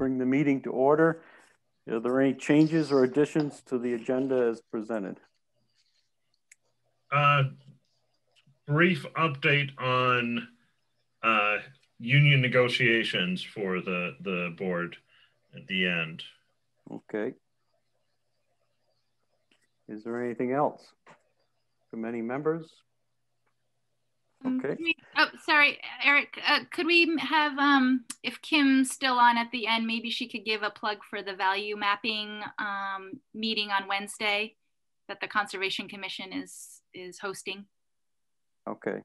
Bring the meeting to order. Are there any changes or additions to the agenda as presented? Uh, brief update on uh, union negotiations for the, the board at the end. Okay. Is there anything else from any members? Um, Okay. we- Oh, sorry, Eric, uh, could we have, um, if Kim's still on at the end, maybe she could give a plug for the value mapping, um, meeting on Wednesday that the Conservation Commission is, is hosting? Okay,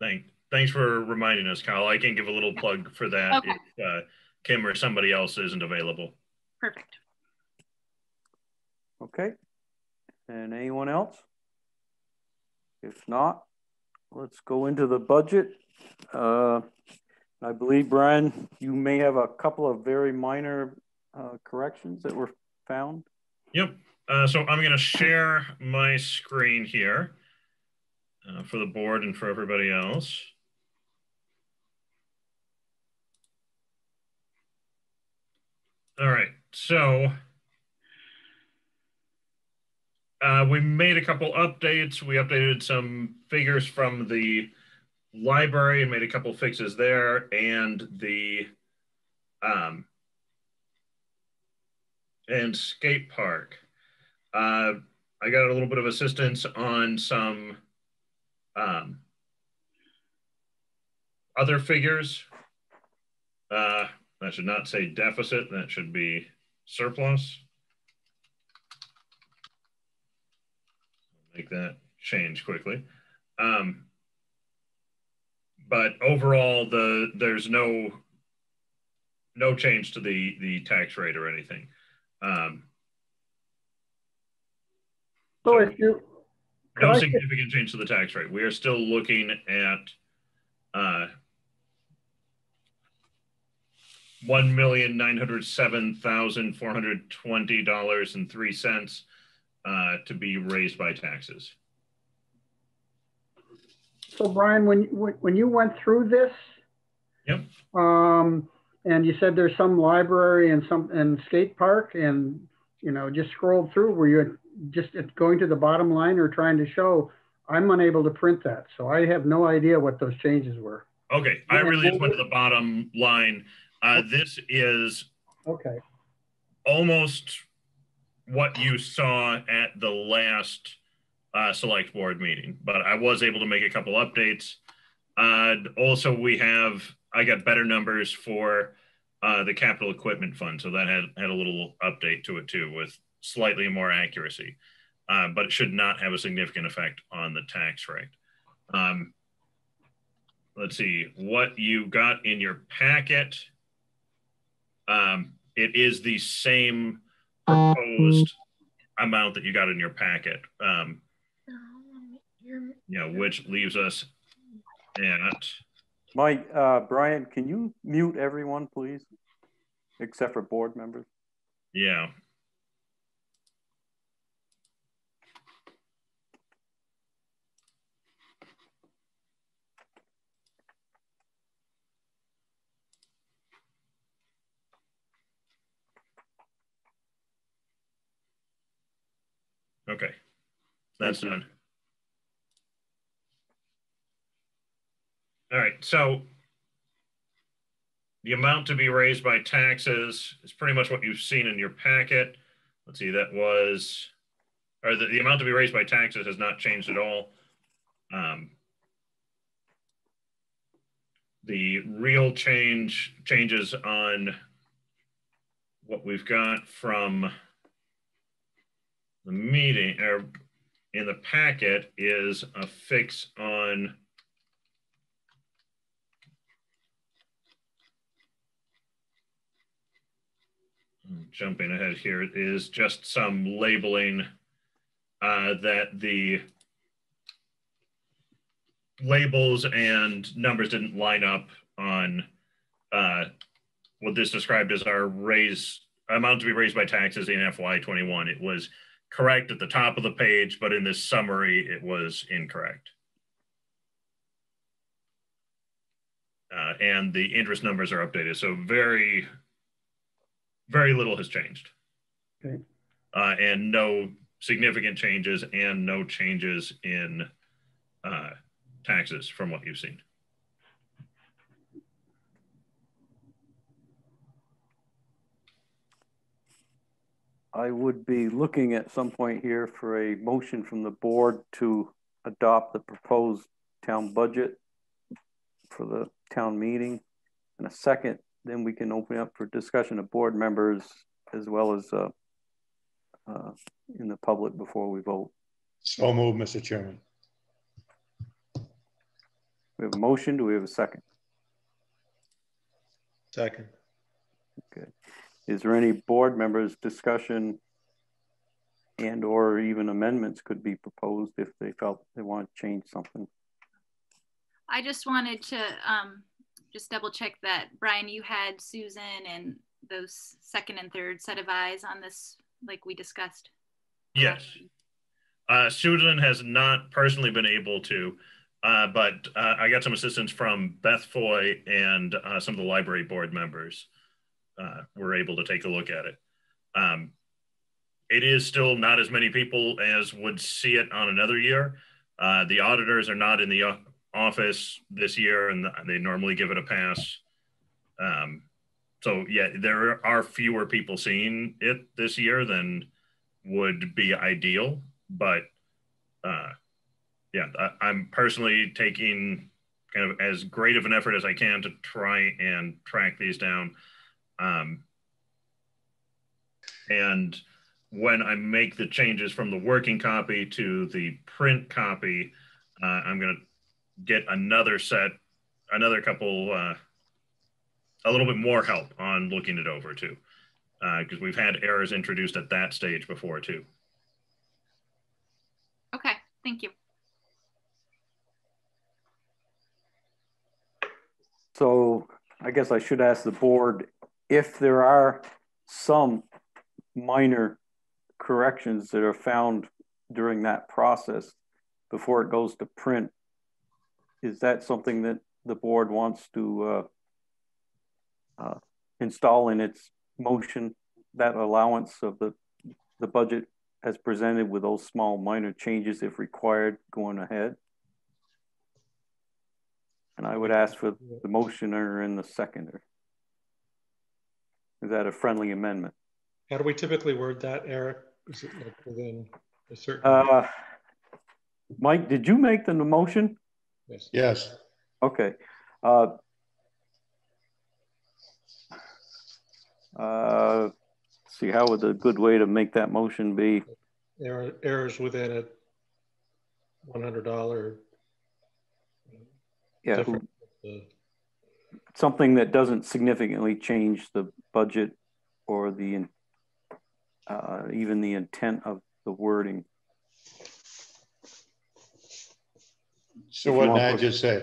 Thank, thanks for reminding us, Kyle. I can give a little plug for that Okay. if uh, Kim or somebody else isn't available. Perfect. okay. And anyone else? If not, let's go into the budget. Uh, I believe, Brian, you may have a couple of very minor uh, corrections that were found. Yep. Uh, so I'm going to share my screen here uh, for the board and for everybody else. All right. So uh, we made a couple updates. We updated some figures from the library and made a couple fixes there, and the um, and skate park. Uh, I got a little bit of assistance on some um, other figures. Uh, should not say deficit, that should be surplus. Make that change quickly. Um, but overall, the there's no no change to the the tax rate or anything. Um, So if you, no significant change to the tax rate. We are still looking at uh, one million nine hundred seven thousand four hundred twenty dollars and three cents uh, to be raised by taxes. so Brian, when, when when you went through this. Yep. Um, and you said there's some library and some, and skate park and, you know, just scrolled through, were you just going to the bottom line or trying to show, I'm unable to print that, so I have no idea what those changes were. Okay, I really just went to the bottom line. Uh, this is Okay, almost what you saw at the last uh, select board meeting, but I was able to make a couple updates. Uh, also, we have I got better numbers for uh, the capital equipment fund, so that had had a little update to it too, with slightly more accuracy, uh, but it should not have a significant effect on the tax rate. Um, let's see what you got in your packet. Um, it is the same proposed amount that you got in your packet. Um, you know, which leaves us at Mike, uh, Brian, can you mute everyone, please? Except for board members? yeah. Okay, that's Thank you. done. All right, so the amount to be raised by taxes is pretty much what you've seen in your packet. Let's see, that was, or the, the amount to be raised by taxes has not changed at all. Um, the real change changes on what we've got from the meeting or in the packet is a fix on jumping ahead here is just some labeling uh, that the labels and numbers didn't line up on uh, what this described as our raise amount to be raised by taxes in FY21. It was correct at the top of the page, but in this summary, it was incorrect. uh, and the interest numbers are updated. So very, very little has changed. Okay. Uh, and no significant changes and no changes in uh, taxes from what you've seen. I would be looking at some point here for a motion from the board to adopt the proposed town budget for the town meeting. In a second, then we can open up for discussion of board members as well as uh, uh, in the public before we vote. So move, Mr. Chairman. We have a motion. Do we have a second? Second. Okay. Is there any board members discussion and or even amendments could be proposed if they felt they want to change something? I just wanted to um, just double check that Brian, you had Susan and those second and third set of eyes on this, like we discussed. Yes. Uh, Susan has not personally been able to, uh, but uh, I got some assistance from Beth Foy and uh, some of the library board members uh, were able to take a look at it. Um, it is still not as many people as would see it on another year. Uh, the auditors are not in the office this year, and they normally give it a pass. Um, so yeah, there are fewer people seeing it this year than would be ideal, but uh, yeah, I, I'm personally taking kind of as great of an effort as I can to try and track these down. Um, and when I make the changes from the working copy to the print copy, uh, I'm going to get another set, another couple, uh, a little bit more help on looking it over too, because uh, we've had errors introduced at that stage before too. Okay, thank you. So I guess I should ask the board if there are some minor corrections that are found during that process before it goes to print, is that something that the board wants to uh, uh, install in its motion, that allowance of the, the budget as presented with those small minor changes if required going ahead? And I would ask for the motioner and the seconder. Is that a friendly amendment? How do we typically word that, Eric? Is it like within a certain? Uh, Mike, did you make the motion? Yes. Yes. Okay. Uh, uh, see, how would a good way to make that motion be? Error, errors within a $100. Yeah, who, something that doesn't significantly change the budget or the uh, even the intent of the wording. So what did I just say?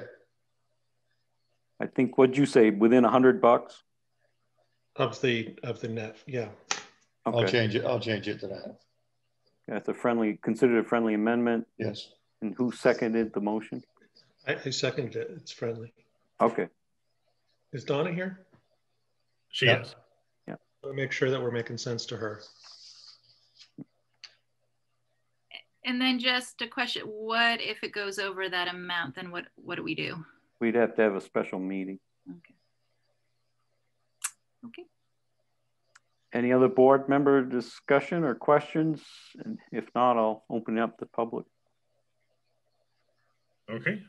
I think what'd you say? Within a hundred bucks of the of the net, yeah. Okay. I'll change it. I'll change it to that. That's a friendly, considered a friendly amendment. Yes. And who seconded the motion? I, I seconded it. It's friendly. Okay. Is Donna here? She yeah. is. Yeah. We'll make sure that we're making sense to her. And then just a question, what if it goes over that amount, then what, what do we do? We'd have to have a special meeting. Okay. Okay. Any other board member discussion or questions? And if not, I'll open it up to public. Okay.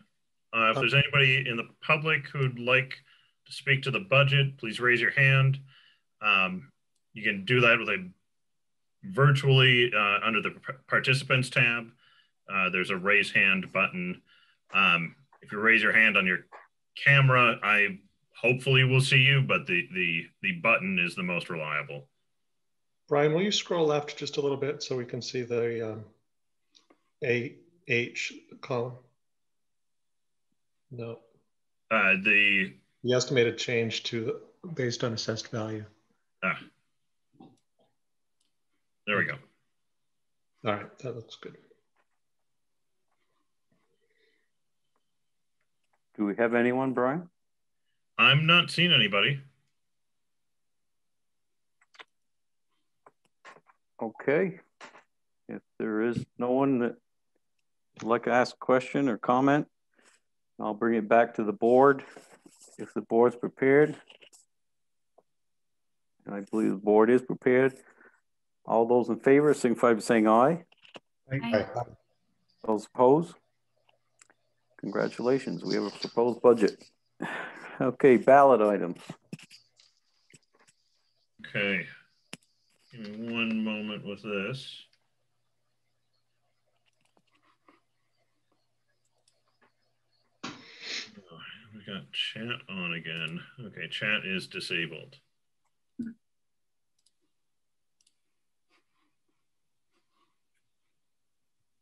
Uh, if there's anybody in the public who'd like to speak to the budget, please raise your hand. Um, you can do that with a virtually uh, under the participants tab. Uh, there's a raise hand button. Um, if you raise your hand on your camera, I hopefully will see you, but the, the, the button is the most reliable. Brian, will you scroll left just a little bit so we can see the um, AH column? No. Uh, the the estimated change to based on assessed value. Ah, there we go. All right, that looks good. Do we have anyone, Brian? I'm not seeing anybody. Okay. If there is no one that would like to ask a question or comment, I'll bring it back to the board. If the board's prepared, and I believe the board is prepared, all those in favor signify by saying aye. Aye. Those opposed? Congratulations, we have a proposed budget. Okay, ballot items. Okay. Give me one moment with this. Oh, We got chat on again. Okay, chat is disabled.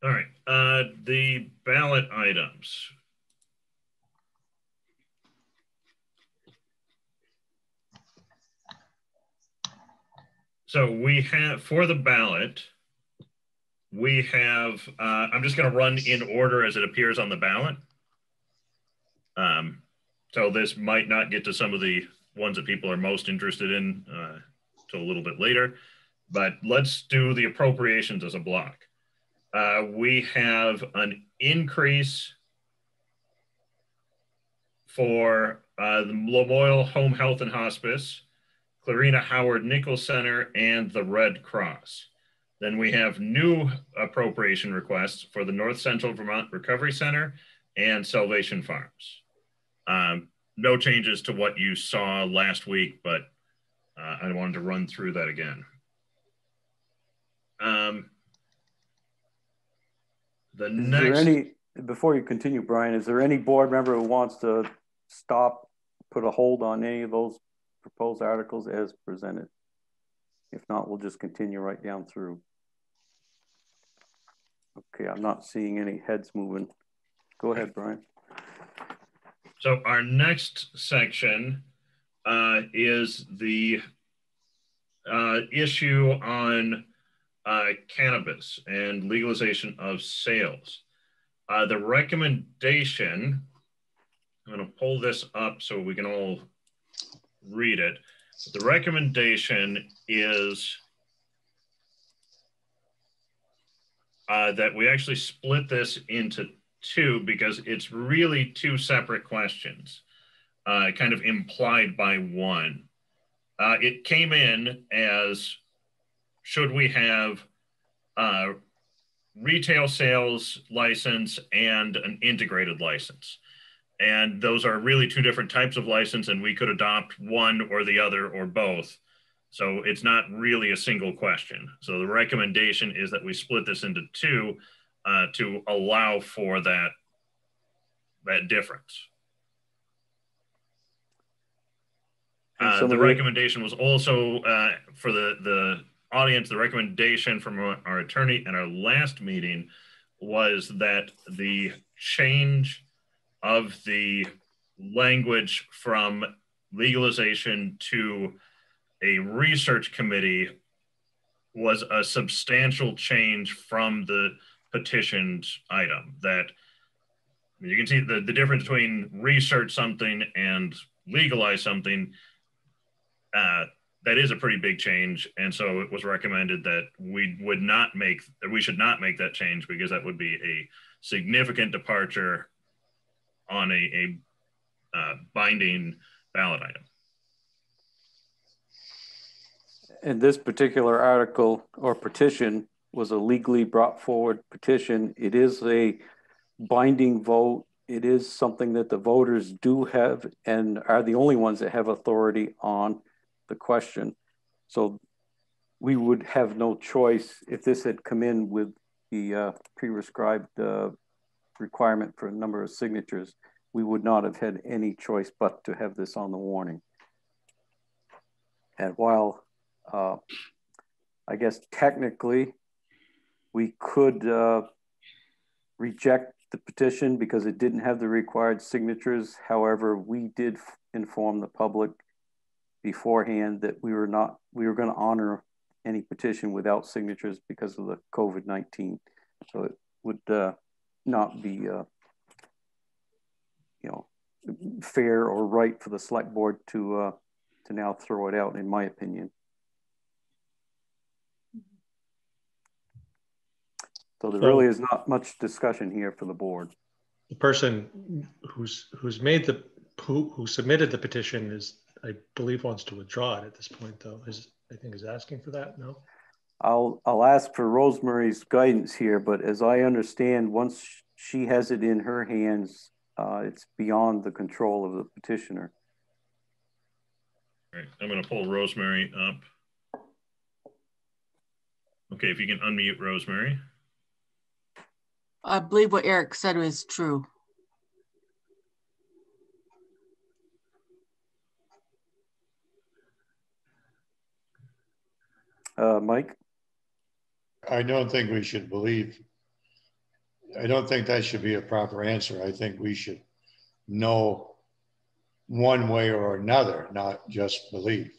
All right, uh, the ballot items. So we have for the ballot, we have, uh, I'm just going to run in order as it appears on the ballot. Um, so this might not get to some of the ones that people are most interested in uh, till a little bit later, but let's do the appropriations as a block. Uh, we have an increase for uh, the Lamoille Home Health and Hospice, Clarina Howard Nichols Center, and the Red Cross. Then we have new appropriation requests for the North Central Vermont Recovery Center and Salvation Farms. Um, no changes to what you saw last week, but uh, I wanted to run through that again. Um, the Is next, there any, before you continue, Brian, is there any board member who wants to stop, put a hold on any of those proposed articles as presented? If not, we'll just continue right down through. Okay, I'm not seeing any heads moving. Go ahead, Brian. So our next section uh, is the uh, issue on uh, cannabis and legalization of sales. Uh, the recommendation, I'm going to pull this up so we can all read it. The recommendation is uh, that we actually split this into two because it's really two separate questions, uh, kind of implied by one. Uh, it came in as should we have uh, retail sales license and an integrated license? And those are really two different types of license, and we could adopt one or the other or both. So it's not really a single question. So the recommendation is that we split this into two uh, to allow for that that difference. Uh, the recommendation was also uh, for the the audience. The recommendation from our, our attorney in our last meeting was that the change of the language from legalization to a research committee was a substantial change from the petitioned item that you can see the, the difference between research something and legalize something uh, that is a pretty big change. And so it was recommended that we would not make we should not make that change because that would be a significant departure on a, a uh, binding ballot item. And this particular article or petition was a legally brought forward petition. It is a binding vote. It is something that the voters do have and are the only ones that have authority on the question. So we would have no choice if this had come in with the uh, pre-prescribed uh, requirement for a number of signatures, we would not have had any choice but to have this on the warning. And while uh, I guess technically we could uh, reject the petition because it didn't have the required signatures. However, we did inform the public beforehand that we were not, we were going to honor any petition without signatures because of the COVID-19. So it would uh, not be, uh, you know, fair or right for the select board to uh, to now throw it out, in my opinion. So there so, really is not much discussion here for the board. The person who's who's made the who who submitted the petition is, I believe, wants to withdraw it at this point, though. Is I think is asking for that. No. I'll I'll ask for Rosemary's guidance here, but as I understand, once she has it in her hands, uh, it's beyond the control of the petitioner. All right, I'm going to pull Rosemary up. Okay, if you can unmute Rosemary. I believe what Eric said was true. Uh, Mike? I don't think we should believe. I don't think that should be a proper answer. I think we should know one way or another, not just believe.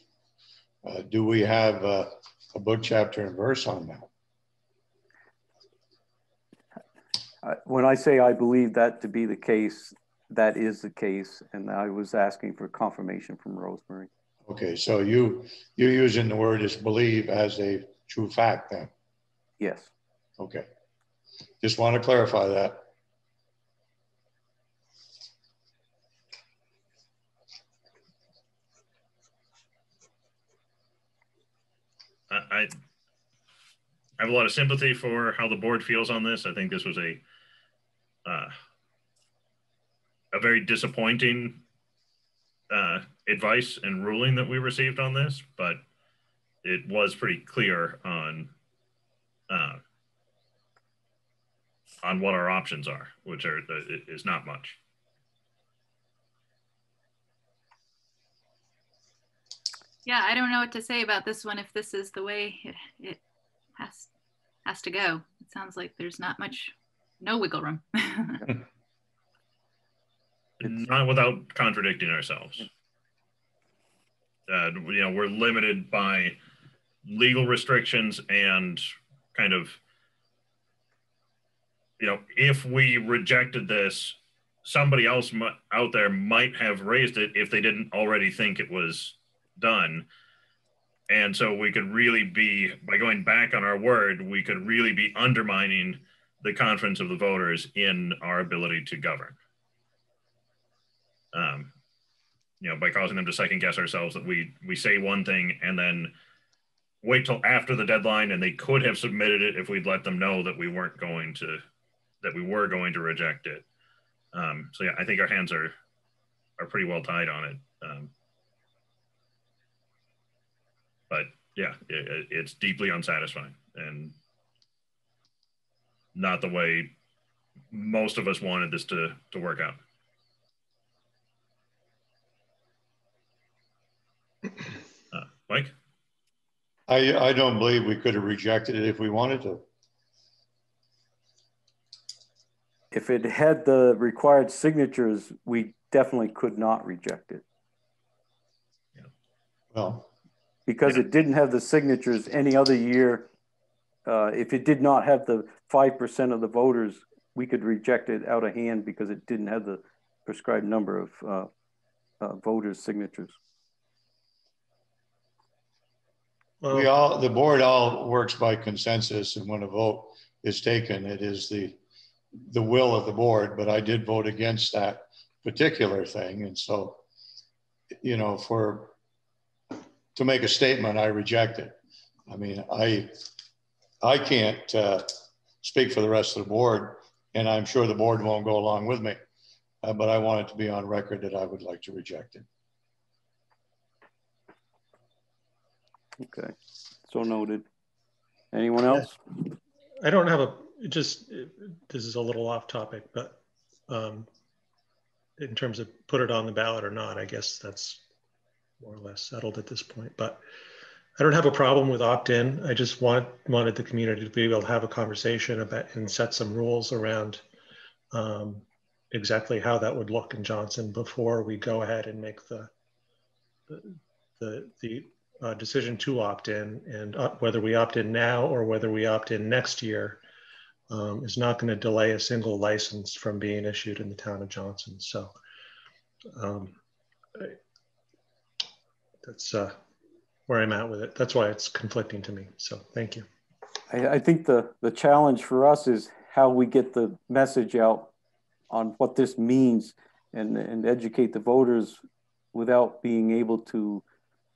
Uh, do we have a, a, book, chapter, and verse on that? When I say I believe that to be the case, that is the case, and I was asking for confirmation from Rosemary. Okay, so you you're using the word is believe as a true fact then? Yes. Okay. Just want to clarify that. I, I have a lot of sympathy for how the board feels on this. I think this was a uh, a very disappointing uh, advice and ruling that we received on this, but it was pretty clear on uh, on what our options are, which are is not much. Yeah, I don't know what to say about this one. If this is the way it, it has has to go, it sounds like there's not much, no wiggle room. not without contradicting ourselves. Uh, you know, we're limited by legal restrictions and kind of, you know, if we rejected this, somebody else out there might have raised it if they didn't already think it was done. And so we could really be, by going back on our word, we could really be undermining the confidence of the voters in our ability to govern um, you know, by causing them to second guess ourselves that we we say one thing and then wait till after the deadline and they could have submitted it if we'd let them know that we weren't going to that we were going to reject it. Um, so yeah, I think our hands are are pretty well tied on it. Um, but yeah, it, it's deeply unsatisfying and not the way most of us wanted this to to work out. Uh, Mike? I, I don't believe we could have rejected it if we wanted to. If it had the required signatures, we definitely could not reject it. Yeah. Well, because yeah. it didn't have the signatures any other year. Uh, if it did not have the 5% of the voters, we could reject it out of hand because it didn't have the prescribed number of uh, uh, voters' signatures. Well, we all, the board all works by consensus and when a vote is taken, it is the, the will of the board, but I did vote against that particular thing. And so, you know, for, to make a statement, I reject it. I mean, I, I can't uh, speak for the rest of the board and I'm sure the board won't go along with me, uh, but I want it to be on record that I would like to reject it. Okay, so noted. Anyone else? I don't have a, just, this is a little off topic, but um, in terms of put it on the ballot or not, I guess that's more or less settled at this point. But I don't have a problem with opt-in. I just want, wanted the community to be able to have a conversation about and set some rules around um, exactly how that would look in Johnson before we go ahead and make the the the, uh, decision to opt in and uh, whether we opt in now or whether we opt in next year um, is not going to delay a single license from being issued in the town of Johnson. So um, that's uh, where I'm at with it. That's why it's conflicting to me. So thank you. I, I think the, the challenge for us is how we get the message out on what this means and, and educate the voters without being able to,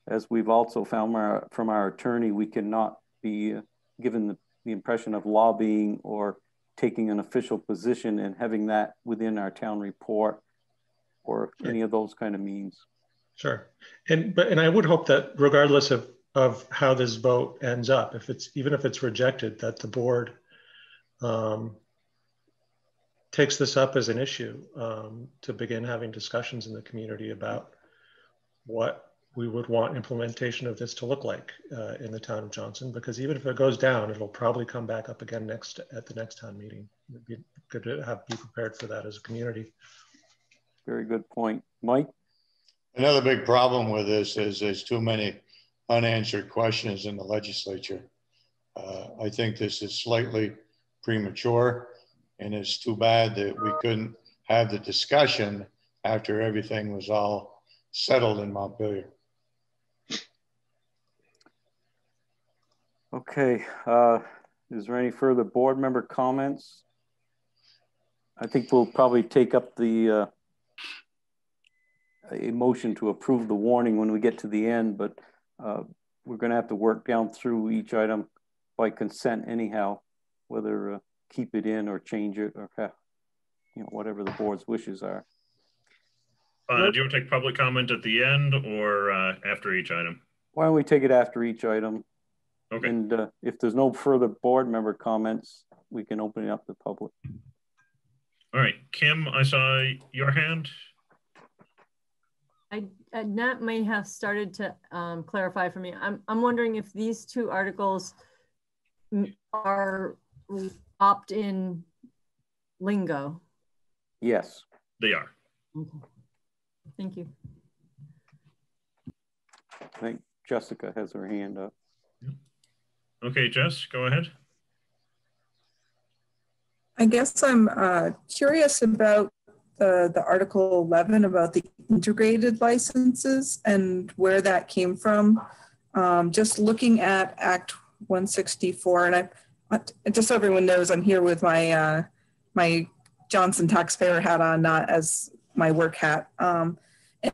as we've also found our, from our attorney, we cannot be given the, the impression of lobbying or taking an official position and having that within our town report or any of those kind of means. Sure. And but and I would hope that regardless of of how this vote ends up, if it's even if it's rejected, that the board um, takes this up as an issue um, to begin having discussions in the community about what we would want implementation of this to look like uh, in the town of Johnson. Because even if it goes down, it'll probably come back up again next at the next town meeting. It'd be good to have be prepared for that as a community. Very good point, Mike. Another big problem with this is there's too many unanswered questions in the legislature. Uh, I think this is slightly premature, and it's too bad that we couldn't have the discussion after everything was all settled in Montpelier. Okay, uh, is there any further board member comments? I think we'll probably take up the uh, a motion to approve the warning when we get to the end, but uh, we're going to have to work down through each item by consent anyhow, whether uh, keep it in or change it or have, you know whatever the board's wishes are. Uh, do you want to take public comment at the end or uh, after each item? Why don't we take it after each item? Okay. And uh, if there's no further board member comments, we can open it up to public. All right, Kim, I saw your hand. I, uh, Nat may have started to um, clarify for me. I'm, I'm wondering if these two articles are opt-in lingo. Yes. They are. Okay. Thank you. I think Jessica has her hand up. Okay, Jess, go ahead. I guess I'm uh, curious about the, the Article 11 about the integrated licenses and where that came from. Um, just looking at Act 164, and I, just so everyone knows, I'm here with my uh, my Johnson taxpayer hat on, not as my work hat. Um,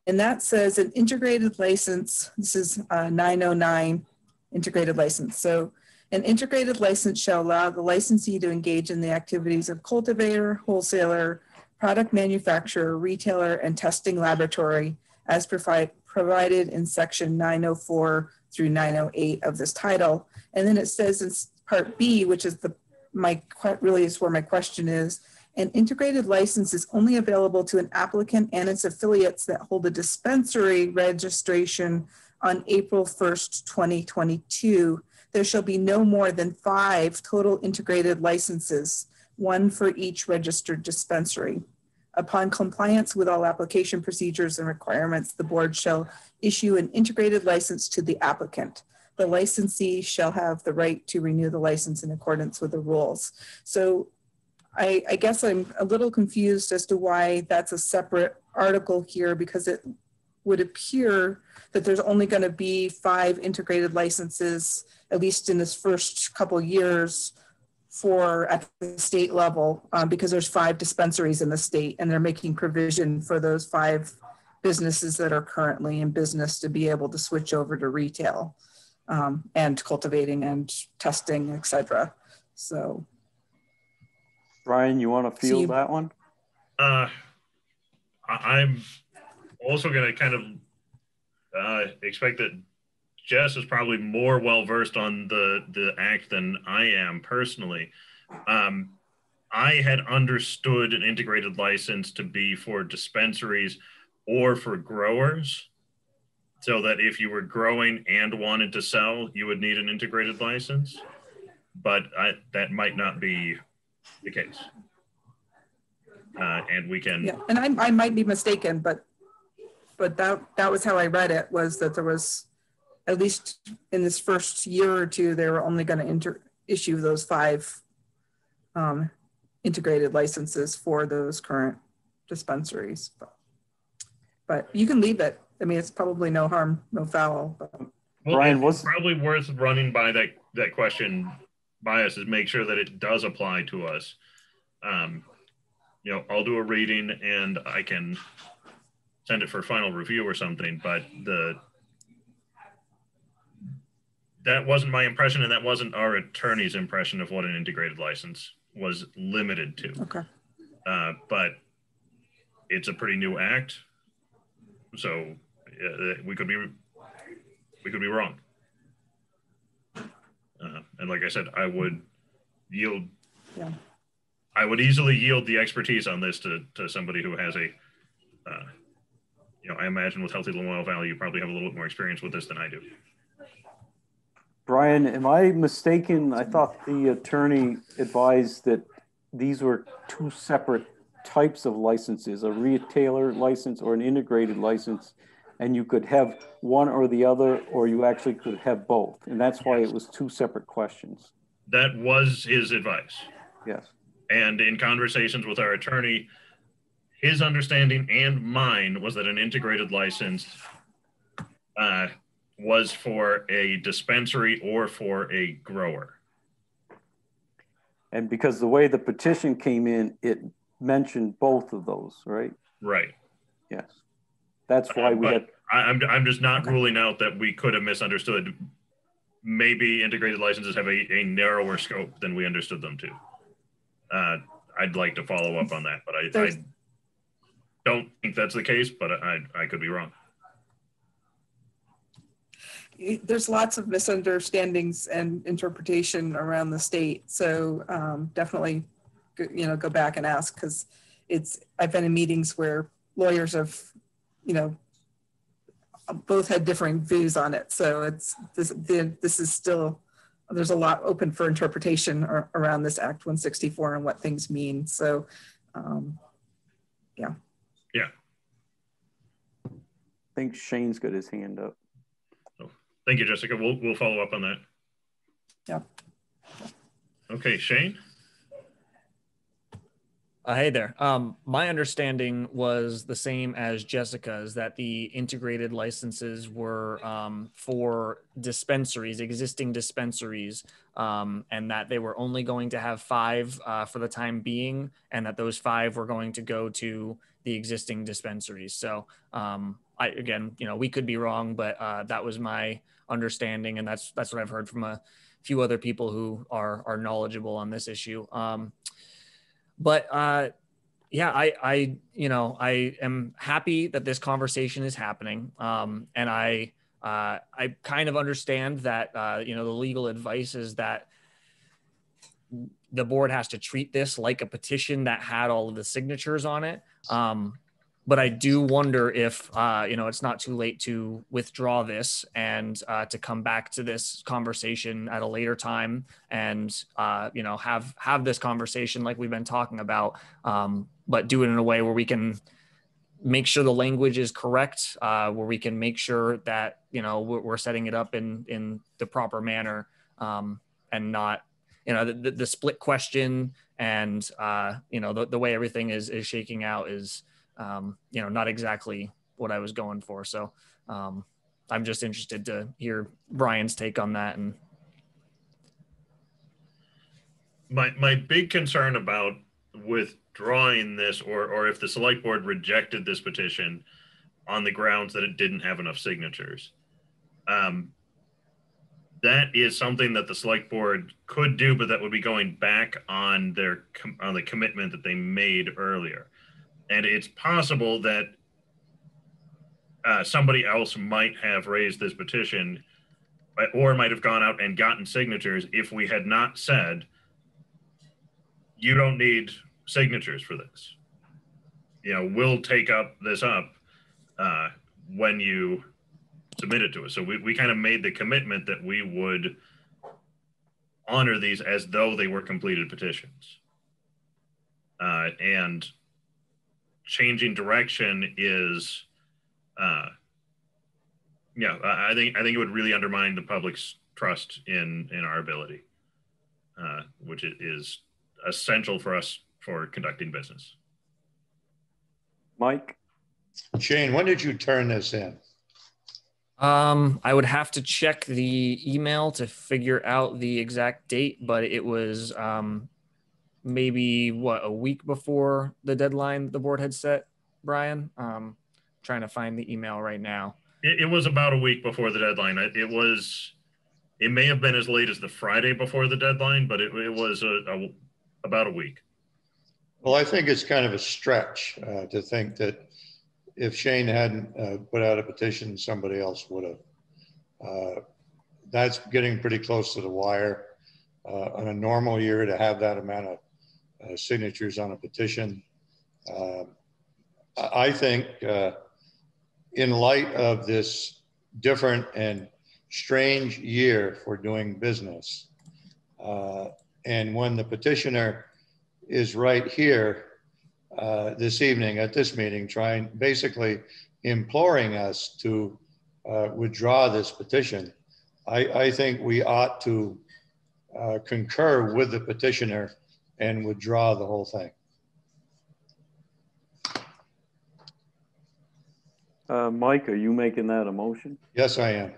and that says an integrated license. This is uh, 909 integrated license. So an integrated license shall allow the licensee to engage in the activities of cultivator, wholesaler, product manufacturer, retailer, and testing laboratory as provide, provided in section 904 through 908 of this title. And then it says in part B, which is the my really is where my question is, an integrated license is only available to an applicant and its affiliates that hold a dispensary registration on April 1st, 2022. There shall be no more than five total integrated licenses, one for each registered dispensary. Upon compliance with all application procedures and requirements, the board shall issue an integrated license to the applicant. The licensee shall have the right to renew the license in accordance with the rules. So I, I guess I'm a little confused as to why that's a separate article here because it would appear that there's only going to be five integrated licenses, at least in this first couple years, for at the state level um, because there's five dispensaries in the state and they're making provision for those five businesses that are currently in business to be able to switch over to retail um, and cultivating and testing, etc. So, Brian, you want to field so that one? Uh, I'm also going to kind of uh, expect that Jess is probably more well versed on the the act than I am personally. Um, I had understood an integrated license to be for dispensaries or for growers, so that if you were growing and wanted to sell, you would need an integrated license. But I, that might not be the case. Uh, and we can. Yeah, and I, I might be mistaken, but but that that was how I read it was that there was at least in this first year or two, they were only going to issue those five um, integrated licenses for those current dispensaries. But. but you can leave it. I mean, it's probably no harm, no foul. But. Well, Brian, it's what's- probably worth running by that that question by us is make sure that it does apply to us. Um, you know, I'll do a reading and I can send it for final review or something, but the that wasn't my impression and that wasn't our attorney's impression of what an integrated license was limited to. Okay. Uh, but it's a pretty new act, so uh, we could be we could be wrong. Uh, and like I said, I would yield. Yeah. I would easily yield the expertise on this to, to somebody who has a, uh, you know, I imagine with Healthy Lamoille Valley, you probably have a little bit more experience with this than I do. Brian, am I mistaken? I thought the attorney advised that these were two separate types of licenses, a retailer license or an integrated license, and you could have one or the other, or you actually could have both. And that's why it was two separate questions. That was his advice. Yes. And in conversations with our attorney, his understanding and mine was that an integrated license uh, was for a dispensary or for a grower. And because the way the petition came in, it mentioned both of those, right? Right. Yes. That's why we But had, I, I'm, I'm just not ruling out that we could have misunderstood. Maybe integrated licenses have a, a narrower scope than we understood them to. Uh, I'd like to follow up on that, but I, I don't think that's the case, but I, I could be wrong. There's lots of misunderstandings and interpretation around the state. So um, definitely, you know, go back and ask because it's, I've been in meetings where lawyers have, you know, both had differing views on it. So it's, this, the, this is still, there's a lot open for interpretation ar- around this Act 164 and what things mean. So, um, yeah. yeah. I think Shane's got his hand up. Thank you, Jessica. We'll, we'll follow up on that. Yeah. Okay, Shane? Uh, hey there. Um, my understanding was the same as Jessica's that the integrated licenses were um, for dispensaries, existing dispensaries, um, and that they were only going to have five uh, for the time being, and that those five were going to go to the existing dispensaries. So, um, I again, you know, we could be wrong, but uh, that was my understanding, and that's that's what I've heard from a few other people who are are knowledgeable on this issue. Um, but uh, yeah, I, I, you know, I am happy that this conversation is happening, um, and I, uh, I kind of understand that, uh, you know, the legal advice is that the board has to treat this like a petition that had all of the signatures on it. Um, but I do wonder if uh, you know it's not too late to withdraw this and uh, to come back to this conversation at a later time and uh, you know have have this conversation like we've been talking about, um, but do it in a way where we can make sure the language is correct, uh, where we can make sure that you know we're, setting it up in in the proper manner um, and not you know the, the, the split question and uh, you know the, the way everything is is shaking out is um, you know, not exactly what I was going for. So um, I'm just interested to hear Brian's take on that. And My, my big concern about withdrawing this or, or if the select board rejected this petition on the grounds that it didn't have enough signatures. Um, that is something that the select board could do, but that would be going back on their, on the commitment that they made earlier. And it's possible that uh, somebody else might have raised this petition uh, or might have gone out and gotten signatures if we had not said, you don't need signatures for this. You know, we'll take up this up uh, when you submit it to us. So we, we kind of made the commitment that we would honor these as though they were completed petitions. Uh, and changing direction is, uh, yeah, I I think I think it would really undermine the public's trust in in our ability, uh, which i- is essential for us for conducting business. Mike? Shane, when did you turn this in? Um, I would have to check the email to figure out the exact date, but it was um, maybe what a week before the deadline the board had set. Brian, um, trying to find the email right now. It, it was about a week before the deadline. It, it, was, it may have been as late as the Friday before the deadline, but it, it was a, a, about a week. Well, I think it's kind of a stretch uh, to think that if Shane hadn't uh, put out a petition, somebody else would have. Uh, that's getting pretty close to the wire. Uh, on a normal year, to have that amount of uh, signatures on a petition, uh, I think uh, in light of this different and strange year for doing business, and when the petitioner is right here uh, this evening at this meeting, trying basically imploring us to uh, withdraw this petition. I, I, think we ought to uh, concur with the petitioner and withdraw the whole thing. Uh, Mike, are you making that a motion? Yes, I am.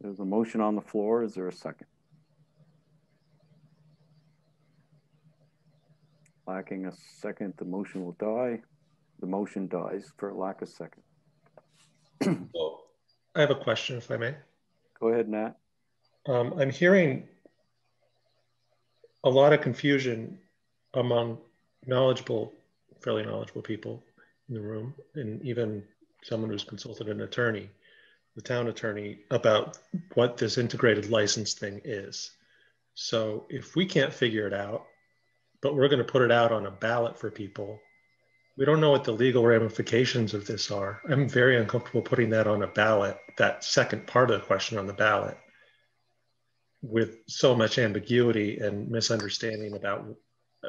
There's a motion on the floor. Is there a second? Lacking a second, the motion will die. The motion dies for lack of second. well, I have a question, if I may. Go ahead, Nat. Um, I'm hearing a lot of confusion among knowledgeable, fairly knowledgeable people in the room, and even someone who's consulted an attorney, the town attorney, about what this integrated license thing is. So if we can't figure it out, but we're going to put it out on a ballot for people. We don't know what the legal ramifications of this are. I'm very uncomfortable putting that on a ballot, that second part of the question on the ballot, with so much ambiguity and misunderstanding about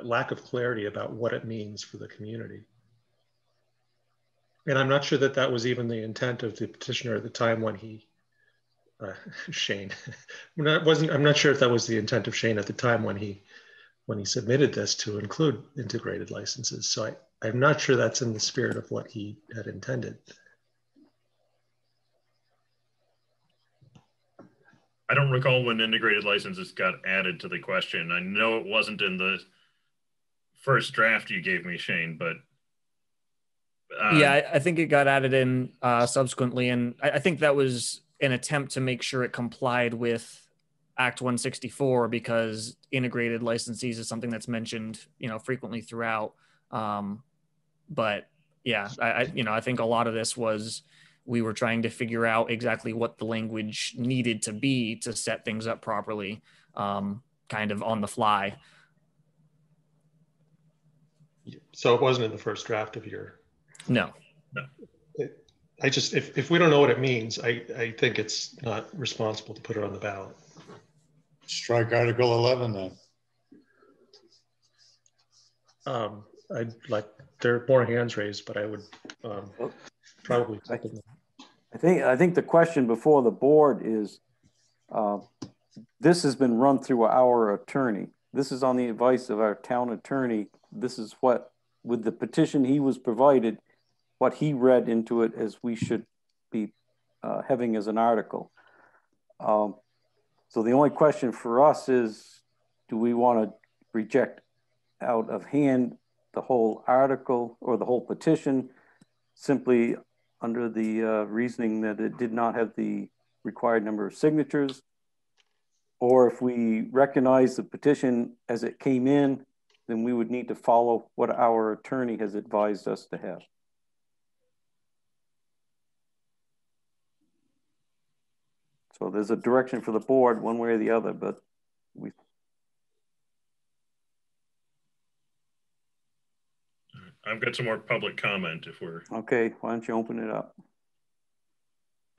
lack of clarity about what it means for the community. And I'm not sure that that was even the intent of the petitioner at the time when he, uh, Shane, wasn't, I'm not sure if that was the intent of Shane at the time when he when he submitted this to include integrated licenses. So I, I'm not sure that's in the spirit of what he had intended. I don't recall when integrated licenses got added to the question. I know it wasn't in the first draft you gave me, Shane, but uh, yeah, I, I, think it got added in uh, subsequently, and I, I, think that was an attempt to make sure it complied with Act 164 because integrated licensees is something that's mentioned, you know, frequently throughout. Um, but yeah, I, I, you know, I think a lot of this was we were trying to figure out exactly what the language needed to be to set things up properly, um, kind of on the fly. So it wasn't in the first draft of your. No. No. I just, if, if we don't know what it means, I, I think it's not responsible to put it on the ballot. Strike Article 11 then. Um, I'd like, there are more hands raised, but I would um, probably. I, I think, I think the question before the board is, uh, this has been run through our attorney. This is on the advice of our town attorney. This is what, with the petition he was provided, what he read into it as we should be uh, having as an article. Um, so the only question for us is, do we want to reject out of hand the whole article or the whole petition simply under the uh, reasoning that it did not have the required number of signatures? Or if we recognize the petition as it came in, then we would need to follow what our attorney has advised us to have. So there's a direction for the board one way or the other, but we. I've got some more public comment if we're. Okay, why don't you open it up?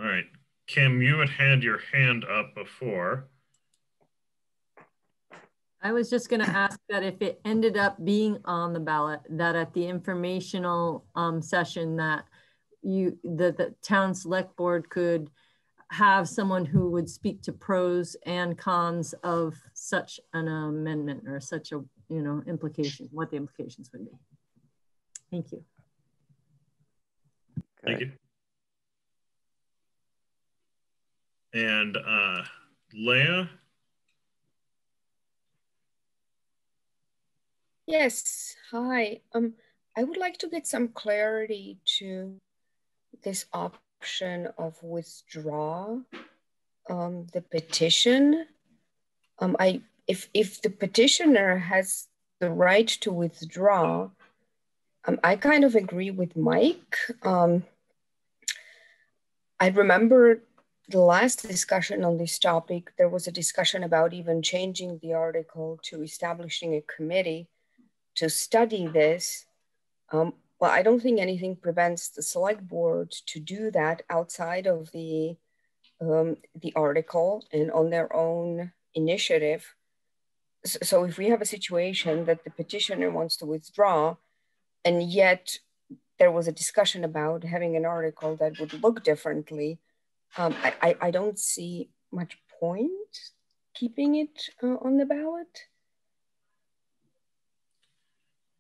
All right. Kim, you had had your hand up before. I was just going to ask that if it ended up being on the ballot, that at the informational um, session that you the, the town select board could have someone who would speak to pros and cons of such an amendment or such a you know implication what the implications would be thank you Thank you. And uh, Leah, Yes, hi. Um, I would like to get some clarity to this option of withdraw um, the petition. Um, I if if the petitioner has the right to withdraw, um, I kind of agree with Mike. Um, I remember the last discussion on this topic, there was a discussion about even changing the article to establishing a committee to study this. Um, well, I don't think anything prevents the select board to do that outside of the um, the article and on their own initiative. So, so if we have a situation that the petitioner wants to withdraw, and yet there was a discussion about having an article that would look differently, um, I, I, I don't see much point keeping it uh, on the ballot.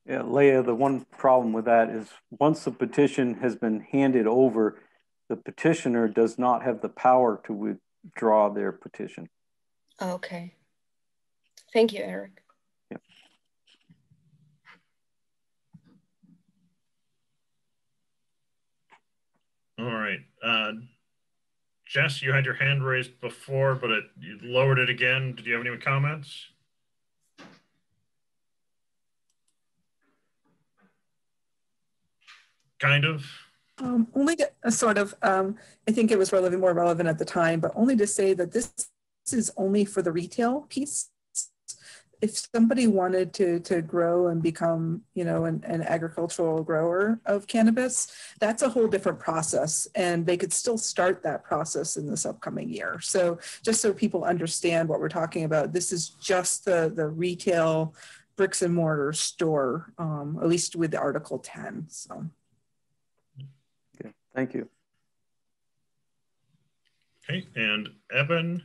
Yeah, Leah, the one problem with that is once the petition has been handed over, the petitioner does not have the power to withdraw their petition. Okay. Thank you, Eric. All right. Uh, Jess, you had your hand raised before, but it, you lowered it again. Did you have any comments? Kind of. Um, only to, uh, sort of, um, I think it was relevant, more relevant at the time, but only to say that this is only for the retail piece. If somebody wanted to to grow and become, you know, an, an agricultural grower of cannabis, that's a whole different process, and they could still start that process in this upcoming year. So just so people understand what we're talking about, this is just the the retail bricks and mortar store, um, at least with Article 10. So. Okay, thank you. Okay, and Eben,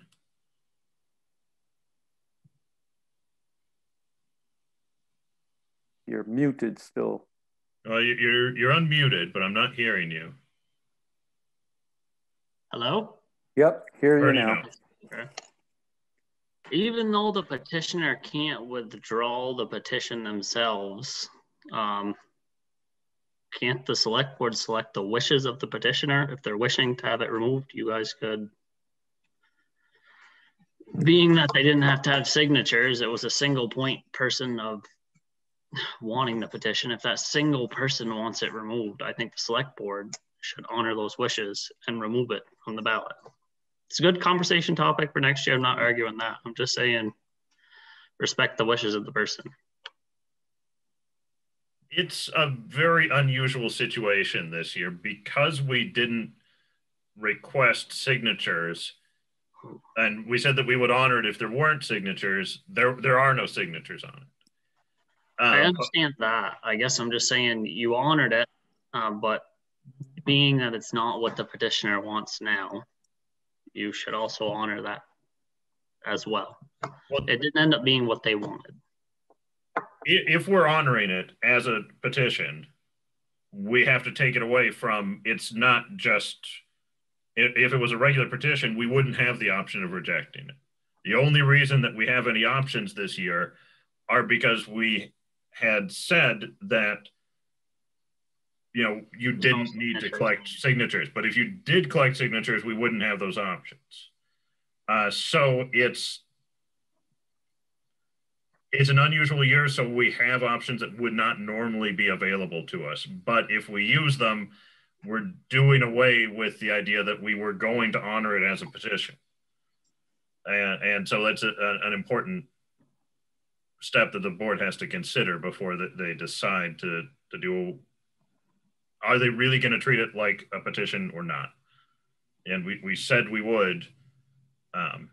You're muted still. uh, you- you're you're unmuted, but I'm not hearing you. Hello? Yep, hear you you now. now. Okay. Even though the petitioner can't withdraw the petition themselves, um, can't the select board select the wishes of the petitioner? If they're wishing to have it removed, you guys could. Being that they didn't have to have signatures, it was a single point person of wanting the petition. If that single person wants it removed, I think the select board should honor those wishes and remove it from the ballot it's a good conversation topic for next year. I'm not arguing that. I'm just saying respect the wishes of the person. It's a very unusual situation this year because we didn't request signatures and we said that we would honor it if there weren't signatures. There there are no signatures on it. I Um, understand that. I guess I'm just saying you honored it, um, but being that it's not what the petitioner wants now, you should also honor that as well. Well- It didn't end up being what they wanted. if we're honoring it as a petition, we have to take it away from it's not just if, if it was a regular petition, we wouldn't have the option of rejecting it. The only reason that we have any options this year are because we had said that you know you didn't need to collect signatures, but if you did collect signatures, we wouldn't have those options. Uh, so it's it's an unusual year, so we have options that would not normally be available to us. But if we use them, we're doing away with the idea that we were going to honor it as a petition. And, and so that's a, a- an important step that the board has to consider before that they decide to, to do. Are they really going to treat it like a petition or not? And we, we said we would. Um,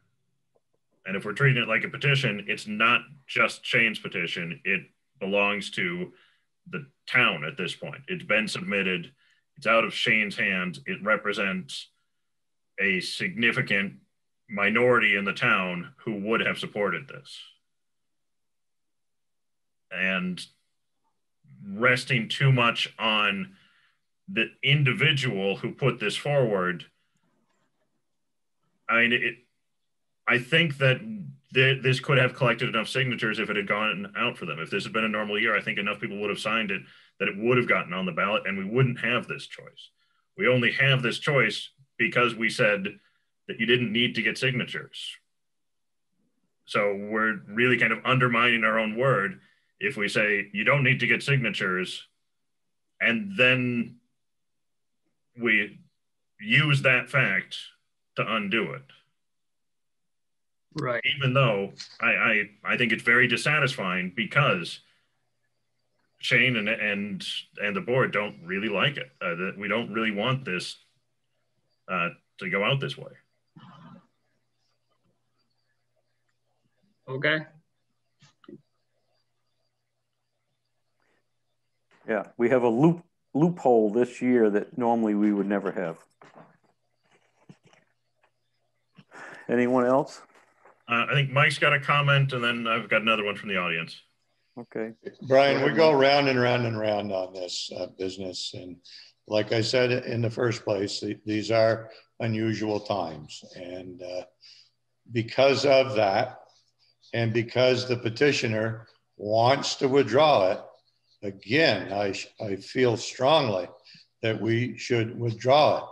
and if we're treating it like a petition, it's not just Shane's petition. It belongs to the town at this point. It's been submitted. It's out of Shane's hands. It represents a significant minority in the town who would have supported this. And resting too much on the individual who put this forward, I mean, it, I think that th- this could have collected enough signatures if it had gone out for them. If this had been a normal year, I think enough people would have signed it that it would have gotten on the ballot and we wouldn't have this choice. We only have this choice because we said that you didn't need to get signatures. So we're really kind of undermining our own word if we say you don't need to get signatures and then we use that fact to undo it. Right. Even though I, I, I think it's very dissatisfying because Shane and and and the board don't really like it. Uh, that we don't really want this uh, to go out this way. Okay. Yeah, we have a loop loophole this year that normally we would never have. Anyone else? Uh, I think Mike's got a comment, and then I've got another one from the audience. Okay. Brian, we go round and round and round on this uh, business. And like I said in the first place, th these are unusual times. And uh, because of that, and because the petitioner wants to withdraw it, again, I, I feel strongly that we should withdraw it.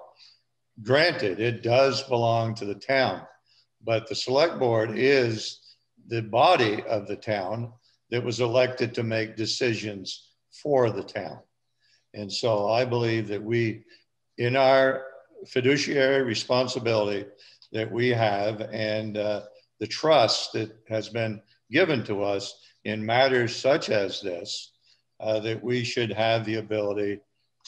Granted, it does belong to the town, but the select board is the body of the town that was elected to make decisions for the town. And so I believe that we, in our fiduciary responsibility that we have and uh, the trust that has been given to us in matters such as this, uh, that we should have the ability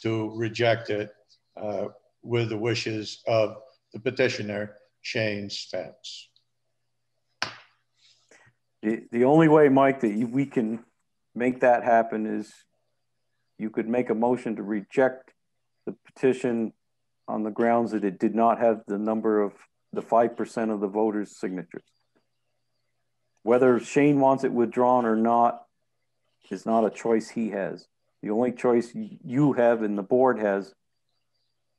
to reject it uh, with the wishes of the petitioner, Shane Spence. The, the only way, Mike, that you, we can make that happen is you could make a motion to reject the petition on the grounds that it did not have the number of the 5% of the voters' signatures. Whether Shane wants it withdrawn or not is not a choice he has. The only choice you have and the board has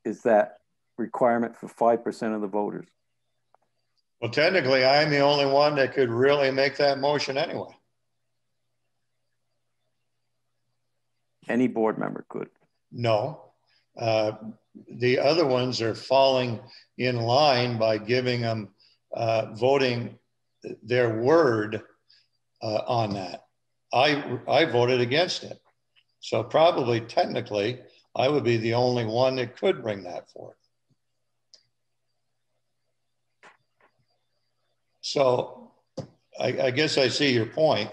is that requirement for 5% of the voters. Well, technically, I'm the only one that could really make that motion anyway. Any board member could. No. Uh, the other ones are falling in line by giving them uh, voting their word uh, on that. I, I voted against it. So probably technically, I would be the only one that could bring that forth. So I, I guess I see your point.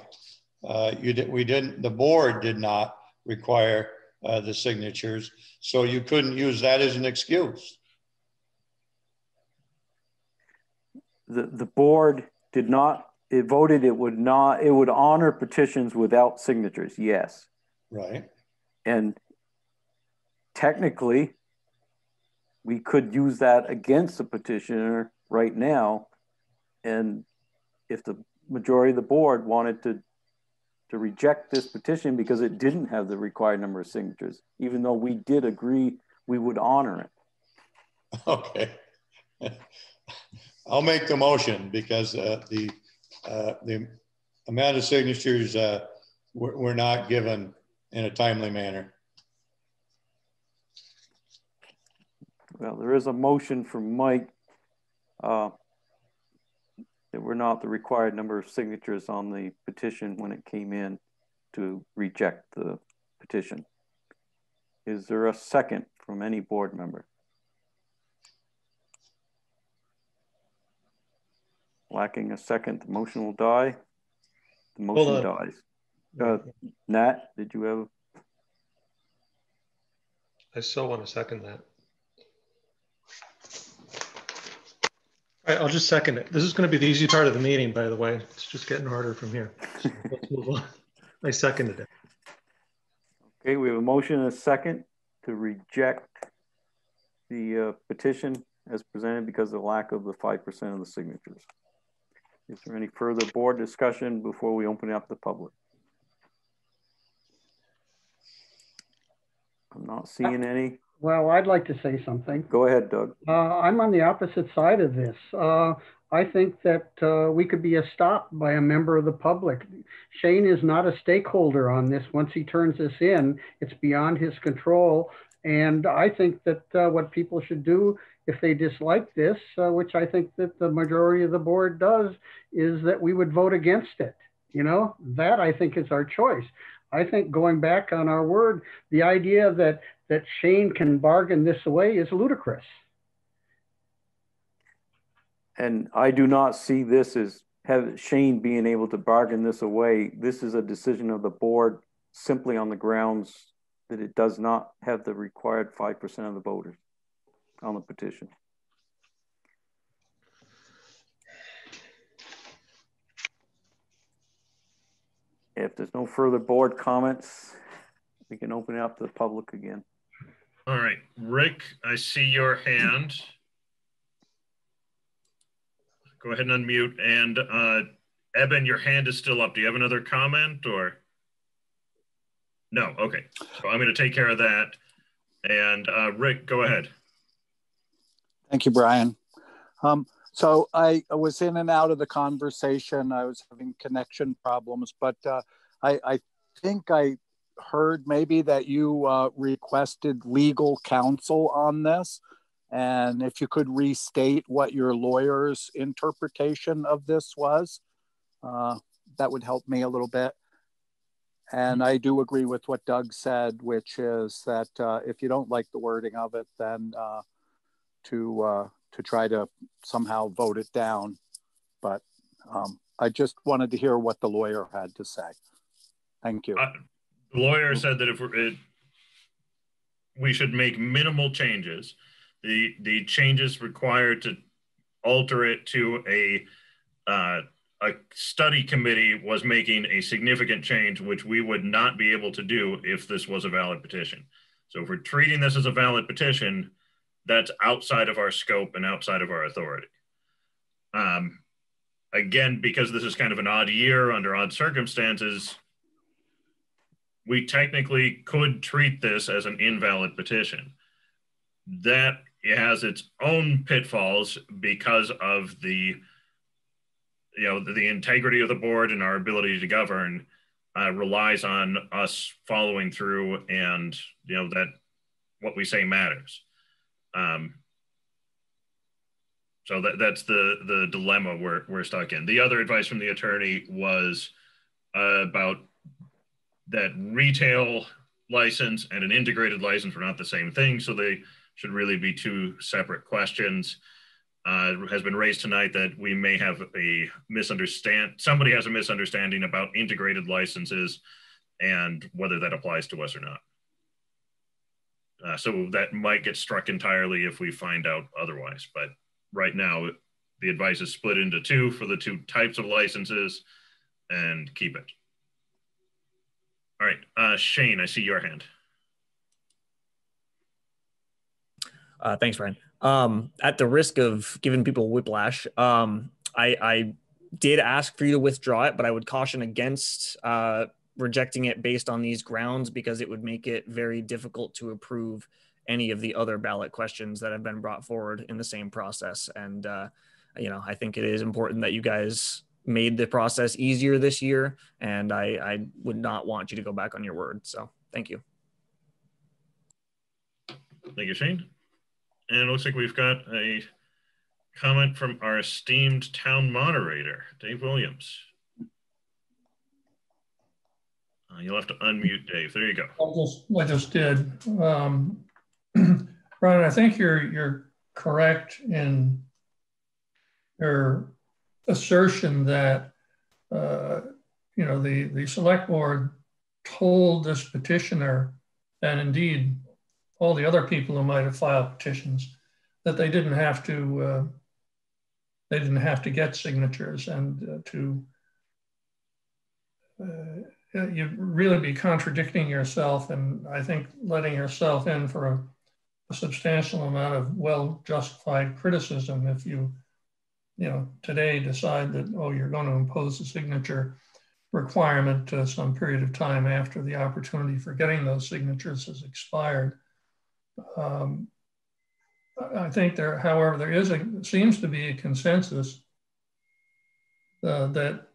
Uh, you did, we didn't, the board did not require uh, the signatures, so you couldn't use that as an excuse. The, the board did not, it voted it would not, it would honor petitions without signatures, yes. Right. And technically, we could use that against the petitioner right now and if the majority of the board wanted to to reject this petition because it didn't have the required number of signatures, even though we did agree we would honor it. Okay. I'll make the motion because uh, the uh, the amount of signatures uh, were, were not given in a timely manner. Well, there is a motion from Mike. Uh, there were not the required number of signatures on the petition when it came in to reject the petition. Is there a second from any board member? Lacking a second, the motion will die. The motion dies. Uh, Nat, did you have? I still want to second that. All right, I'll just second it. This is going to be the easy part of the meeting, by the way. It's just getting harder from here. So let's move on. I seconded it. Okay, we have a motion and a second to reject the uh, petition as presented because of the lack of the 5% of the signatures. Is there any further board discussion before we open it up to the public? I'm not seeing any. Well, I'd like to say something. Go ahead, Doug. Uh, I'm on the opposite side of this. Uh, I think that uh, we could be stopped by a member of the public. Shane is not a stakeholder on this. Once he turns this in, it's beyond his control. And I think that uh, what people should do if they dislike this, uh, which I think that the majority of the board does, is that we would vote against it. You know, that I think is our choice. I think going back on our word, the idea that that Shane can bargain this away is ludicrous. And I do not see this as have Shane being able to bargain this away. This is a decision of the board simply on the grounds that it does not have the required 5% of the voters on the petition. If there's no further board comments, we can open it up to the public again. All right, Rick, I see your hand go ahead and unmute. And uh, Eben, your hand is still up. Do you have another comment or? No, okay. So I'm going to take care of that. And uh, Rick, go ahead. Thank you, Brian. Um, so I was in and out of the conversation. I was having connection problems, but uh, I, I, think I heard maybe that you uh, requested legal counsel on this. And if you could restate what your lawyer's interpretation of this was, uh, that would help me a little bit. And I do agree with what Doug said, which is that uh, if you don't like the wording of it, then uh, to uh, to try to somehow vote it down. But um, I just wanted to hear what the lawyer had to say. Thank you. Uh, the lawyer said that if it, we should make minimal changes the the changes required to alter it to a uh, a study committee was making a significant change, which we would not be able to do if this was a valid petition. So if we're treating this as a valid petition, that's outside of our scope and outside of our authority. Um, again, because this is kind of an odd year under odd circumstances, we technically could treat this as an invalid petition. That has its own pitfalls because of the you know the, the integrity of the board and our ability to govern uh, relies on us following through and you know that what we say matters um, so that, that's the the dilemma we're, we're stuck in the other advice from the attorney was uh, about that retail license and an integrated license were not the same thing so they should really be two separate questions. Uh, has been raised tonight that we may have a misunderstand. Somebody has a misunderstanding about integrated licenses and whether that applies to us or not. Uh, so that might get struck entirely if we find out otherwise. But right now, the advice is split into two for the two types of licenses and keep it. All right, uh, Shane, I see your hand. Uh, thanks, Brian. Um, at the risk of giving people whiplash, um, I, I, did ask for you to withdraw it, but I would caution against uh, rejecting it based on these grounds because it would make it very difficult to approve any of the other ballot questions that have been brought forward in the same process. And, uh, you know, I think it is important that you guys made the process easier this year. And I, I would not want you to go back on your word. So thank you. Thank you, Shane. And it looks like we've got a comment from our esteemed town moderator, Dave Williams. Uh, you'll have to unmute Dave. There you go. I just, I just did. Um, Brian, I think you're you're correct in your assertion that uh, you know the the select board told this petitioner, and indeed all the other people who might have filed petitions that they didn't have to uh, they didn't have to get signatures and uh, to uh, you really be contradicting yourself and I think letting yourself in for a, a substantial amount of well justified criticism if you you know today decide that oh you're going to impose a signature requirement uh, some period of time after the opportunity for getting those signatures has expired. Um, I think there, however, there is a seems to be a consensus uh, that at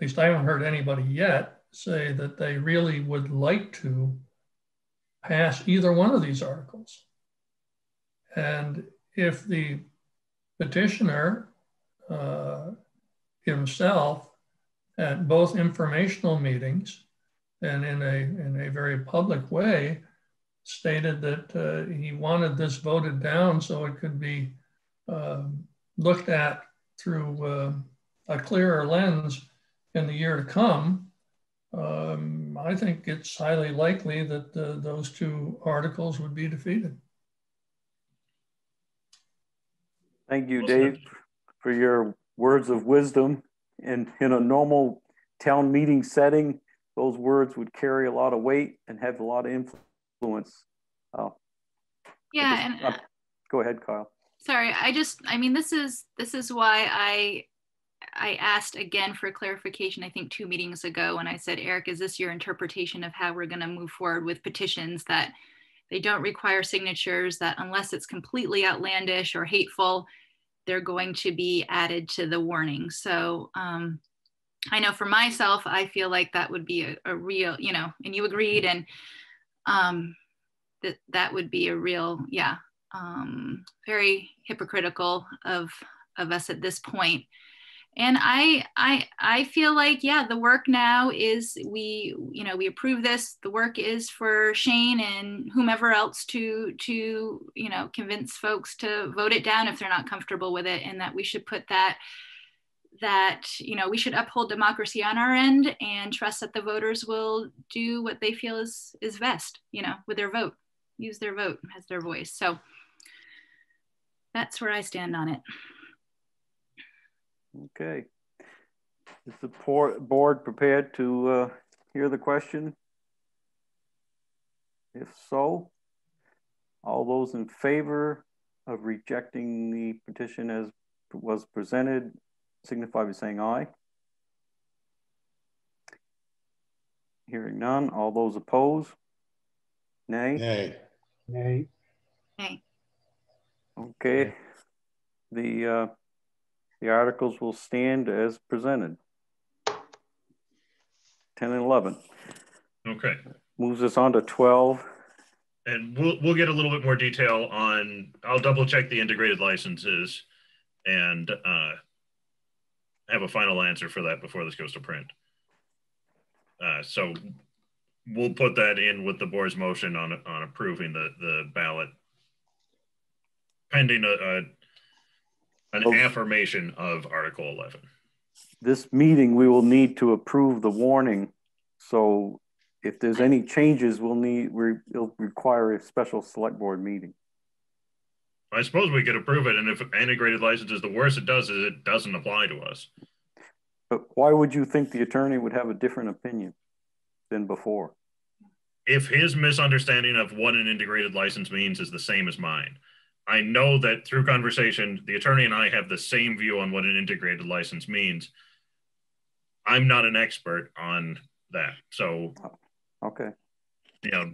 least I haven't heard anybody yet say that they really would like to pass either one of these articles. And if the petitioner uh, himself at both informational meetings and in a, in a very public way stated that uh, he wanted this voted down so it could be um, looked at through uh, a clearer lens in the year to come, um, I think it's highly likely that uh, those two articles would be defeated. Thank you, Dave, for your words of wisdom. And in a normal town meeting setting, those words would carry a lot of weight and have a lot of influence. Oh, yeah, and uh, go ahead, Kyle. Sorry, I just, I mean, this is this is why I I asked again for clarification. I think two meetings ago when I said, Eric, is this your interpretation of how we're going to move forward with petitions that they don't require signatures? That unless it's completely outlandish or hateful, they're going to be added to the warning. So um, I know for myself, I feel like that would be a, a real, you know, and you agreed, and um, that that would be a real, yeah, um, very hypocritical of of us at this point. And I I I feel like yeah, the work now is we you know we approve this. The work is for Shane and whomever else to to you know convince folks to vote it down if they're not comfortable with it, and that we should put that that you know we should uphold democracy on our end and trust that the voters will do what they feel is is best you know with their vote use their vote as their voice so that's where i stand on it okay is the board prepared to uh, hear the question if so all those in favor of rejecting the petition as was presented signify by saying aye. Hearing none. All those opposed? Nay? Nay. Nay. Nay. Okay. The, uh, the articles will stand as presented. 10 and 11. Okay. Moves us on to 12. And we'll, we'll get a little bit more detail on, I'll double check the integrated licenses and uh, have a final answer for that before this goes to print. Uh, so we'll put that in with the board's motion on on approving the the ballot pending a, a an oh. affirmation of Article 11. This meeting, we will need to approve the warning. So if there's any changes, we'll need, we, will require a special select board meeting. I suppose we could approve it, and if integrated license is the worst it does is it doesn't apply to us. But why would you think the attorney would have a different opinion than before? If his misunderstanding of what an integrated license means is the same as mine, I know that through conversation, the attorney and I have the same view on what an integrated license means. I'm not an expert on that. So, okay. You know,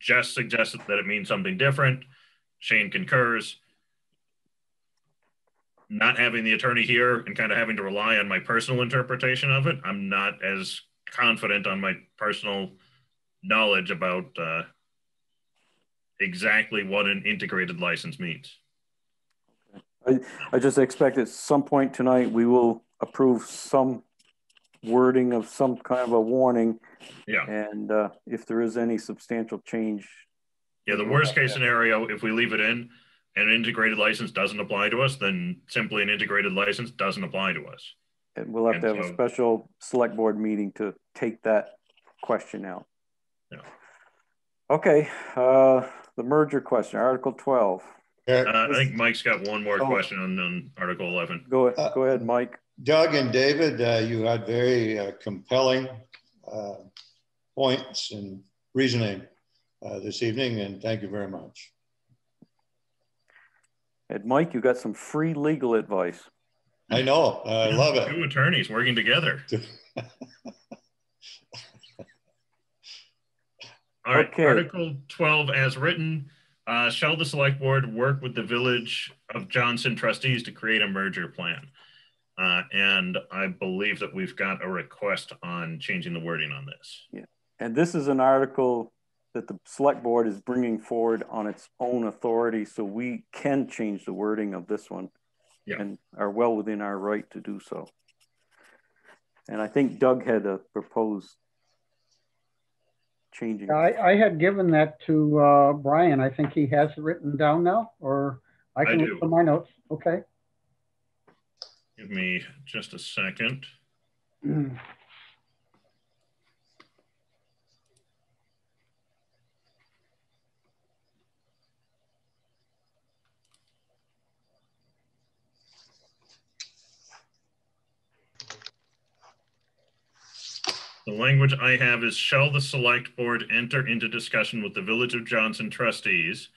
Jess suggested that it means something different. Shane concurs. Not having the attorney here and kind of having to rely on my personal interpretation of it, I'm not as confident on my personal knowledge about uh, exactly what an integrated license means. I, I just expect at some point tonight we will approve some wording of some kind of a warning. Yeah. And uh, if there is any substantial change, yeah, the worst case scenario, if we leave it in and an integrated license doesn't apply to us, then simply an integrated license doesn't apply to us. And we'll have and to have so, a special select board meeting to take that question out. Yeah. Okay, uh, the merger question, Article 12. Uh, I think Mike's got one more oh. question on, on, Article 11. Go, uh, go ahead, Mike. Doug and David, uh, you had very uh, compelling uh, points and reasoning uh, this evening, and thank you very much. And Mike, you got some free legal advice. I know. I love it. Two attorneys working together. All right, okay. Article 12 as written. Uh, shall the select board work with the Village of Johnson trustees to create a merger plan? Uh, and I believe that we've got a request on changing the wording on this. Yeah. And this is an article that the select board is bringing forward on its own authority. So we can change the wording of this one yeah. and are well within our right to do so. And I think Doug had a proposed changing. I, I had given that to uh, Brian. I think he has written down now, or I can I look do. for my notes. Okay. Give me just a second. The language I have is shall the select board enter into discussion with the Village of Johnson trustees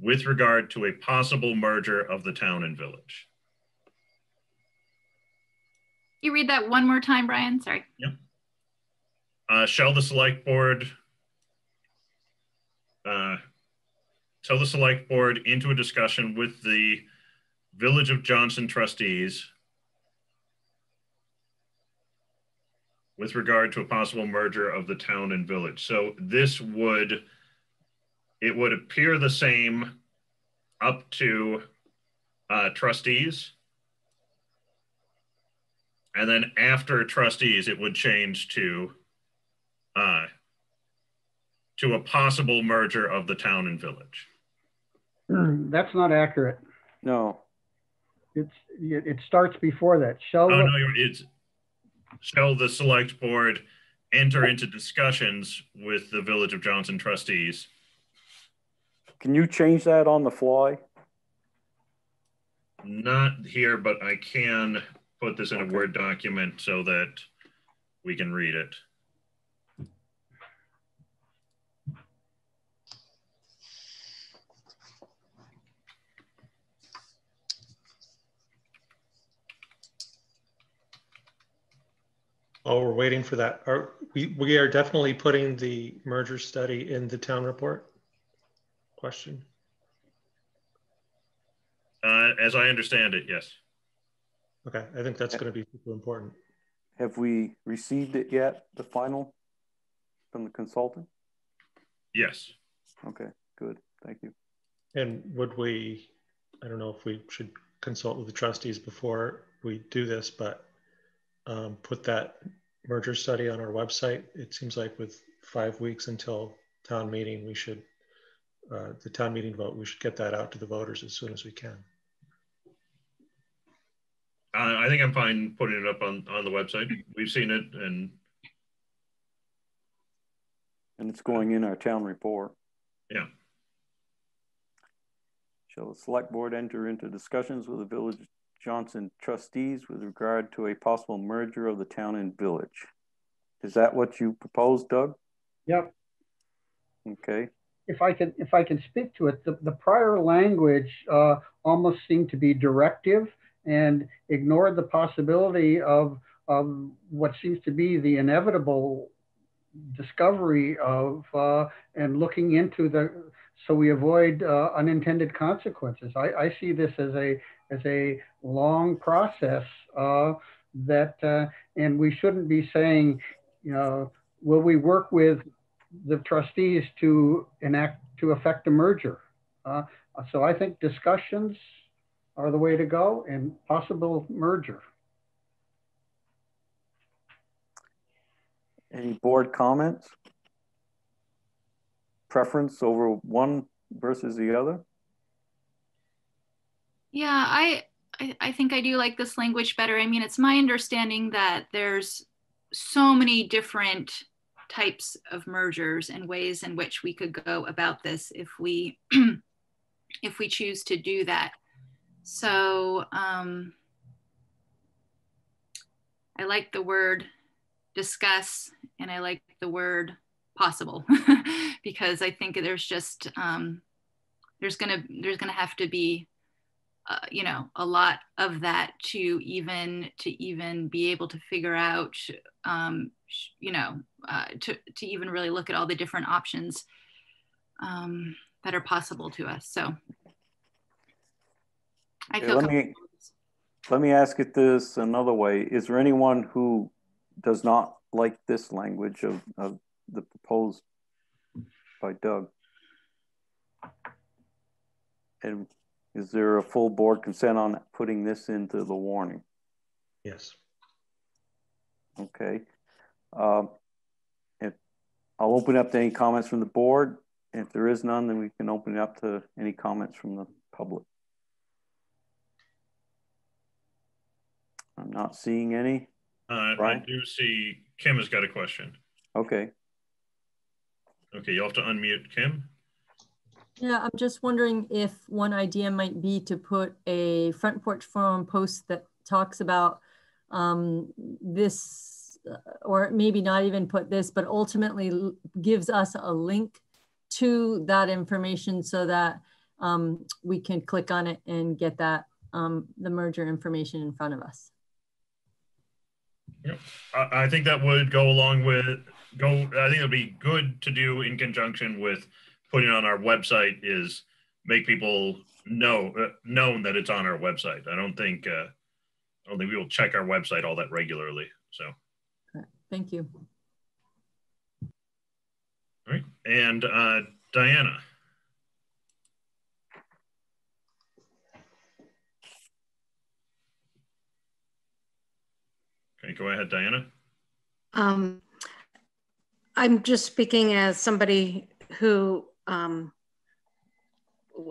with regard to a possible merger of the town and village? You read that one more time, Brian? Sorry. Uh, shall the select board uh, shall the select board into a discussion with the Village of Johnson trustees with regard to a possible merger of the town and village. So this would, it would appear the same up to uh, trustees. And then after trustees, it would change to uh, to a possible merger of the town and village. That's not accurate. No. It's it, it starts before that. Shall Oh no, it's shall the select board enter into discussions with the Village of Johnson trustees? Can you change that on the fly? Not here, but I can put this in a Word document so that we can read it. Oh, we're waiting for that. Are we, we are definitely putting the merger study in the town report? Question. Uh, as I understand it, yes. Okay, I think that's going to be super important. Have we received it yet, the final from the consultant? Yes. Okay, good. Thank you. And would we, I don't know if we should consult with the trustees before we do this, but um, put that merger study on our website. It seems like with five weeks until town meeting, we should, uh, the town meeting vote, we should get that out to the voters as soon as we can. Uh, I think I'm fine putting it up on, on the website. We've seen it and And it's going in our town report. yeah. Shall the select board enter into discussions with the village Johnson trustees with regard to a possible merger of the town and village? Is that what you proposed, Doug? Yep. Okay. if I can if I can speak to it, the, the prior language uh, almost seemed to be directive and ignored the possibility of of what seems to be the inevitable discovery of uh, and looking into the so we avoid uh, unintended consequences. I, I see this as a as a long process uh, that uh, and we shouldn't be saying, you know, will we work with the trustees to enact to affect a merger. Uh, so I think discussions are the way to go and possible merger. Any board comments? Preference over one versus the other? Yeah, I, I I think I do like this language better. I mean, it's my understanding that there's so many different types of mergers and ways in which we could go about this if we if we choose to do that. So um, I like the word discuss and I like the word possible because I think there's just um, there's gonna there's gonna have to be uh, you know a lot of that to even to even be able to figure out um, you know uh, to to even really look at all the different options um, that are possible to us. So I feel let me, let me ask it this another way. Is there anyone who does not like this language of, of the proposed by Doug? And is there a full board consent on putting this into the warning? Yes. Okay. Um, if, I'll open up to any comments from the board. If there is none, then we can open it up to any comments from the public. I'm not seeing any. Uh, I do see Kim has got a question. Okay. Okay, you'll have to unmute Kim. Yeah, I'm just wondering if one idea might be to put a front porch forum post that talks about um, this, uh, or maybe not even put this, but ultimately gives us a link to that information so that um, we can click on it and get that um, the merger information in front of us. Yep. I, I think that would go along with go. I think it'll be good to do in conjunction with putting on our website is make people know uh, known that it's on our website. I don't think uh, I don't think we will check our website all that regularly. So all Thank you. All right, and uh, Diana. Okay, go ahead, Diana. Um, I'm just speaking as somebody who, um,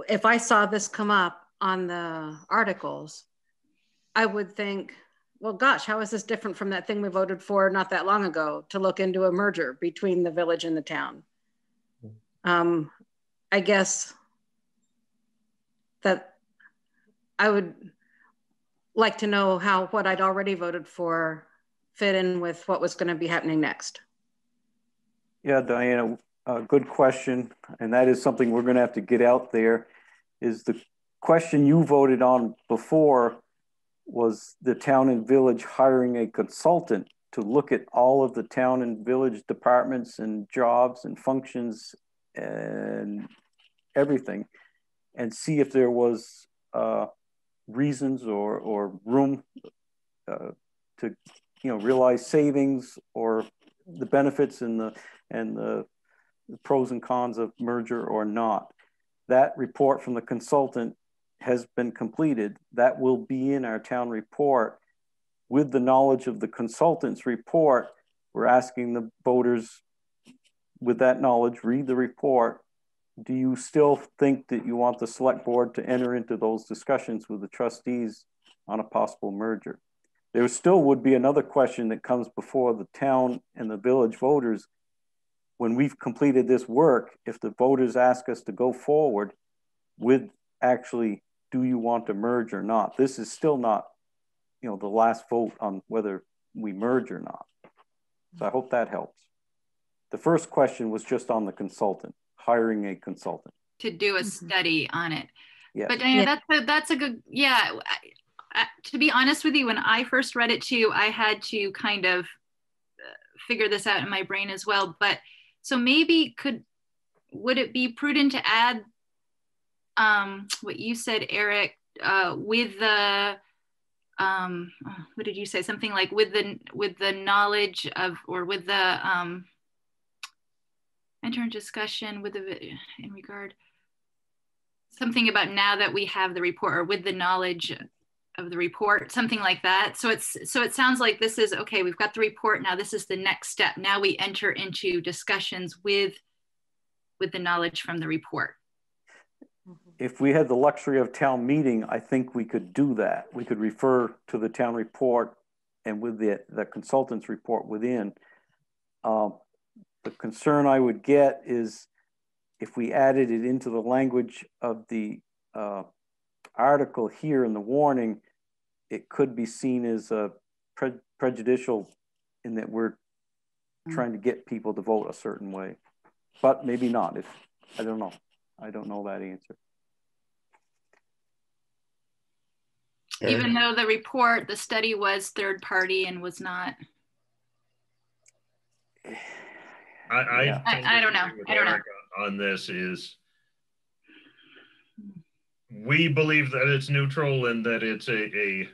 if I saw this come up on the articles, I would think, well, gosh, how is this different from that thing we voted for not that long ago to look into a merger between the village and the town? Um, I guess that I would like to know how what I'd already voted for fit in with what was going to be happening next. Yeah, Diana, uh, good question. And that is something we're going to have to get out there. Is the question you voted on before was the town and village hiring a consultant to look at all of the town and village departments and jobs and functions and everything and see if there was uh, reasons or, or room uh, to you know realize savings or the benefits and the and the, pros and cons of merger or not. That report from the consultant has been completed. That will be in our town report. With the knowledge of the consultant's report, we're asking the voters with that knowledge, read the report. Do you still think that you want the select board to enter into those discussions with the trustees on a possible merger? There still would be another question that comes before the town and the village voters. When we've completed this work, if the voters ask us to go forward with actually, do you want to merge or not? This is still not, you know, the last vote on whether we merge or not. So I hope that helps. The first question was just on the consultant, hiring a consultant. to do a study on it. Yeah. But Diana, that's a, that's a good, yeah. I, I, to be honest with you, when I first read it too, I had to kind of uh, figure this out in my brain as well. But so maybe could, would it be prudent to add um, what you said, Eric, uh, with the, um, what did you say? Something like with the, with the knowledge of, or with the, um, enter in discussion with the, in regard, something about now that we have the report or with the knowledge of the report something like that so it's so it sounds like this is okay we've got the report now this is the next step now we enter into discussions with with the knowledge from the report If we had the luxury of town meeting, I think we could do that. We could refer to the town report and with the, the consultant's report within. Um, the concern I would get is if we added it into the language of the uh, article here in the warning, it could be seen as uh, pre prejudicial in that we're trying to get people to vote a certain way, but maybe not. If I don't know, I don't know that answer. even though the report the study was third party and was not I, I, Yeah. I- I don't know. I don't know. On this is we believe that it's neutral and that it's a, a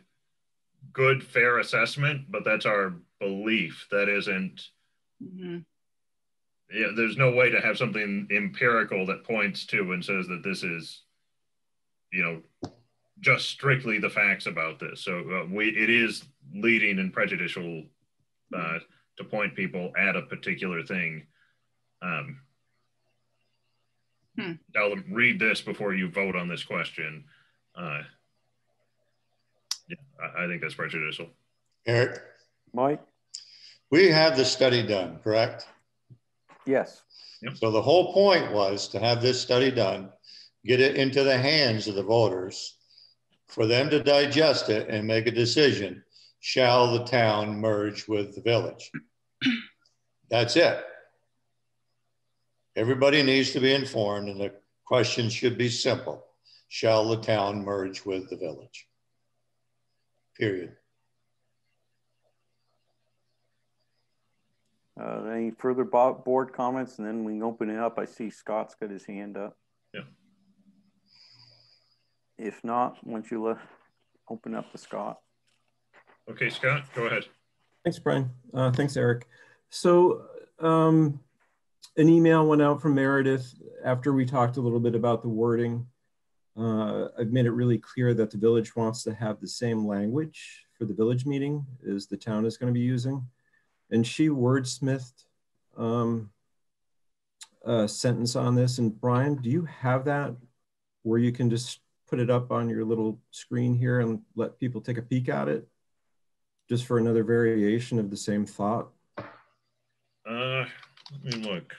good, fair assessment, but that's our belief. That isn't, Mm-hmm. yeah, there's no way to have something empirical that points to and says that this is, you know, just strictly the facts about this. So uh, we, it is leading and prejudicial uh, to point people at a particular thing. Um, Hmm. Tell them read this before you vote on this question. Uh, yeah, I, I think that's prejudicial. Eric, Mike? we have the study done, correct? Yes. So the whole point was to have this study done, get it into the hands of the voters, for them to digest it and make a decision. Shall the town merge with the village? That's it. Everybody needs to be informed and the question should be simple. Shall the town merge with the village? Period. Uh, any further board comments and then we can open it up. I see Scott's got his hand up. Yeah. If not, once you let, open up to Scott. Okay, Scott, go ahead. Thanks, Brian. Uh, thanks, Eric. So um, an email went out from Meredith after we talked a little bit about the wording. Uh, I've made it really clear that the village wants to have the same language for the village meeting as the town is going to be using. And she wordsmithed um, a sentence on this. And Brian, do you have that where you can just put it up on your little screen here and let people take a peek at it? Just for another variation of the same thought? Let me look.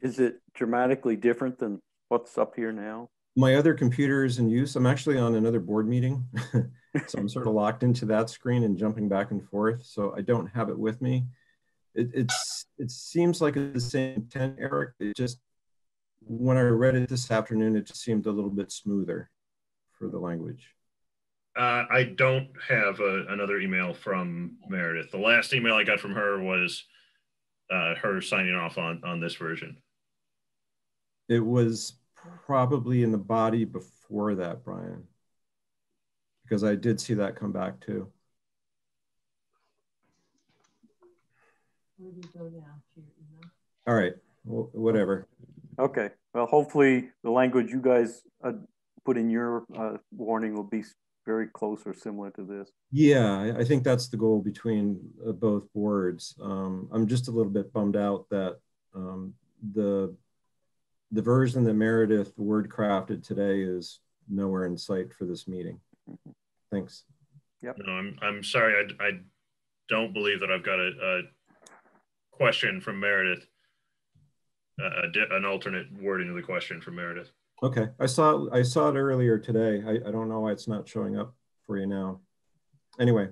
Is it dramatically different than what's up here now? My other computer is in use. I'm actually on another board meeting. so I'm sort of locked into that screen and jumping back and forth. So I don't have it with me. It, it's it seems like it's the same intent, Eric. It just when I read it this afternoon, it just seemed a little bit smoother for the language. Uh, I don't have a, another email from Meredith. The last email I got from her was uh, her signing off on on this version. It was probably in the body before that, Brian, because I did see that come back too. All right, well, whatever. Okay, well, hopefully the language you guys uh, put in your uh, warning will be very close or similar to this. Yeah, I think that's the goal between uh, both boards. Um, I'm just a little bit bummed out that um, the the version that Meredith word crafted today is nowhere in sight for this meeting. Thanks. Yep. No, I'm I'm sorry. I, I don't believe that I've got a, a question from Meredith. Uh, an alternate wording of the question from Meredith. Okay, I saw I saw it earlier today. I, I don't know why it's not showing up for you now. Anyway,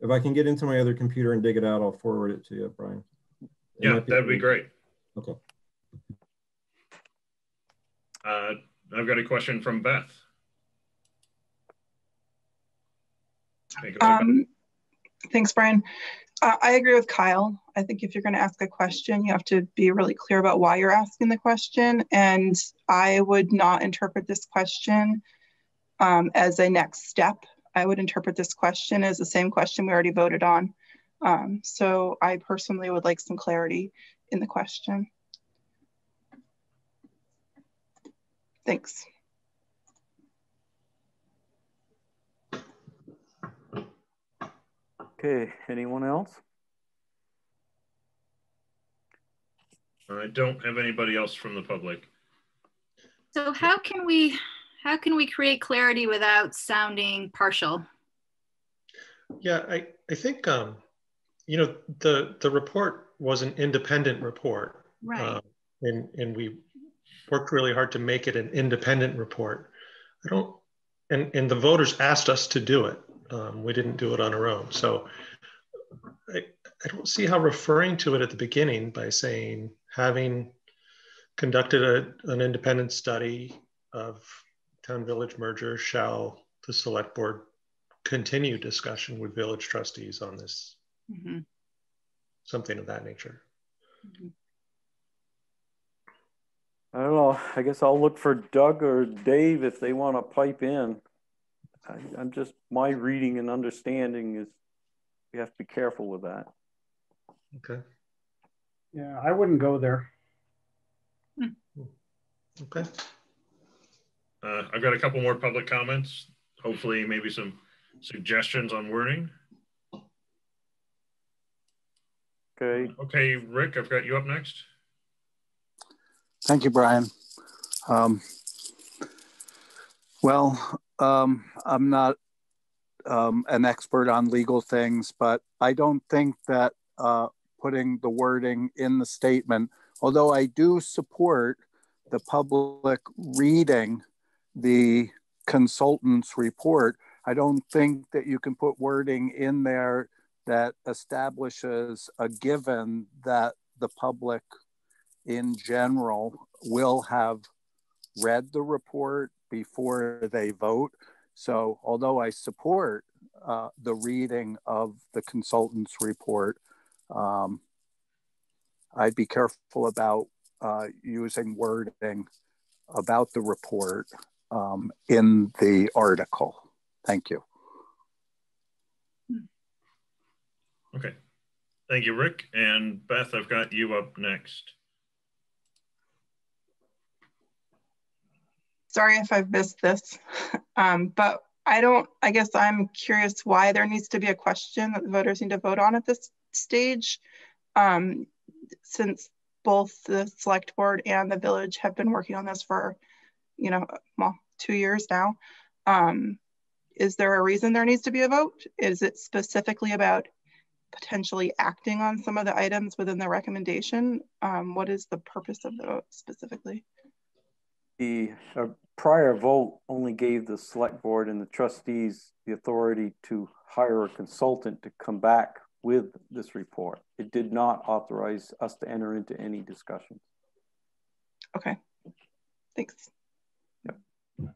if I can get into my other computer and dig it out, I'll forward it to you, Brian. It yeah, be that'd be great. Okay. Uh, I've got a question from Beth. Um, thanks, Brian. Uh, I agree with Kyle. I think if you're going to ask a question, you have to be really clear about why you're asking the question. And I would not interpret this question um, as a next step. I would interpret this question as the same question we already voted on. Um, so I personally would like some clarity in the question. Thanks. Okay, anyone else? I don't have anybody else from the public. So how can we how can we create clarity without sounding partial? Yeah, I, I think um, you know the the report was an independent report. Right. Uh, and and we worked really hard to make it an independent report. I don't and, and the voters asked us to do it. Um, we didn't do it on our own. So I, I don't see how referring to it at the beginning by saying having conducted a, an independent study of town village merger shall the select board continue discussion with village trustees on this mm-hmm. something of that nature mm-hmm. I don't know. I guess I'll look for Doug or Dave if they want to pipe in. I, I'm just, my reading and understanding is we have to be careful with that. Okay. Yeah, I wouldn't go there. Okay. Uh, I've got a couple more public comments. Hopefully, maybe some suggestions on wording. Okay. Okay, Rick, I've got you up next. Thank you, Brian. Um, well, um, I'm not um, an expert on legal things, but I don't think that uh, putting the wording in the statement, although I do support the public reading the consultant's report, I don't think that you can put wording in there that establishes a given that the public in general will have read the report before they vote. So, although I support uh, the reading of the consultant's report, um, I'd be careful about uh, using wording about the report um, in the article. Thank you. Okay. Thank you, Rick. And Beth, I've got you up next. Sorry if I've missed this, um, but I don't, I guess I'm curious why there needs to be a question that the voters need to vote on at this stage. Um, since both the select board and the village have been working on this for, you know, well, two years now. Um, is there a reason there needs to be a vote? Is it specifically about potentially acting on some of the items within the recommendation? Um, what is the purpose of the vote specifically? The uh, prior vote only gave the select board and the trustees the authority to hire a consultant to come back with this report. It did not authorize us to enter into any discussions. Okay, thanks. Yep. Is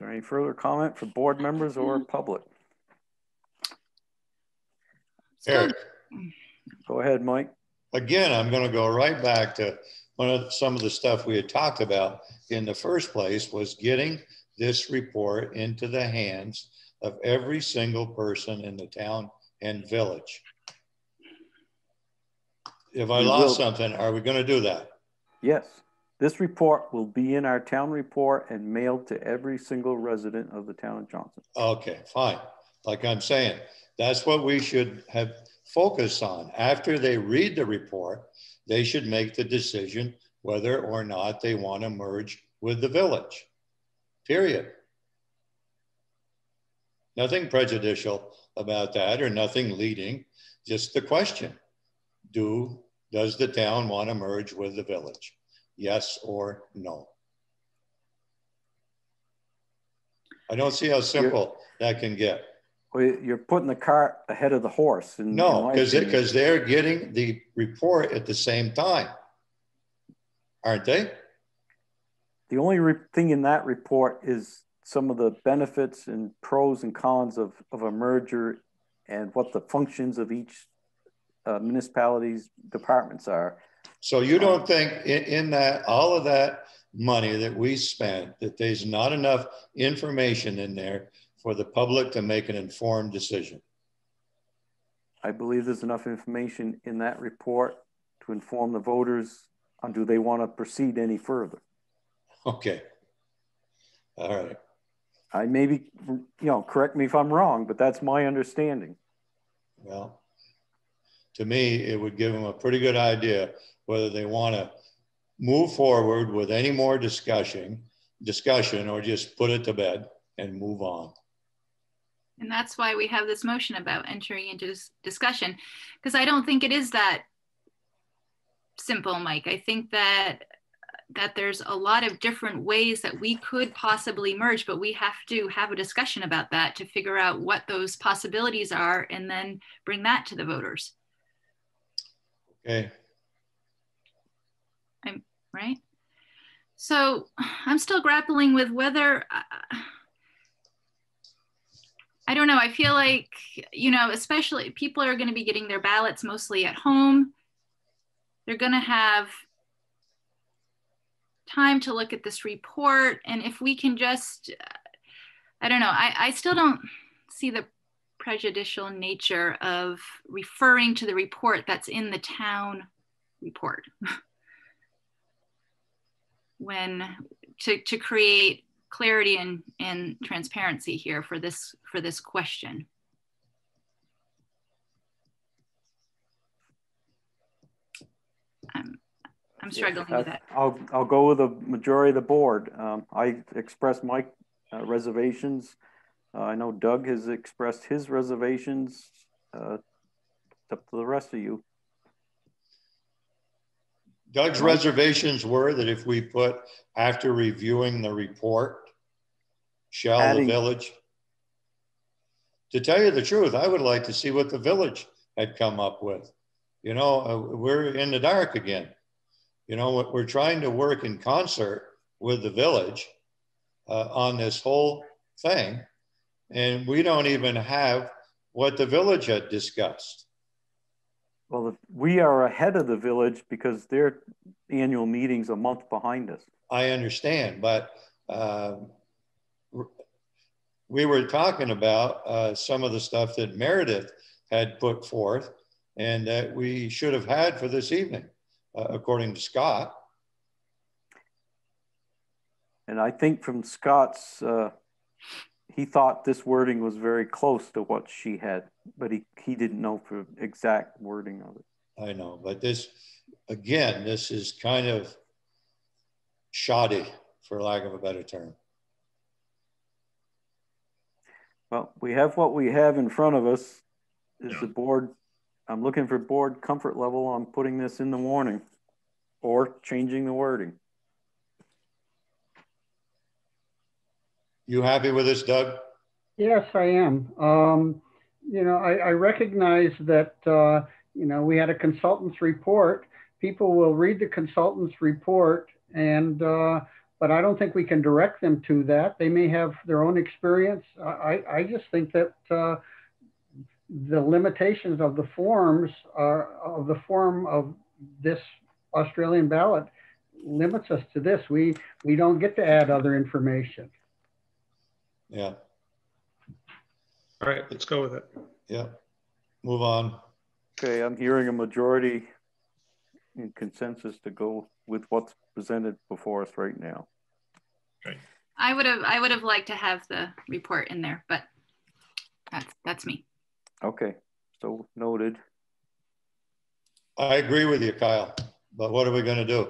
there any further comment for board members or mm-hmm. public? Eric. Go ahead, Mike. Again, I'm going to go right back to one of some of the stuff we had talked about in the first place was getting this report into the hands of every single person in the town and village. If I We lost will. something, are we going to do that? Yes, this report will be in our town report and mailed to every single resident of the town of Johnson. Okay, fine. Like I'm saying, that's what we should have focused on. After they read the report, they should make the decision whether or not they want to merge with the village. Period. Nothing prejudicial about that or nothing leading, just the question. Do, does the town want to merge with the village? Yes or no? I don't see how simple that can get. Well, you're putting the cart ahead of the horse. in- in No, because because they're getting the report at the same time, aren't they? The only re- thing in that report is some of the benefits and pros and cons of, of a merger and what the functions of each uh, municipality's departments are. So you don't think in, in that all of that money that we spent that there's not enough information in there for the public to make an informed decision? I believe there's enough information in that report to inform the voters on do they want to proceed any further. Okay. All right. I maybe, you know, correct me if I'm wrong, but that's my understanding. Well, to me, it would give them a pretty good idea whether they want to move forward with any more discussion, discussion, or just put it to bed and move on. And that's why we have this motion about entering into this discussion, because I don't think it is that simple, Mike. I think that that there's a lot of different ways that we could possibly merge, but we have to have a discussion about that to figure out what those possibilities are and then bring that to the voters. Okay. I'm right. So I'm still grappling with whether uh, I don't know. I feel like, you know, especially people are going to be getting their ballots mostly at home. They're going to have time to look at this report. And if we can just, uh, I don't know, I, I still don't see the prejudicial nature of referring to the report that's in the town report. when to, to create clarity and, and transparency here for this for this question. I'm, I'm struggling yeah, with that. I'll, I'll go with the majority of the board. Um, I expressed my uh, reservations. Uh, I know Doug has expressed his reservations. Uh, it's up to the rest of you. Doug's reservations were that if we put after reviewing the report, shall Adding. the village. To tell you the truth, I would like to see what the village had come up with. You know, uh, we're in the dark again. You know, we're trying to work in concert with the village uh, on this whole thing, and we don't even have what the village had discussed. Well, we are ahead of the village because their annual meeting's a month behind us. I understand, but uh, we were talking about uh, some of the stuff that Meredith had put forth and that we should have had for this evening, uh, according to Scott. And I think from Scott's, uh, he thought this wording was very close to what she had, but he, he didn't know for exact wording of it. I know, but this, again, this is kind of shoddy, for lack of a better term. Well, we have what we have in front of us. Is Yeah. the board, I'm looking for board comfort level on putting this in the warning or changing the wording. You happy with this, Doug? Yes, I am. Um, you know, I, I recognize that, uh, you know, we had a consultant's report. People will read the consultant's report and, uh, but I don't think we can direct them to that. They may have their own experience. I, I just think that uh, the limitations of the forms are of the form of this Australian ballot limits us to this. We we don't get to add other information. Yeah. All right, let's go with it. Yeah. Move on. Okay, I'm hearing a majority in consensus to go with what's presented before us right now. Okay. I would have I would have liked to have the report in there, but that's that's me. Okay, so noted. I agree with you, Kyle, but what are we going to do?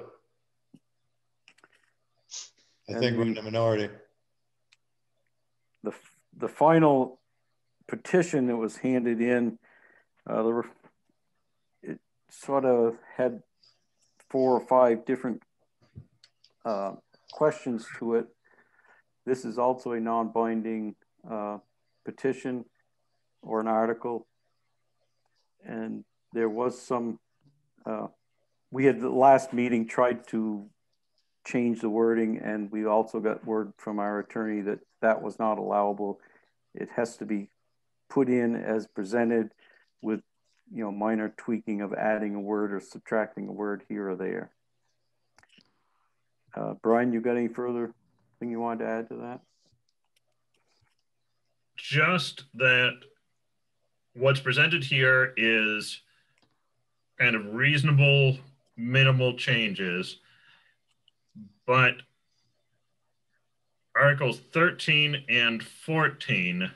I And think we're in the- the minority. The, the final petition that was handed in, uh, were, it sort of had four or five different uh, questions to it. This is also a non-binding uh, petition or an article. And there was some, uh, we had the last meeting tried to change the wording and we also got word from our attorney that that was not allowable. It has to be put in as presented with, you know, minor tweaking of adding a word or subtracting a word here or there. Uh, Brian, you got any further thing you wanted to add to that? just that what's presented here is kind of reasonable, minimal changes, but Articles 13 and 14.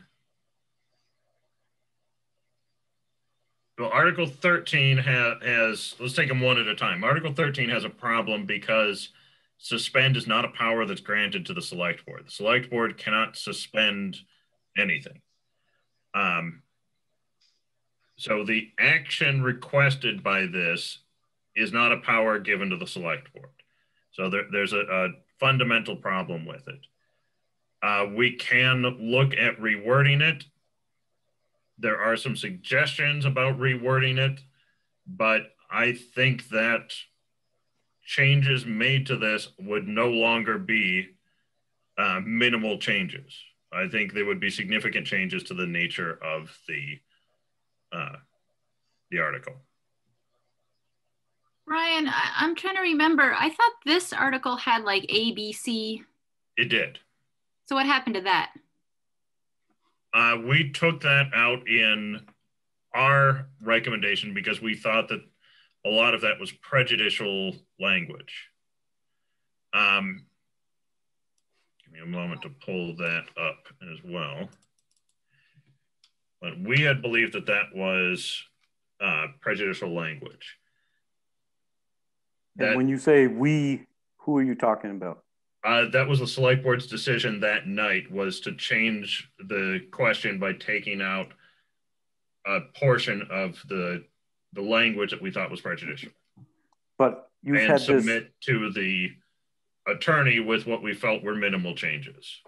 Well, Article 13 ha- has, let's take them one at a time. Article 13 has a problem because suspend is not a power that's granted to the select board. The select board cannot suspend anything. Um, so the action requested by this is not a power given to the select board. So there, there's a, a, fundamental problem with it. Uh, we can look at rewording it. There are some suggestions about rewording it, but I think that changes made to this would no longer be uh, minimal changes. I think there would be significant changes to the nature of the uh, the article. Ryan, I, I'm trying to remember. I thought this article had like A, B, C. It did. So what happened to that? Uh, we took that out in our recommendation because we thought that a lot of that was prejudicial language. Um, give me a moment to pull that up as well. But we had believed that that was uh, prejudicial language. And when you say we, who are you talking about? Uh, that was the select board's decision that night was to change the question by taking out a portion of the the language that we thought was prejudicial. But you and submit this. to the attorney with what we felt were minimal changes.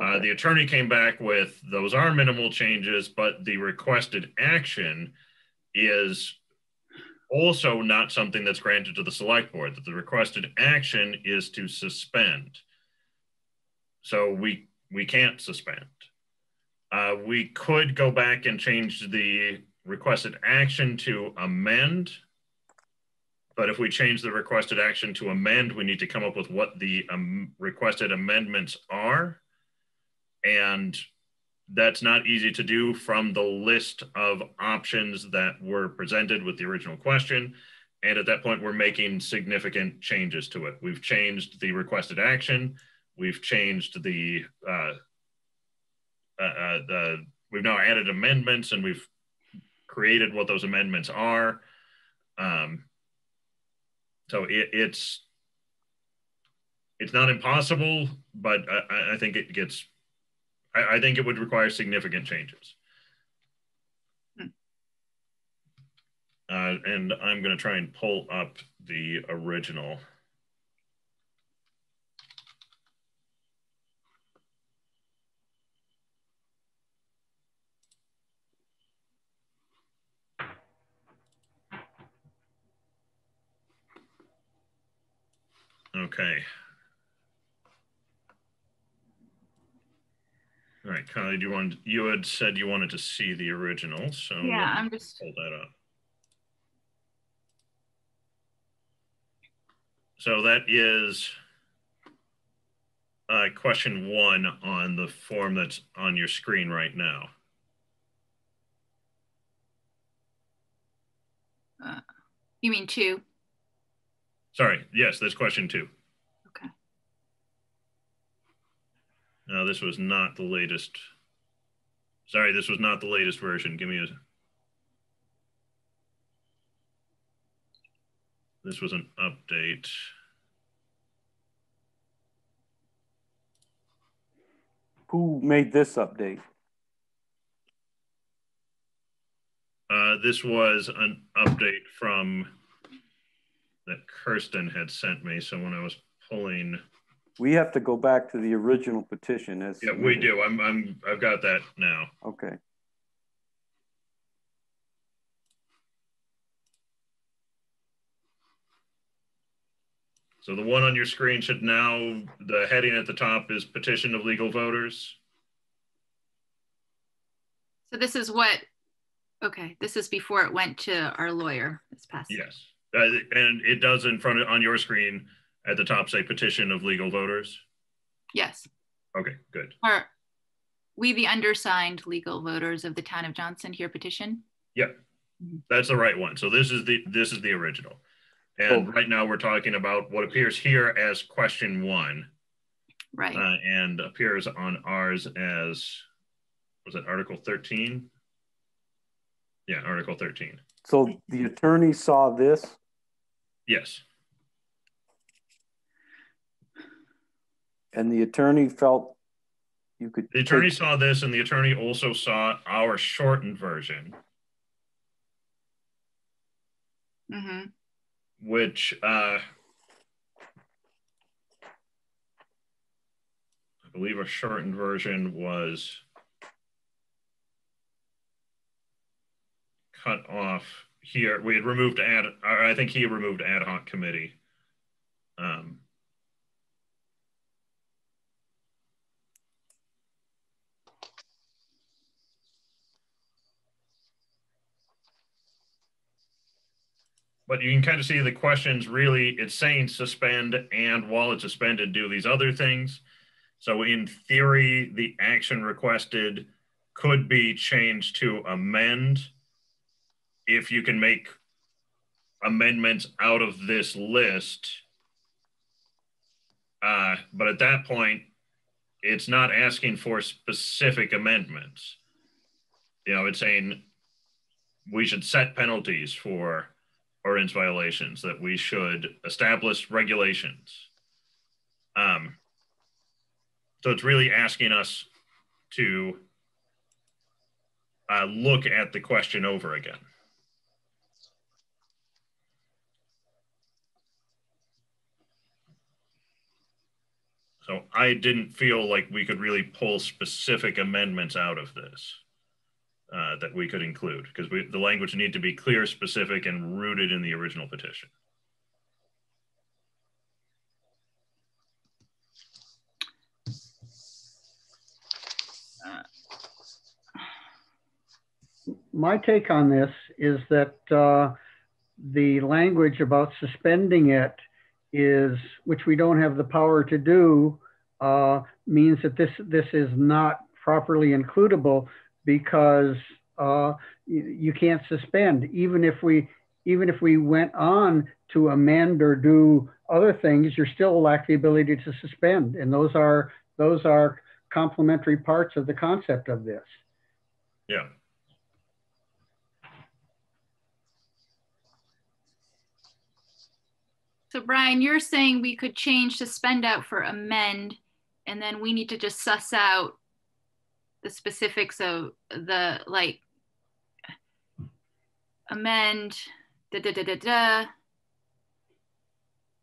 Uh, the attorney came back with those are minimal changes, but the requested action is also not something that's granted to the select board, that the requested action is to suspend. So we we can't suspend. Uh, we could go back and change the requested action to amend. But if we change the requested action to amend, we need to come up with what the um, requested amendments are. And that's not easy to do from the list of options that were presented with the original question. And at that point, we're making significant changes to it. We've changed the requested action. We've changed the, uh, uh, uh, the we've now added amendments and we've created what those amendments are. Um, so it, it's it's not impossible, but I, I think it gets I, I think it would require significant changes. Uh, and I'm going to try and pull up the original. Okay. All right, Kylie, do you want you had said you wanted to see the original, so Yeah, I'm just- pull that up. So that is uh, question one on the form that's on your screen right now. Uh, you mean two? Sorry, yes, that's question two. No, this was not the latest. Sorry, this was not the latest version. Give me a. This was an update. Who made this update? Uh, this was an update from that Kirsten had sent me. So when I was pulling, We have to go back to the original petition as. yeah, we do. I'm, I'm, I've got that now. Okay. So the one on your screen should now, the heading at the top is petition of legal voters. So this is what, okay, this is before it went to our lawyer this past. Yes. Uh, and it does in front of, on your screen at the top say petition of legal voters. Yes. Okay, good. Are we the undersigned legal voters of the town of Johnson here petition? Yep. That's the right one. So this is the, this is the original. And right now we're talking about what appears here as question one. Right. Uh, and appears on ours as, was it Article 13? Yeah, Article 13. So the attorney saw this. Yes. And the attorney felt you could. The attorney take- saw this and the attorney also saw our shortened version, Mm-hmm. which uh, I believe a shortened version was cut off here. We had removed ad, I think he removed ad hoc committee. Um, but you can kind of see the questions really, it's saying suspend and while it's suspended, do these other things. So in theory, the action requested could be changed to amend if you can make amendments out of this list. Uh, but at that point, it's not asking for specific amendments. You know, it's saying we should set penalties for ordinance violations, that we should establish regulations. Um, so it's really asking us to uh, look at the question over again. So I didn't feel like we could really pull specific amendments out of this uh, that we could include because the language need to be clear, specific, and rooted in the original petition. my take on this is that uh, the language about suspending it is, which we don't have the power to do, uh, means that this this is not properly includable because uh, you, you can't suspend even if we even if we went on to amend or do other things, you're still lack the ability to suspend, and those are those are complementary parts of the concept of this. Yeah. So Brian, you're saying we could change suspend out for amend, and then we need to just suss out the specifics of the like amend da da da da da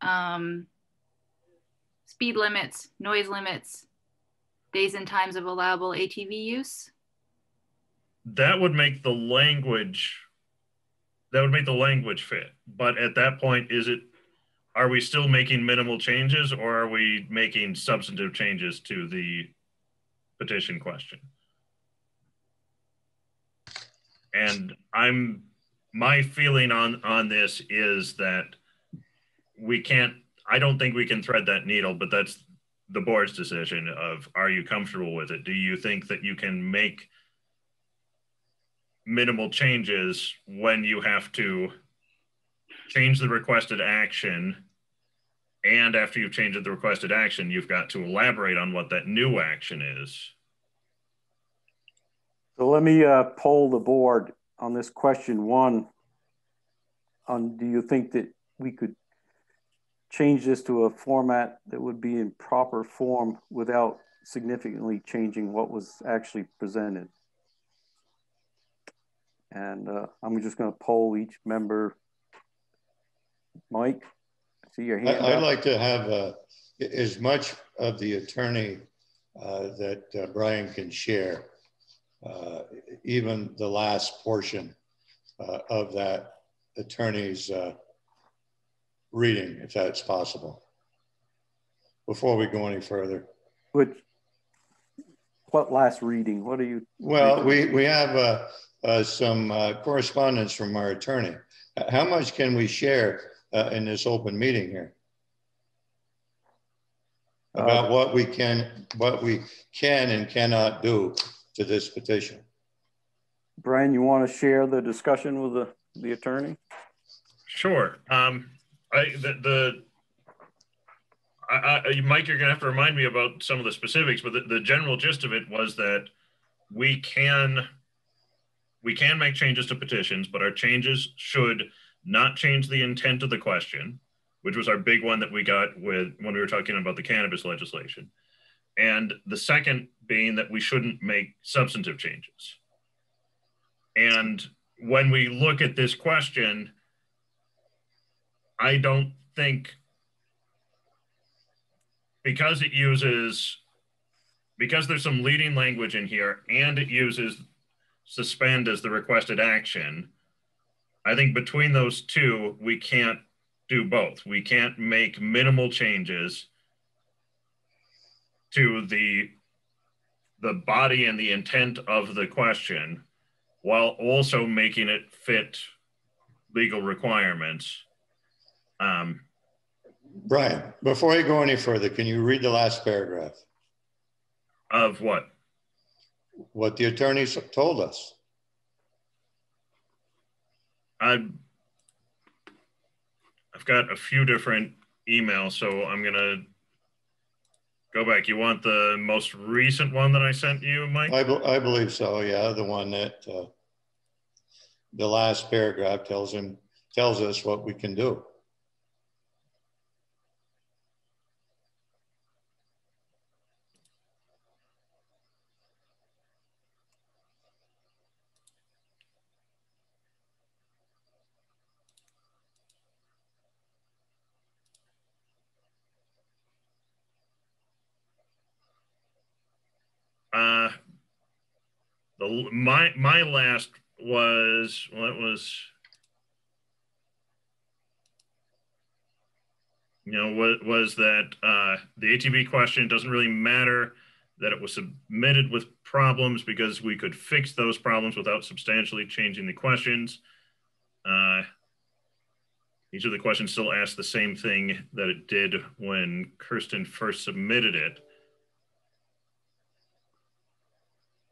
um, speed limits, noise limits, days and times of allowable ATV use. That would make the language that would make the language fit. But at that point, is it are we still making minimal changes or are we making substantive changes to the petition question? And I'm my feeling on on this is that we can't I don't think we can thread that needle, but that's the board's decision of are you comfortable with it? Do you think that you can make minimal changes when you have to change the requested action and after you've changed the requested action, you've got to elaborate on what that new action is. So let me uh, poll the board on this question one. On do you think that we could change this to a format that would be in proper form without significantly changing what was actually presented? And uh, I'm just going to poll each member. Mike? See your hand. I, would like to have uh, as much of the attorney uh, that uh, Brian can share, uh, even the last portion uh, of that attorney's uh, reading, if that's possible, before we go any further. Which, what last reading? What are you? Well, we, we have some correspondence from our attorney. How much can we share uh, in this open meeting here about uh, what we can, what we can and cannot do to this petition. Brian, you want to share the discussion with the, the attorney? Sure. Um, I, the, the I, I, Mike, you're going to have to remind me about some of the specifics, but the, the general gist of it was that we can we can make changes to petitions, but our changes should not change the intent of the question, which was our big one that we got with when we were talking about the cannabis legislation. And the second being that we shouldn't make substantive changes. And when we look at this question, I don't think because it uses because there's some leading language in here and it uses suspend as the requested action I think between those two, we can't do both. We can't make minimal changes to the the body and the intent of the question while also making it fit legal requirements. Um, Brian, before you go any further, can you read the last paragraph? Of what? What the attorneys told us. I, I've got a few different emails, so I'm gonna go back. You want the most recent one that I sent you, Mike? I, be, I believe so. Yeah, the one that uh, the last paragraph tells him tells us what we can do. Uh, the my my last was well, it was you know was was that uh, the ATV question doesn't really matter that it was submitted with problems because we could fix those problems without substantially changing the questions. Uh, each of the questions still ask the same thing that it did when Kirsten first submitted it.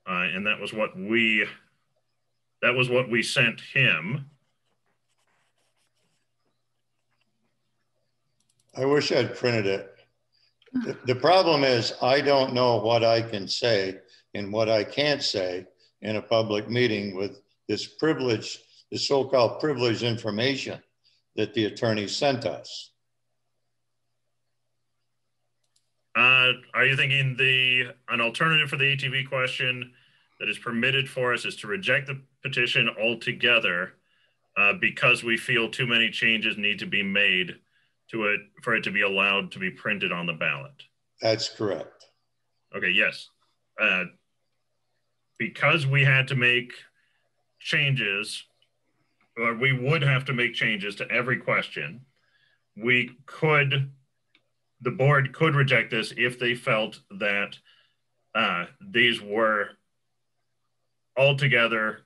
Uh, and that was what we that was what we sent him. I wish I'd printed it. The, problem is I don't know what I can say and what I can't say in a public meeting with this privilege, this so-called privileged information that the attorney sent us. Uh, are you thinking the an alternative for the ATV question that is permitted for us is to reject the petition altogether uh, because we feel too many changes need to be made to it for it to be allowed to be printed on the ballot? That's correct. Okay, yes. Uh, because we had to make changes, or we would have to make changes to every question, we could the board could reject this if they felt that uh, these were altogether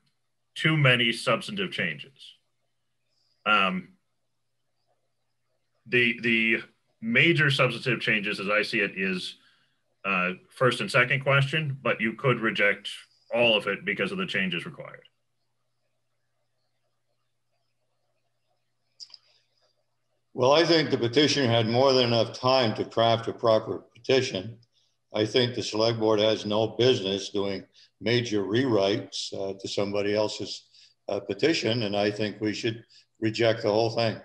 too many substantive changes. Um, the the major substantive changes, as I see it, is uh, first and second question, but you could reject all of it because of the changes required. Well, I think the petitioner had more than enough time to craft a proper petition. I think the select board has no business doing major rewrites uh, to somebody else's uh, petition, and I think we should reject the whole thing.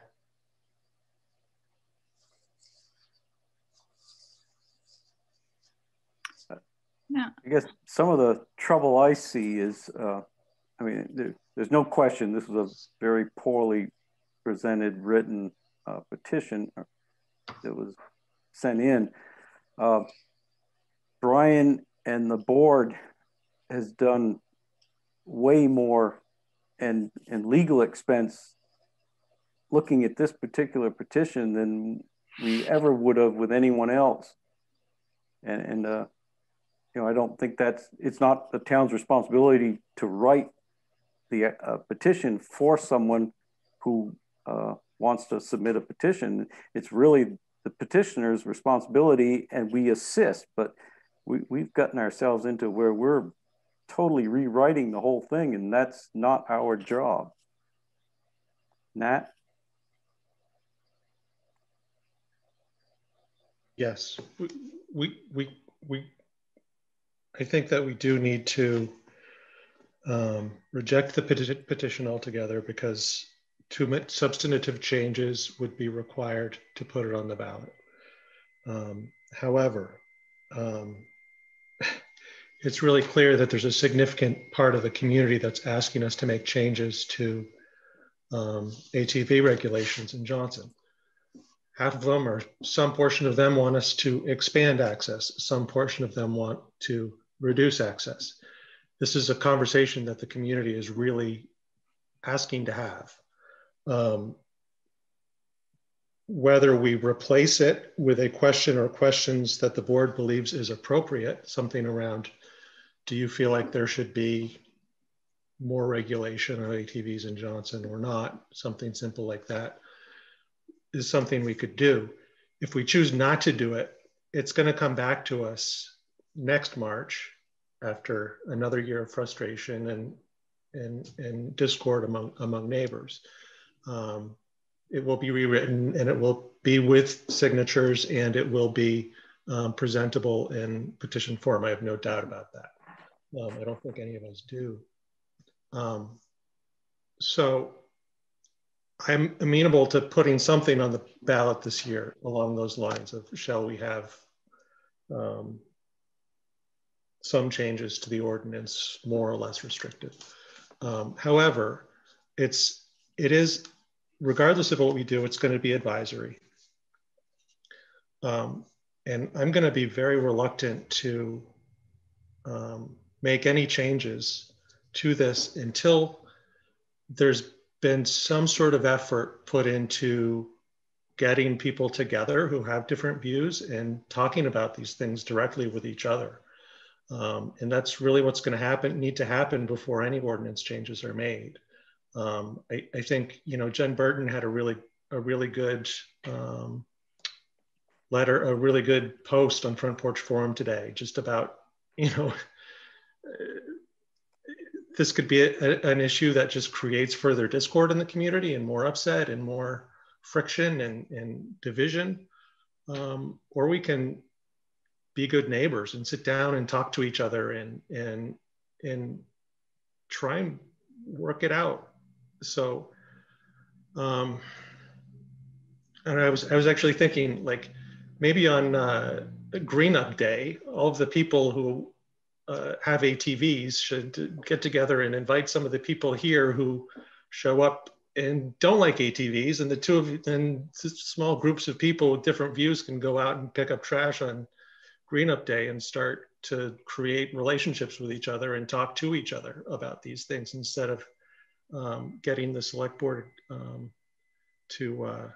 Yeah. I guess some of the trouble I see is, uh, I mean, there, there's no question this was a very poorly presented written uh, petition that was sent in. Uh, Brian and the board has done way more and and legal expense looking at this particular petition than we ever would have with anyone else. And, and uh, you know, I don't think that's, it's not the town's responsibility to write the uh, petition for someone who uh, wants to submit a petition. It's really the petitioner's responsibility and we assist, but we, we've gotten ourselves into where we're totally rewriting the whole thing and that's not our job. Nat? Yes, we, we, we, we I think that we do need to um, reject the petition altogether because too much substantive changes would be required to put it on the ballot. Um, however, um, it's really clear that there's a significant part of the community that's asking us to make changes to um, ATV regulations in Johnson. Half of them or some portion of them want us to expand access. Some portion of them want to reduce access. This is a conversation that the community is really asking to have. Um, whether we replace it with a question or questions that the board believes is appropriate, something around, do you feel like there should be more regulation on ATVs in Johnson or not, something simple like that is something we could do. If we choose not to do it, it's going to come back to us next March after another year of frustration and and, and discord among among neighbors. Um, it will be rewritten and it will be with signatures and it will be um, presentable in petition form. I have no doubt about that. Um, I don't think any of us do. Um, so I'm amenable to putting something on the ballot this year along those lines of shall we have um, some changes to the ordinance more or less restrictive. Um, however, it's it is regardless of what we do, it's going to be advisory. Um, and I'm going to be very reluctant to um, make any changes to this until there's been some sort of effort put into getting people together who have different views and talking about these things directly with each other. Um, and that's really what's going to happen, need to happen before any ordinance changes are made. Um, I, I, think, you know, Jen Burton had a really, a really good um, letter, a really good post on Front Porch Forum today, just about, you know, this could be a, an issue that just creates further discord in the community and more upset and more friction and, and division. Um, or we can be good neighbors and sit down and talk to each other and, and, and try and work it out. So, um, and I was, I was actually thinking like maybe on uh, Green Up Day, all of the people who uh, have ATVs should get together and invite some of the people here who show up and don't like ATVs, and the two of and small groups of people with different views can go out and pick up trash on Green Up Day and start to create relationships with each other and talk to each other about these things instead of um, getting the select board um, to uh,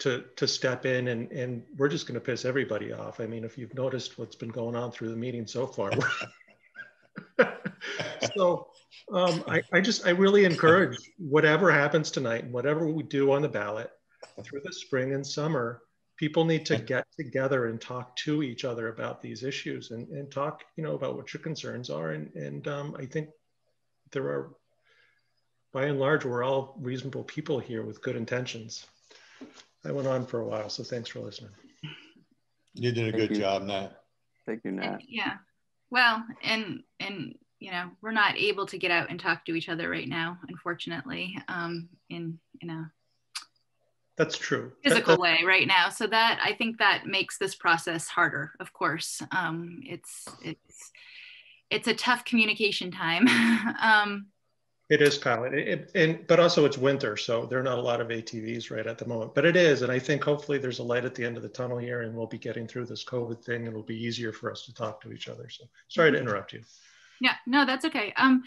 to to step in and and we're just going to piss everybody off. I mean, if you've noticed what's been going on through the meeting so far. so um, I, I just I really encourage whatever happens tonight and whatever we do on the ballot through the spring and summer, people need to get together and talk to each other about these issues and, and talk, you know, about what your concerns are. And, and um, I think there are, by and large, we're all reasonable people here with good intentions. I went on for a while, so thanks for listening. You did a Thank good you. job, Nat. Thank you, Nat. Yeah. Well, and and you know we're not able to get out and talk to each other right now, unfortunately. Um, in in a that's true physical that, way right now. So that I think that makes this process harder. Of course, um, it's it's it's a tough communication time. um, it is, Kyle. It, it, and but also it's winter, so there are not a lot of ATVs right at the moment. But it is, and I think hopefully there's a light at the end of the tunnel here, and we'll be getting through this COVID thing, and it'll be easier for us to talk to each other. So sorry to mm-hmm. interrupt you. Yeah, no, that's okay. Um,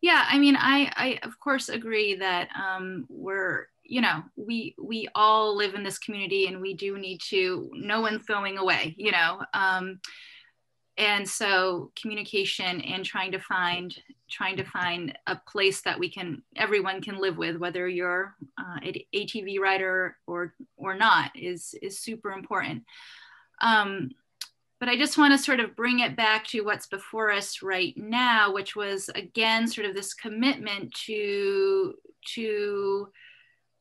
yeah, I mean, I I of course agree that um, we're you know we we all live in this community, and we do need to. No one's going away, you know. Um, and so communication and trying to find trying to find a place that we can everyone can live with whether you're uh, an atv rider or or not is is super important. Um, but i just want to sort of bring it back to what's before us right now which was again sort of this commitment to to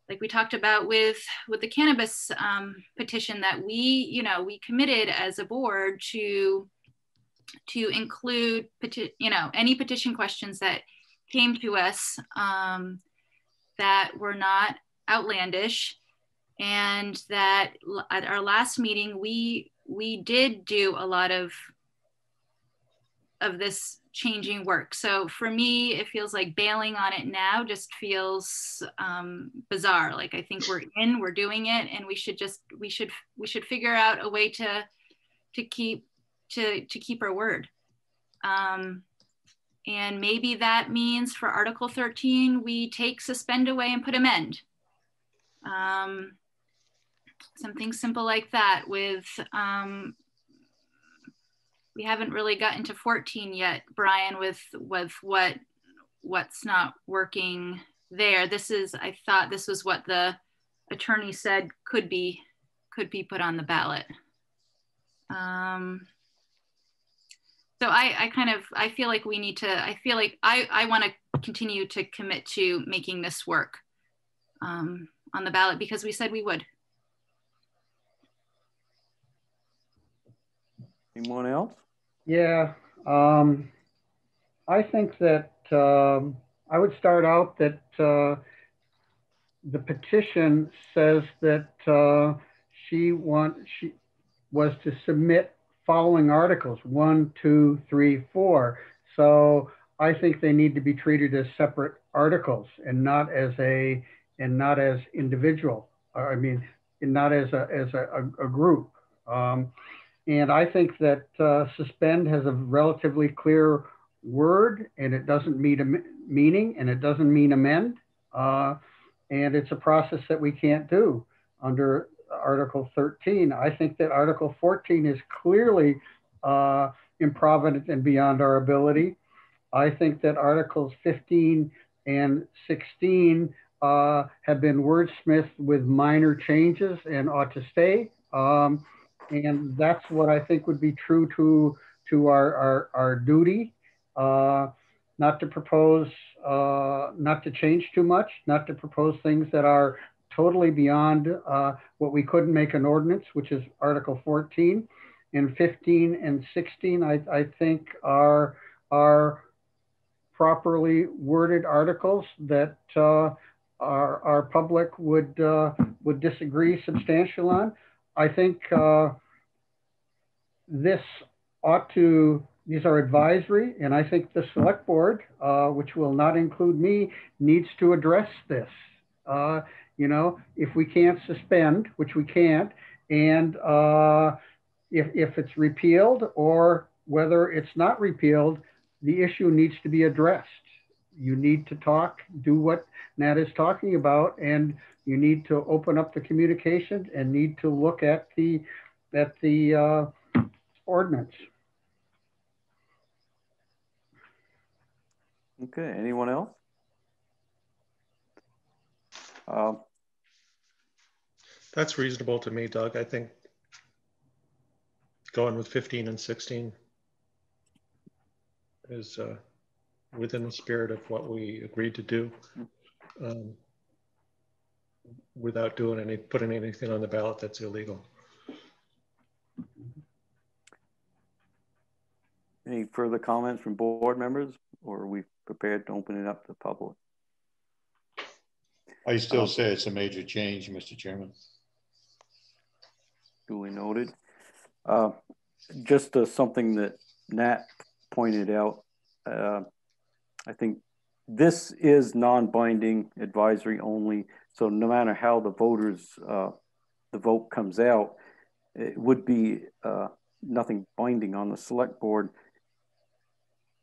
like we talked about with with the cannabis um, petition that we you know we committed as a board to to include, you know, any petition questions that came to us um, that were not outlandish and that at our last meeting we we did do a lot of of this changing work. So for me it feels like bailing on it now just feels um, bizarre. Like i think we're in we're doing it and we should just we should we should figure out a way to to keep to, to keep our word. Um, and maybe that means for Article 13, we take suspend away and put amend. Um, something simple like that with, um, we haven't really gotten to 14 yet, Brian, with with what what's not working there. This is, I thought this was what the attorney said could be could be put on the ballot. Um, so I, I kind of I feel like we need to I feel like I, I want to continue to commit to making this work um, on the ballot because we said we would. Anyone else? Yeah, um, I think that um, I would start out that uh, the petition says that uh, she want she was to submit following articles one, two, three, four. So I think they need to be treated as separate articles and not as a and not as individual. I mean, not as a as a, a, group. Um, and I think that uh, suspend has a relatively clear word and it doesn't mean a meaning and it doesn't mean amend. Uh, and it's a process that we can't do under Article 13. I think that Article 14 is clearly uh, improvident and beyond our ability. I think that Articles 15 and 16 uh, have been wordsmithed with minor changes and ought to stay. Um, and that's what I think would be true to to our our, our duty, uh, not to propose, uh, not to change too much, not to propose things that are totally beyond uh, what we couldn't make an ordinance, which is Article 14, and 15 and 16. I, I think are are properly worded articles that uh, our our public would uh, would disagree substantial on. I think uh, this ought to, these are advisory, and I think the select board, uh, which will not include me, needs to address this. Uh, you know, if we can't suspend, which we can't, and uh, if, if it's repealed or whether it's not repealed, the issue needs to be addressed. You need to talk, do what Nat is talking about, and you need to open up the communication and need to look at the at the uh, ordinance. Okay, anyone else? Uh, That's reasonable to me, Doug. I think going with 15 and 16 is uh, within the spirit of what we agreed to do um, without doing any, putting anything on the ballot that's illegal. Any further comments from board members or are we prepared to open it up to the public? I still um, say it's a major change, Mr. Chairman. Duly noted. Uh, just uh, something that Nat pointed out, uh, I think this is non-binding advisory only. So no matter how the voters, uh, the vote comes out, it would be uh, nothing binding on the select board.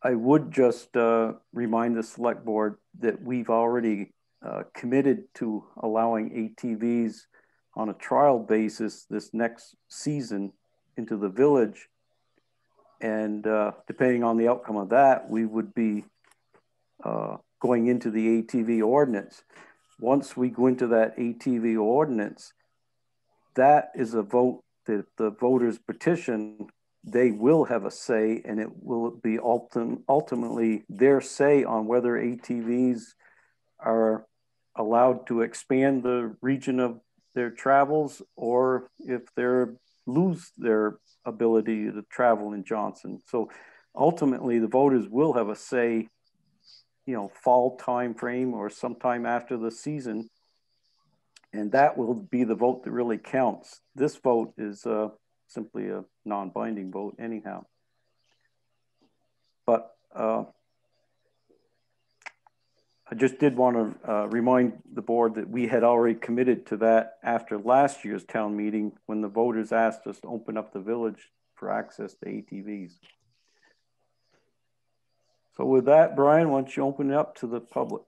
I would just uh, remind the select board that we've already uh, committed to allowing ATVs on a trial basis this next season into the village. And uh, depending on the outcome of that, we would be uh, going into the ATV ordinance. Once we go into that ATV ordinance, that is a vote that the voters petition they will have a say and it will be ultim- ultimately their say on whether ATVs are allowed to expand the region of their travels or if they're lose their ability to travel in Johnson. So ultimately the voters will have a say, you know, fall time frame or sometime after the season. And that will be the vote that really counts. This vote is uh, simply a non-binding vote anyhow. But uh, I just did want to uh, remind the board that we had already committed to that after last year's town meeting when the voters asked us to open up the village for access to ATVs. So with that, Brian, why don't you open it up to the public?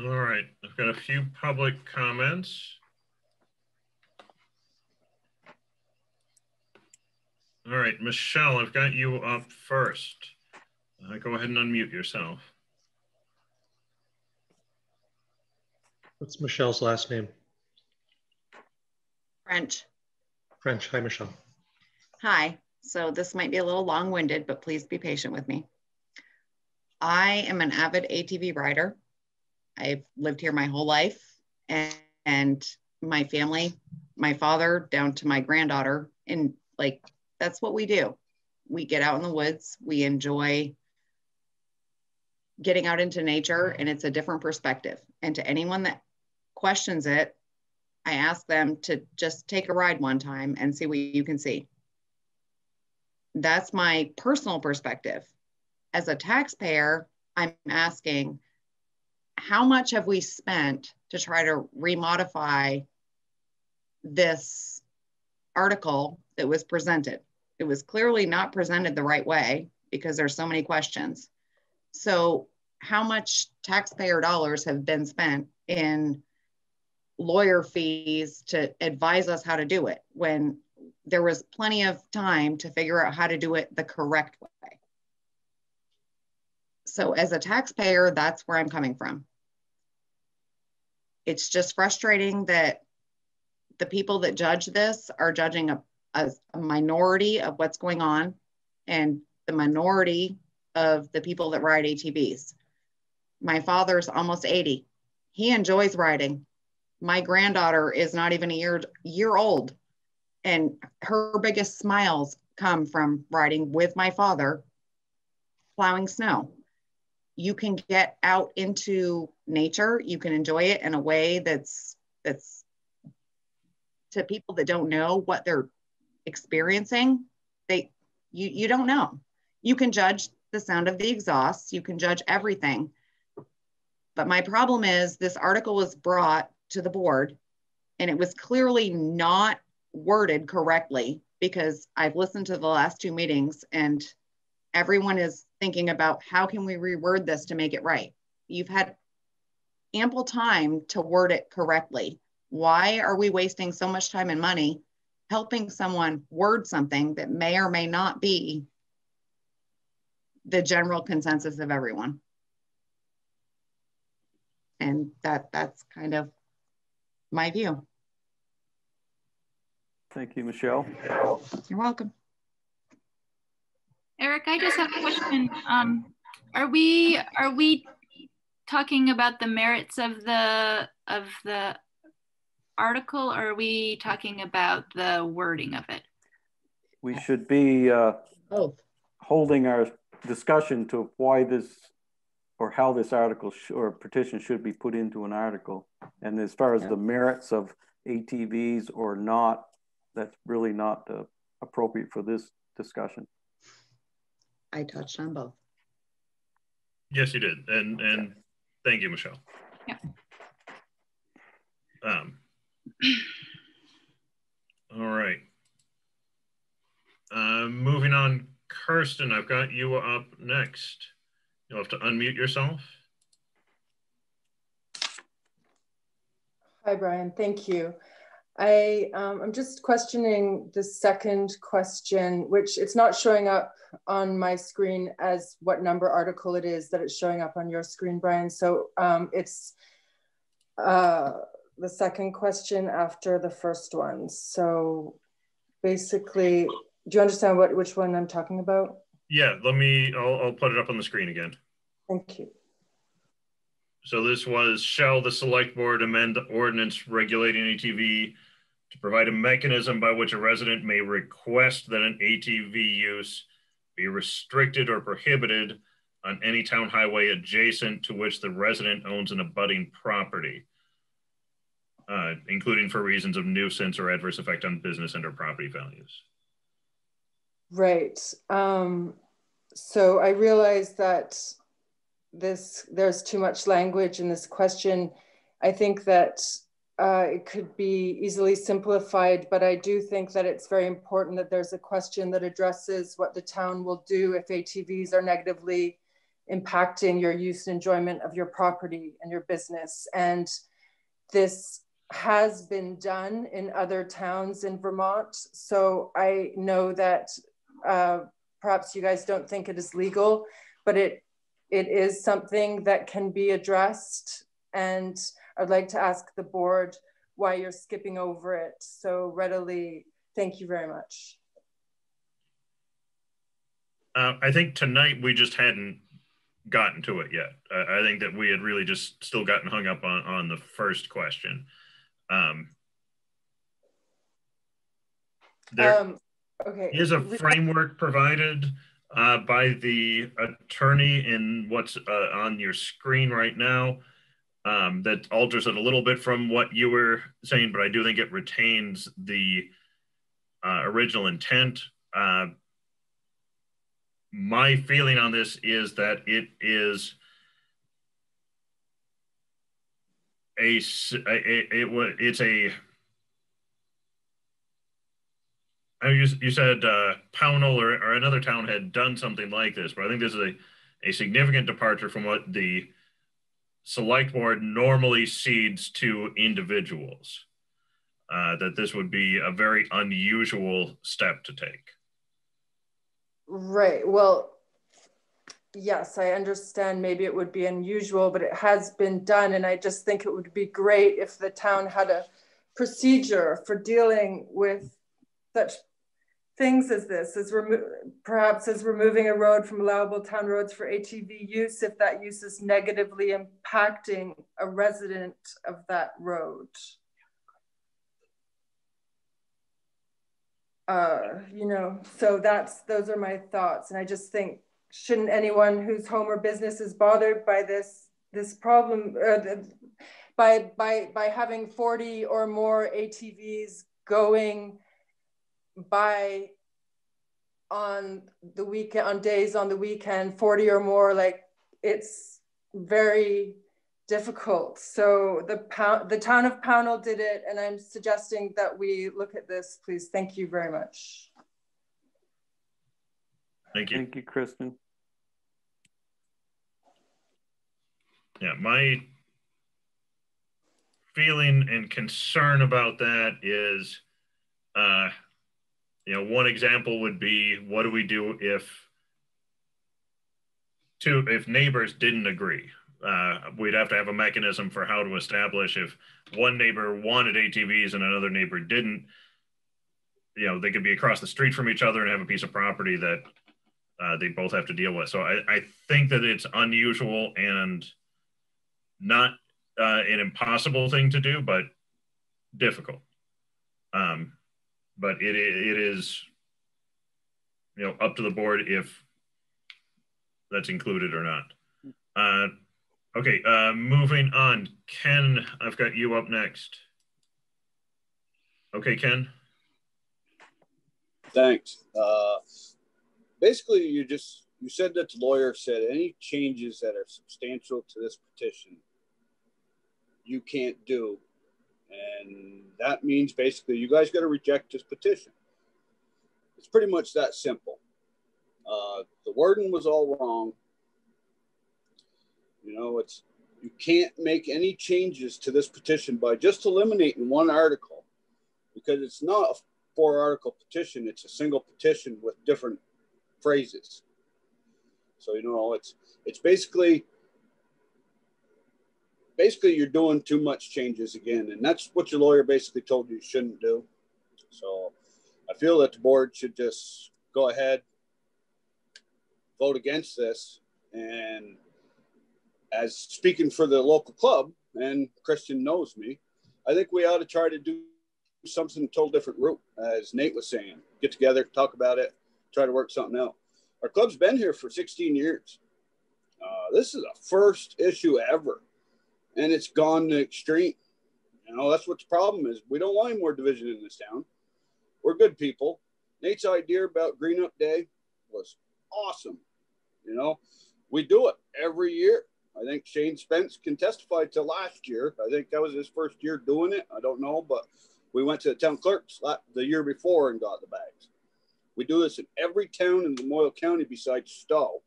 All right, I've got a few public comments. All right, Michelle, I've got you up first. Uh, go ahead and unmute yourself. What's Michelle's last name? French. French. Hi, Michelle. Hi. So this might be a little long-winded, but please be patient with me. I am an avid ATV rider. I've lived here my whole life and, and my family, my father down to my granddaughter, and like that's what we do. We get out in the woods, we enjoy getting out into nature, and it's a different perspective. And to anyone that questions it, I ask them to just take a ride one time and see what you can see. That's my personal perspective. As a taxpayer, I'm asking, how much have we spent to try to remodify this article that was presented? It was clearly not presented the right way because there's so many questions. So how much taxpayer dollars have been spent in lawyer fees to advise us how to do it when there was plenty of time to figure out how to do it the correct way. So as a taxpayer, that's where I'm coming from. It's just frustrating that the people that judge this are judging a, a, a minority of what's going on and the minority of the people that ride ATVs. My father's almost 80. He enjoys riding my granddaughter is not even a year year old. And her biggest smiles come from riding with my father plowing snow. You can get out into nature. You can enjoy it in a way that's that's to people that don't know what they're experiencing they you you don't know. You can judge the sound of the exhaust. You can judge everything. But my problem is this article was brought to the board and it was clearly not worded correctly because I've listened to the last two meetings and everyone is thinking about how can we reword this to make it right. You've had ample time to word it correctly. Why are we wasting so much time and money helping someone word something that may or may not be the general consensus of everyone? And that that's kind of my view. Thank you, Michelle. You're welcome. Eric, I just have a question. Um, are we are we talking about the merits of the of the article, or are we talking about the wording of it? We should be uh, holding our discussion to why this or how this article or petition should be put into an article. And as far as yeah. the merits of ATVs or not, that's really not uh, appropriate for this discussion. I touched on both. Yes, you did. And and thank you, Michelle. Yeah. Um, all right. Uh, moving on, Kirsten, I've got you up next. You'll have to unmute yourself. Hi, Brian. Thank you. I, um, I'm just questioning the second question, which it's not showing up on my screen as what number article it is that it's showing up on your screen, Brian. So um, it's uh, the second question after the first one. So basically, do you understand what which one I'm talking about? Yeah, let me, I'll, I'll put it up on the screen again. Thank you. So this was, shall the select board amend the ordinance regulating ATV to provide a mechanism by which a resident may request that an ATV use be restricted or prohibited on any town highway adjacent to which the resident owns an abutting property, uh, including for reasons of nuisance or adverse effect on business and or property values. Right. Um, so I realize that this there's too much language in this question. I think that uh, it could be easily simplified, but I do think that it's very important that there's a question that addresses what the town will do if ATVs are negatively impacting your use and enjoyment of your property and your business. And this has been done in other towns in Vermont. So I know that uh, perhaps you guys don't think it is legal, but it it is something that can be addressed. And I'd like to ask the board why you're skipping over it so readily. Thank you very much. Uh, I think tonight we just hadn't gotten to it yet. Uh, I think that we had really just still gotten hung up on, on the first question. Um, there um, okay. is a framework provided uh, by the attorney in what's uh, on your screen right now um, that alters it a little bit from what you were saying, but I do think it retains the uh, original intent. Uh, my feeling on this is that it is a, it, it, it's a I mean, you, you said uh, Pownal or, or another town had done something like this, but I think this is a, a significant departure from what the select board normally cedes to individuals. Uh, that this would be a very unusual step to take. Right. Well, yes, I understand maybe it would be unusual, but it has been done. And I just think it would be great if the town had a procedure for dealing with such things as this, as perhaps as removing a road from allowable town roads for ATV use if that use is negatively impacting a resident of that road. Uh, you know, so that's those are my thoughts, and I just think shouldn't anyone whose home or business is bothered by this this problem by by by having 40 or more ATVs going by on the weekend on days on the weekend 40 or more like it's very difficult. So the pound the town of Pownal did it and i'm suggesting that we look at this please. Thank you very much. Thank you. Thank you Kirsten. Yeah my feeling and concern about that is uh you know, one example would be what do we do if two if neighbors didn't agree? Uh, we'd have to have a mechanism for how to establish if one neighbor wanted ATVs and another neighbor didn't. You know, they could be across the street from each other and have a piece of property that uh, they both have to deal with. So I, I think that it's unusual and not uh, an impossible thing to do, but difficult. Um, but it it is you know up to the board if that's included or not. Uh, okay, uh, moving on. Ken, I've got you up next. Okay, Ken. Thanks. Uh, basically, you just you said that the lawyer said any changes that are substantial to this petition you can't do and that means basically you guys got to reject this petition. It's pretty much that simple. Uh, the wording was all wrong. You know, it's you can't make any changes to this petition by just eliminating one article because it's not a four article petition, it's a single petition with different phrases. So you know, it's it's basically basically you're doing too much changes again, and that's what your lawyer basically told you shouldn't do. So I feel that the board should just go ahead, vote against this, and as speaking for the local club, and Christian knows me, I think we ought to try to do something a total different route, as Nate was saying. Get together, talk about it, try to work something out. Our club's been here for 16 years. Uh, this is a first issue ever and it's gone to extreme. You know, that's what the problem is. We don't want any more division in this town. We're good people. Nate's idea about Green Up Day was awesome. You know, we do it every year. I think Shane Spence can testify to last year. I think that was his first year doing it. I don't know, but we went to the town clerks the year before and got the bags. We do this in every town in Lamoille County besides Stowe,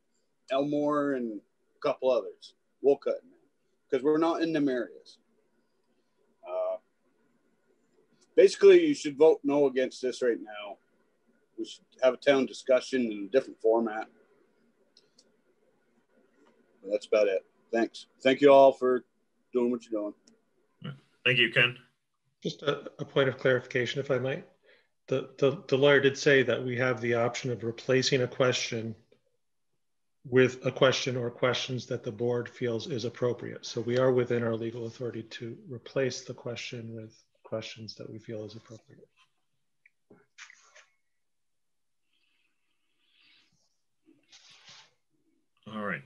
Elmore, and a couple others. Wolcott because we're not in them areas. Uh, basically, you should vote no against this right now. we should have a town discussion in a different format. But that's about it. Thanks. Thank you all for doing what you're doing. Thank you, Ken. Just a, a point of clarification, if I might. The, the, the lawyer did say that we have the option of replacing a question with a question or questions that the board feels is appropriate. So we are within our legal authority to replace the question with questions that we feel is appropriate. All right.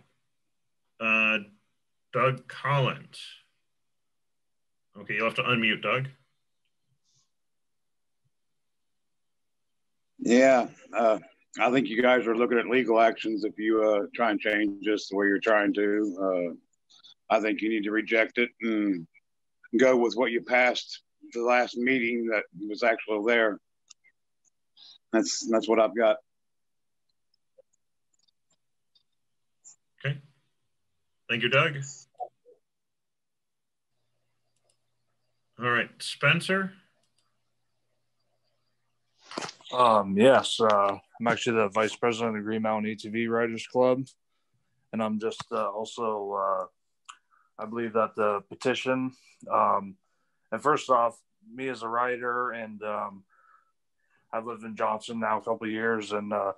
Uh, Doug Collins. Okay, you'll have to unmute, Doug. Yeah, uh, I think you guys are looking at legal actions if you uh, try and change this the way you're trying to. Uh, I think you need to reject it and go with what you passed the last meeting that was actually there. That's that's what I've got. Okay. Thank you, Doug. All right, Spencer. Um, yes, uh, I'm actually the vice president of the Green Mountain ATV Riders Club, and I'm just uh, also, uh, I believe that the petition. Um, and first off, me as a rider, and um, I've lived in Johnson now a couple years, and uh,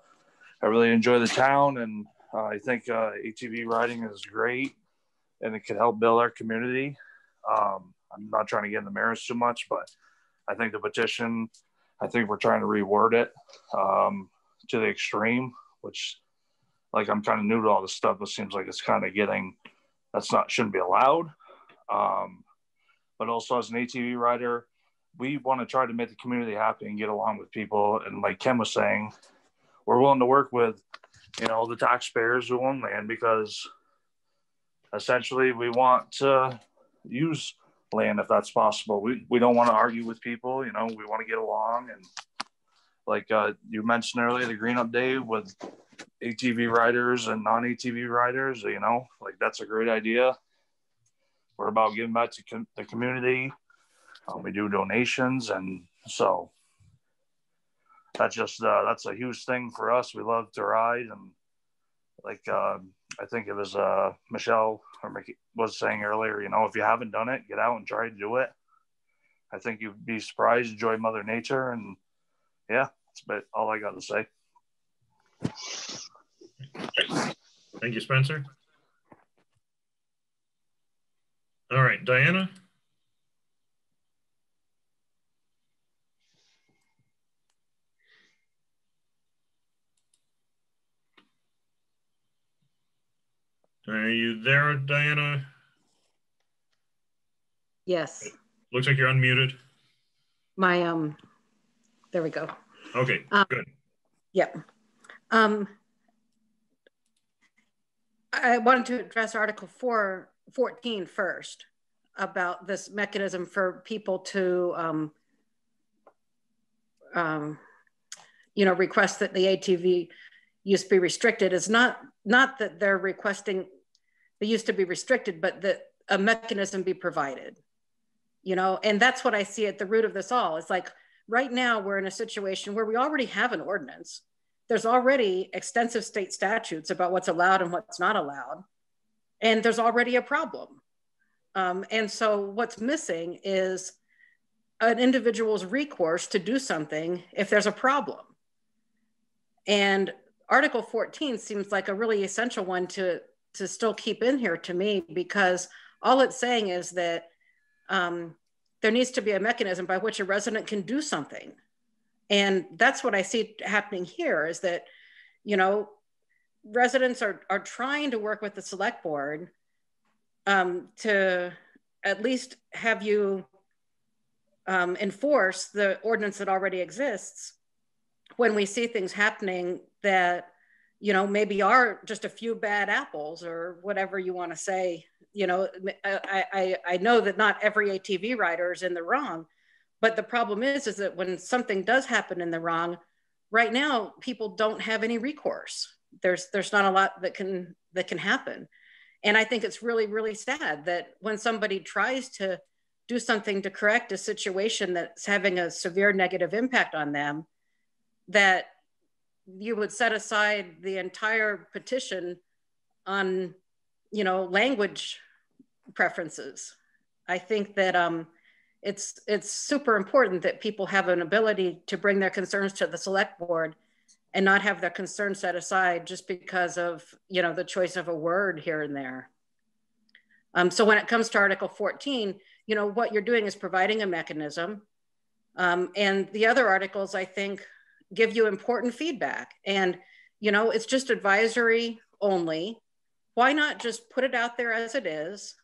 I really enjoy the town, and uh, I think uh, ATV riding is great, and it can help build our community. Um, I'm not trying to get in the merits too much, but I think the petition I think we're trying to reword it um, to the extreme, which, like, I'm kind of new to all this stuff. It seems like it's kind of getting that's not shouldn't be allowed. Um, but also as an ATV rider, we want to try to make the community happy and get along with people. And like Ken was saying, we're willing to work with, you know, the taxpayers who own land because essentially we want to use land if that's possible. We, we don't want to argue with people, you know, we want to get along. And like uh, you mentioned earlier, the green up day with ATV riders and non ATV riders, you know, like that's a great idea. We're about giving back to com- the community. Um, we do donations. And so that's just, uh, that's a huge thing for us. We love to ride. And like, uh, I think it was uh, Michelle or Mickey was saying earlier, you know, if you haven't done it, get out and try to do it. I think you'd be surprised, enjoy Mother Nature, and yeah, that's about all I got to say. Thank you, Spencer. All right, Diana. Are you there, Diana? Yes. Looks like you're unmuted. My, um, there we go. Okay, um, good. Yep. Um, I wanted to address Article 4, 14 first about this mechanism for people to, um, um, you know, request that the ATV use be restricted. Is not not that they're requesting they used to be restricted, but that a mechanism be provided. You know, and that's what I see at the root of this all. It's like right now we're in a situation where we already have an ordinance. There's already extensive state statutes about what's allowed and what's not allowed. And there's already a problem. Um, and so what's missing is an individual's recourse to do something if there's a problem. And Article 14 seems like a really essential one to to still keep in here to me because all it's saying is that um, there needs to be a mechanism by which a resident can do something. And that's what I see happening here is that, you know, residents are, are trying to work with the select board um, to at least have you um, enforce the ordinance that already exists when we see things happening that you know, maybe are just a few bad apples or whatever you want to say. You know, uh, I, I, I know that not every ATV rider is in the wrong, but the problem is, is that when something does happen in the wrong, right now people don't have any recourse. There's there's not a lot that can that can happen, and I think it's really really sad that when somebody tries to do something to correct a situation that's having a severe negative impact on them, that you would set aside the entire petition on, you know, language preferences. I think that um, it's it's super important that people have an ability to bring their concerns to the select board and not have their concerns set aside just because of you know the choice of a word here and there. Um, so when it comes to Article 14, you know what you're doing is providing a mechanism, um, and the other articles I think give you important feedback. And you know it's just advisory only. Why not just put it out there as it is,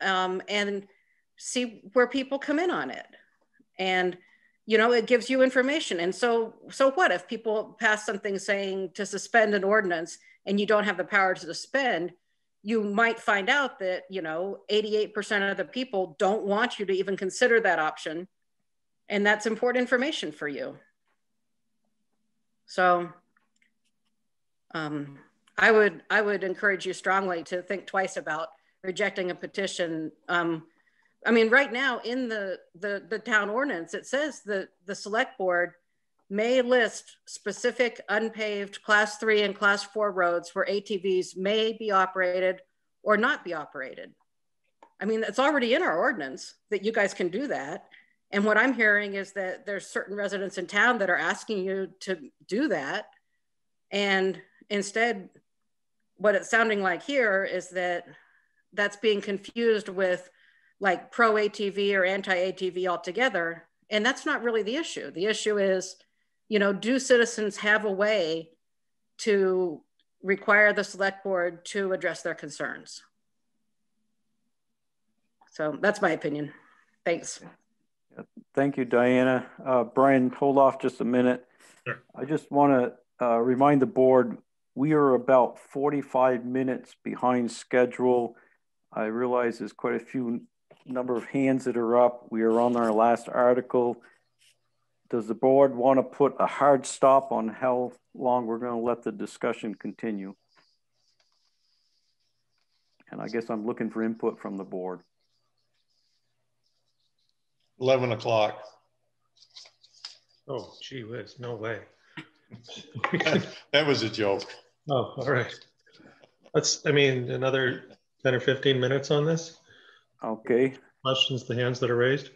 um, and see where people come in on it. And you know, it gives you information. And so, so what if people pass something saying to suspend an ordinance and you don't have the power to suspend? You might find out that, you know, 88% of the people don't want you to even consider that option. And that's important information for you. So um, I would I would encourage you strongly to think twice about rejecting a petition um, I mean, right now in the, the, the town ordinance, it says that the select board may list specific unpaved class three and class four roads where ATVs may be operated or not be operated. I mean, it's already in our ordinance that you guys can do that. And what I'm hearing is that there's certain residents in town that are asking you to do that. And instead, what it's sounding like here is that that's being confused with like pro ATV or anti ATV altogether. And that's not really the issue. The issue is, you know, do citizens have a way to require the select board to address their concerns? So that's my opinion. Thanks. Thank you, Diana. Uh, Brian, hold off just a minute. Sure. I just want to uh, remind the board we are about 45 minutes behind schedule. I realize there's quite a few number of hands that are up. We are on our last article. Does the board want to put a hard stop on how long we're going to let the discussion continue? And I guess I'm looking for input from the board. 11 o'clock. Oh, gee whiz, no way. that was a joke. Oh, all right. Let's, I mean, another 10 or 15 minutes on this? Okay. Questions, the hands that are raised?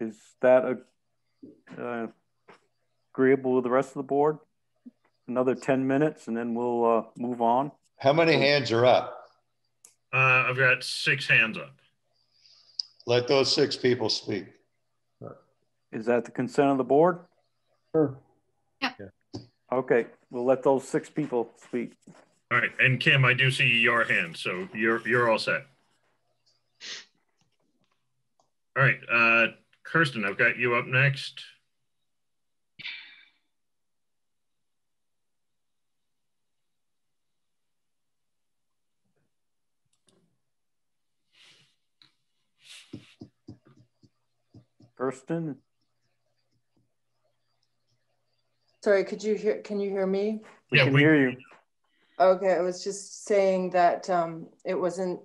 Is that a, uh, agreeable with the rest of the board? Another 10 minutes and then we'll uh, move on. How many hands are up? Uh, I've got six hands up. Let those six people speak. Is that the consent of the board? Sure. Yeah. Okay, we'll let those six people speak. All right, and Kim, I do see your hand, so you're you're all set. All right, uh, Kirsten, I've got you up next. Kirsten? Sorry, could you hear, can you hear me? We yeah, can we, hear you. Okay, I was just saying that um, it wasn't,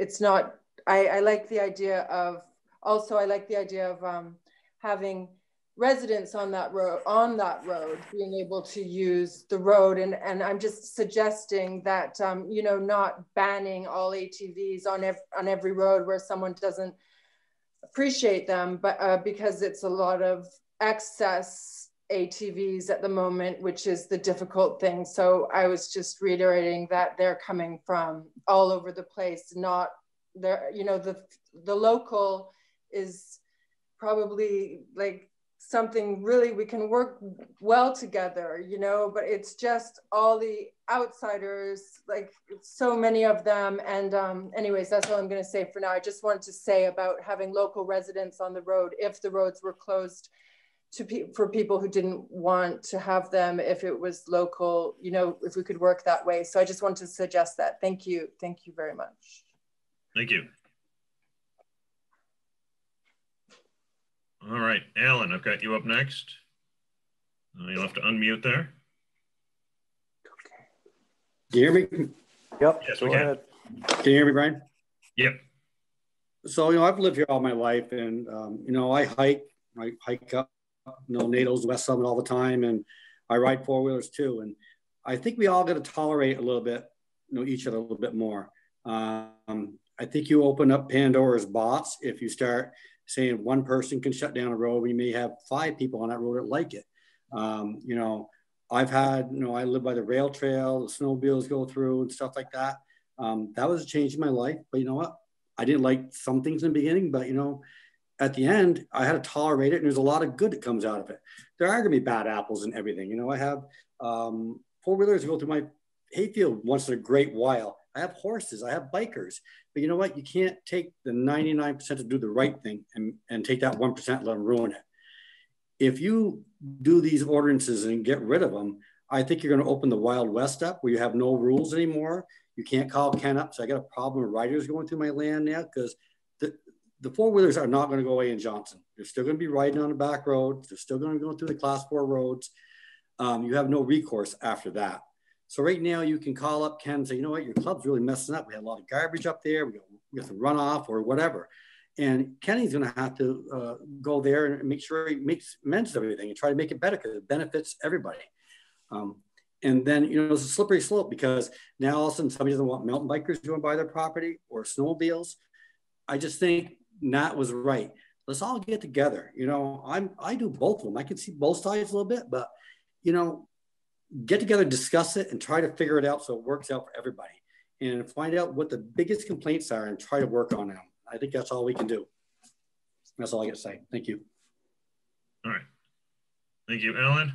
it's not, I, I like the idea of also I like the idea of um, having residents on that road on that road being able to use the road and and i'm just suggesting that um, you know not banning all atvs on ev- on every road where someone doesn't appreciate them but uh, because it's a lot of excess atvs at the moment which is the difficult thing. So i was just reiterating that they're coming from all over the place not there you know the the local is probably like something really we can work well together you know but it's just all the outsiders like so many of them. And um anyways that's all i'm going to say for now. I just wanted to say about having local residents on the road if the roads were closed to pe- for people who didn't want to have them if it was local you know if we could work that way. So i just wanted to suggest that. Thank you. Thank you very much. Thank you All right, Alan, I've got you up next. Uh, you'll have to unmute there. Okay. Do you hear me? Yep. Yes, we can. Ahead. Can you hear me, Brian? Yep. So, you know, I've lived here all my life and, um, you know, I hike, I hike up, you know, Nados, West Summit all the time. And I I ride four wheelers too. And I think we all got to tolerate a little bit, you know, each other a little bit more. Um, I think you open up Pandora's box if you start saying one person can shut down a road. We may have five people on that road that like it. Um, you know, I've had, you know, I live by the rail trail, the snowmobiles go through and stuff like that. Um, that was a change in my life. But you know what? I didn't like some things in the beginning, but you know, at the end, I had to tolerate it, and there's a lot of good that comes out of it. There are gonna be bad apples and everything. You know, I have um, four wheelers go through my hayfield once in a great while. I have horses, I have bikers, but you know what? You can't take the 99% to do the right thing and, and take that 1% let them ruin it. If you do these ordinances and get rid of them, I think you're going to open the Wild West up where you have no rules anymore. You can't call Ken up. So I got a problem with riders going through my land now because the, the four wheelers are not going to go away in Johnson. They're still going to be riding on the back roads. They're still going to go through the class four roads. Um, you have no recourse after that. So right now you can call up Ken and say, you know what, your club's really messing up. We had a lot of garbage up there. We got, we got some runoff or whatever. And Kenny's going to have to uh, go there and make sure he makes amends everything and try to make it better because it benefits everybody. Um, and then, you know, it's a slippery slope because now all of a sudden somebody doesn't want mountain bikers going by their property or snowmobiles. I just think Nat was right. Let's all get together. You know, I'm I do both of them. I can see both sides a little bit, but you know, get together, discuss it, and try to figure it out so it works out for everybody. And find out what the biggest complaints are and try to work on them. I think that's all we can do. That's all I got to say. Thank you. All right. Thank you, Alan.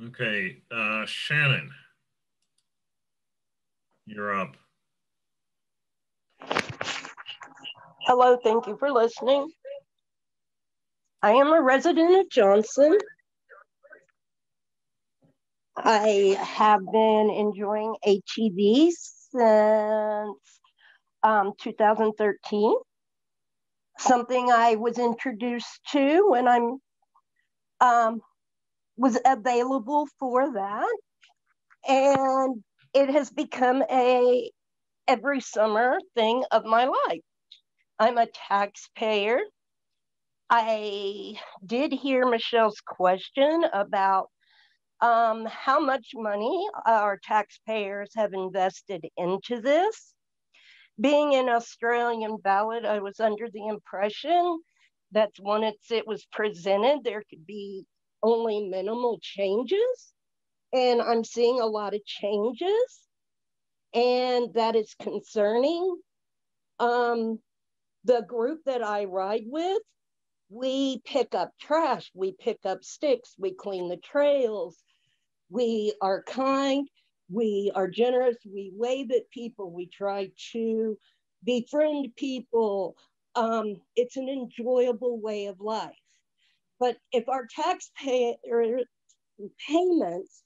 Okay, uh, Shannon, you're up. Hello, thank you for listening. I am a resident of Johnson. I have been enjoying ATV since um, 2013. Something I was introduced to when I'm um, was available for that, and it has become a every summer thing of my life. I'm a taxpayer. I did hear Michelle's question about um, how much money our taxpayers have invested into this. Being an Australian ballot, I was under the impression that once it was presented, there could be only minimal changes. And I'm seeing a lot of changes, and that is concerning. Um, the group that I ride with, we pick up trash, we pick up sticks, we clean the trails, we are kind, we are generous, we wave at people, we try to befriend people. Um, it's an enjoyable way of life. But if our taxpayer payments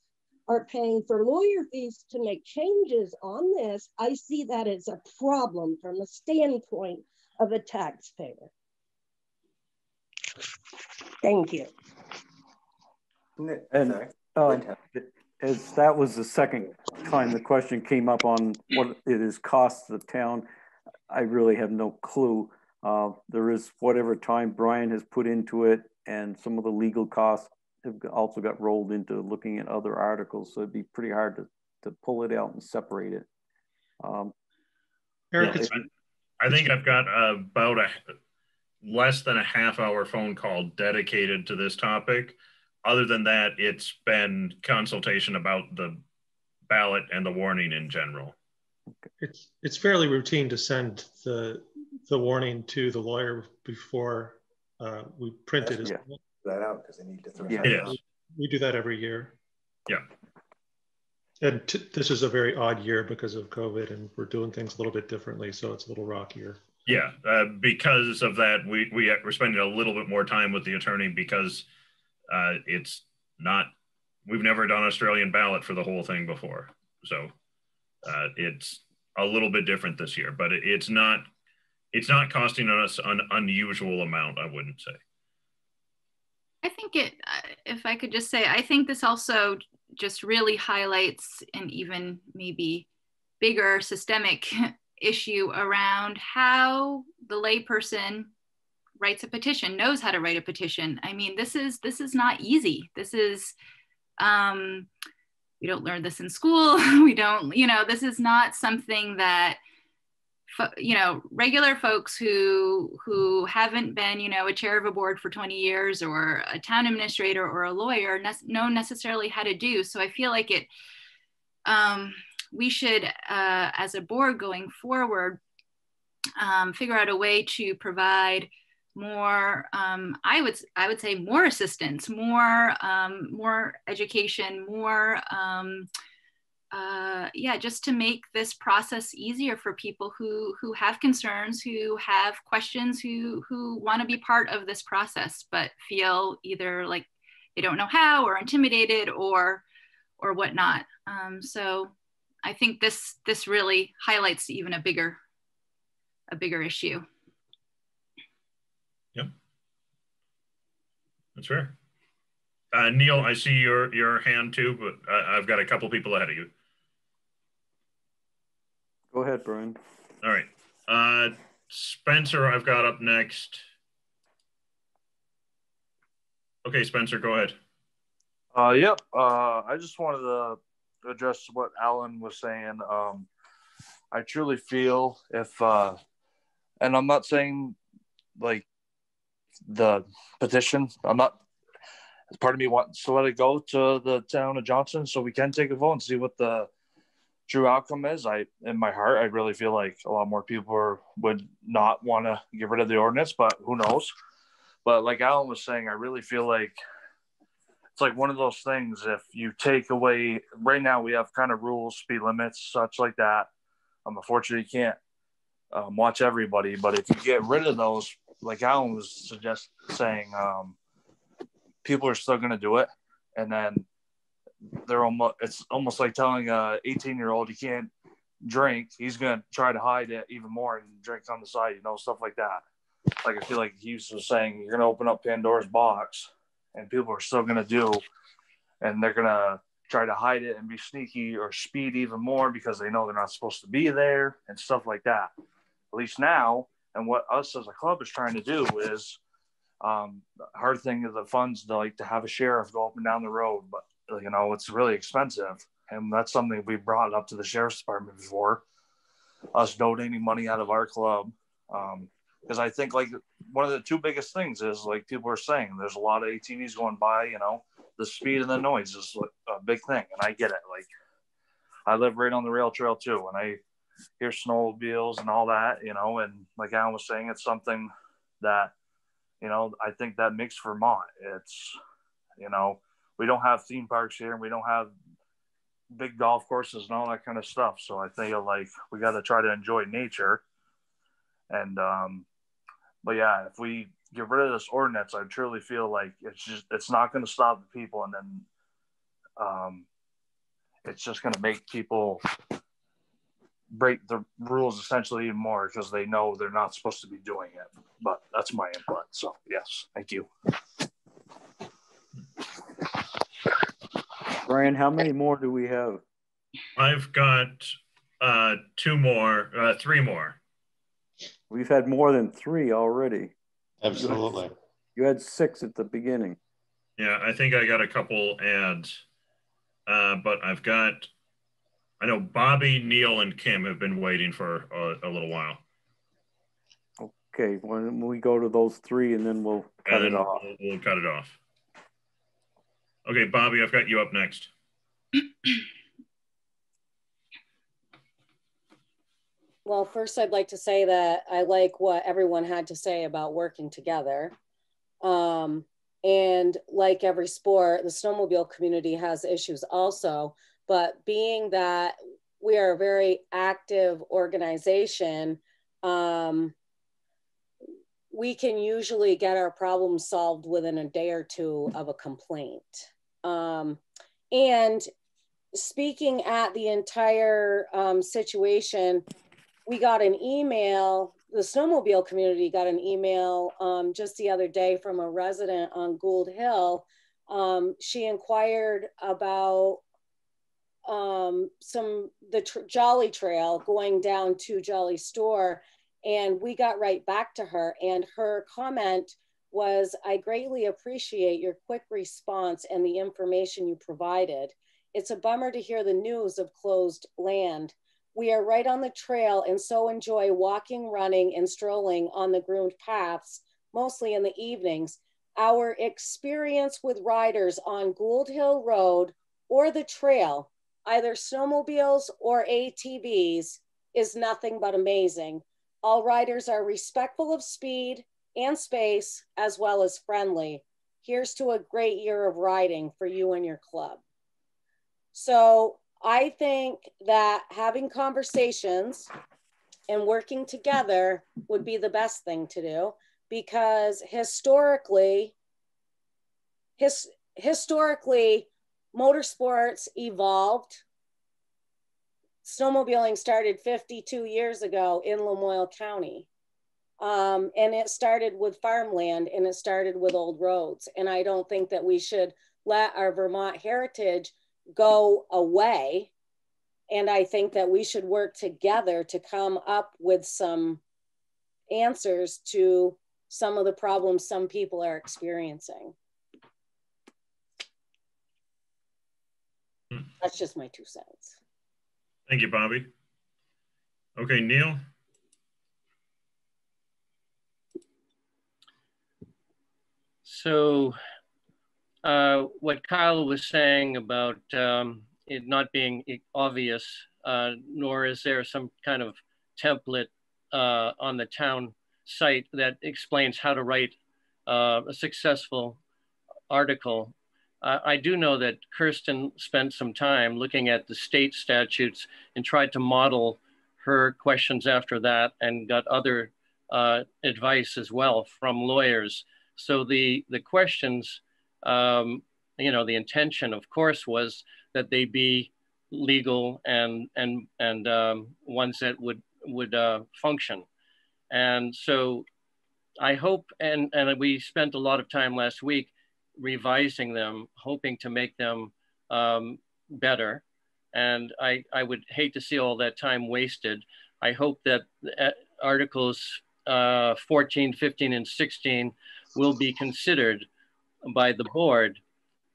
are paying for lawyer fees to make changes on this, I see that as a problem from the standpoint of a taxpayer. Thank you. And uh, as that was the second time the question came up on what it is cost the town, I really have no clue. Uh, there is whatever time Brian has put into it and some of the legal costs have also got rolled into looking at other articles. So it'd be pretty hard to, to pull it out and separate it. Um, Eric, yeah, I think I've got about a less than a half hour phone call dedicated to this topic. Other than that, it's been consultation about the ballot and the warning in general. It's it's fairly routine to send the the warning to the lawyer before uh, we print it. Yeah. That out because they need to throw yeah. it out. We do that every year. Yeah. And this is a very odd year because of COVID, and we're doing things a little bit differently, so it's a little rockier. Yeah, uh, because of that, we we we're spending a little bit more time with the attorney because uh, it's not. We've never done Australian ballot for the whole thing before, so uh, it's a little bit different this year. But it, it's not it's not costing us an unusual amount, I wouldn't say. I think it, uh, if I could just say, I think this also just really highlights an even maybe bigger systemic issue around how the layperson writes a petition knows how to write a petition. I mean, this is this is not easy. This is um, we don't learn this in school. we don't, you know, this is not something that you know regular folks who who haven't been you know a chair of a board for 20 years or a town administrator or a lawyer ne- know necessarily how to do so i feel like it um, we should uh, as a board going forward um, figure out a way to provide more um, i would i would say more assistance more um, more education more um, uh, yeah, just to make this process easier for people who who have concerns, who have questions, who who want to be part of this process, but feel either like they don't know how, or intimidated, or or whatnot. Um, so I think this this really highlights even a bigger a bigger issue. Yep, that's fair. Uh, Neil, I see your your hand too, but I, I've got a couple people ahead of you. Go ahead, Brian. All right. Uh, Spencer, I've got up next. Okay, Spencer, go ahead. Uh, yep. Uh, I just wanted to address what Alan was saying. Um, I truly feel if, uh, and I'm not saying like the petition, I'm not, part of me wants to let it go to the town of Johnson so we can take a vote and see what the true outcome is. I, in my heart, I really feel like a lot more people are, would not want to get rid of the ordinance, but who knows? But like Alan was saying, I really feel like it's like one of those things. If you take away, right now we have kind of rules, speed limits, such like that. Um, unfortunately you can't um, watch everybody, but if you get rid of those, like Alan was suggest saying, um, people are still going to do it, and then they're almost it's almost like telling a 18 year old he can't drink he's going to try to hide it even more and drink on the side you know stuff like that like i feel like he was saying you're going to open up pandora's box and people are still going to do and they're going to try to hide it and be sneaky or speed even more because they know they're not supposed to be there and stuff like that at least now and what us as a club is trying to do is um, hard thing is the funds to like to have a sheriff go up and down the road but you know, it's really expensive. And that's something we brought up to the sheriff's department before us donating money out of our club. Um, because I think like one of the two biggest things is like people are saying there's a lot of ATVs going by, you know, the speed and the noise is a big thing. And I get it. Like I live right on the rail trail too. And I hear snowmobiles and all that, you know, and like Alan was saying, it's something that, you know, I think that makes Vermont. It's, you know, we don't have theme parks here and we don't have big golf courses and all that kind of stuff. So I think like we got to try to enjoy nature. And, um, but yeah, if we get rid of this ordinance, I truly feel like it's just, it's not going to stop the people. And then, um, it's just going to make people break the rules essentially even more because they know they're not supposed to be doing it. But that's my input. So yes, thank you. Brian, how many more do we have? I've got uh, two more, uh, three more. We've had more than three already. Absolutely. You had, you had six at the beginning. Yeah, I think I got a couple ads, uh, but I've got, I know Bobby, Neil, and Kim have been waiting for a, a little while. Okay, when we go to those three and then we'll cut and it off. We'll, we'll cut it off. Okay, Bobby, I've got you up next. Well, first, I'd like to say that I like what everyone had to say about working together. Um, and like every sport, the snowmobile community has issues also. But being that we are a very active organization, um, we can usually get our problems solved within a day or two of a complaint. Um, and speaking at the entire um, situation, we got an email, the snowmobile community got an email um, just the other day from a resident on Gould Hill. Um, she inquired about um, some the tr- Jolly Trail going down to Jolly Store, And we got right back to her, and her comment was I greatly appreciate your quick response and the information you provided. It's a bummer to hear the news of closed land. We are right on the trail and so enjoy walking, running, and strolling on the groomed paths, mostly in the evenings. Our experience with riders on Gould Hill Road or the trail, either snowmobiles or ATVs, is nothing but amazing. All riders are respectful of speed and space, as well as friendly. Here's to a great year of riding for you and your club. So I think that having conversations and working together would be the best thing to do because historically, his, historically, motorsports evolved. Snowmobiling started 52 years ago in Lamoille County. Um, and it started with farmland and it started with old roads. And I don't think that we should let our Vermont heritage go away. And I think that we should work together to come up with some answers to some of the problems some people are experiencing. Hmm. That's just my two cents. Thank you, Bobby. Okay, Neil. So, uh, what Kyle was saying about um, it not being obvious, uh, nor is there some kind of template uh, on the town site that explains how to write uh, a successful article. I do know that Kirsten spent some time looking at the state statutes and tried to model her questions after that and got other uh, advice as well from lawyers. So the the questions, um, you know, the intention, of course, was that they be legal and and and um, ones that would would uh, function. And so, I hope, and and we spent a lot of time last week revising them, hoping to make them um, better. And I, I would hate to see all that time wasted. I hope that uh, articles uh, 14, 15, and 16 will be considered by the board.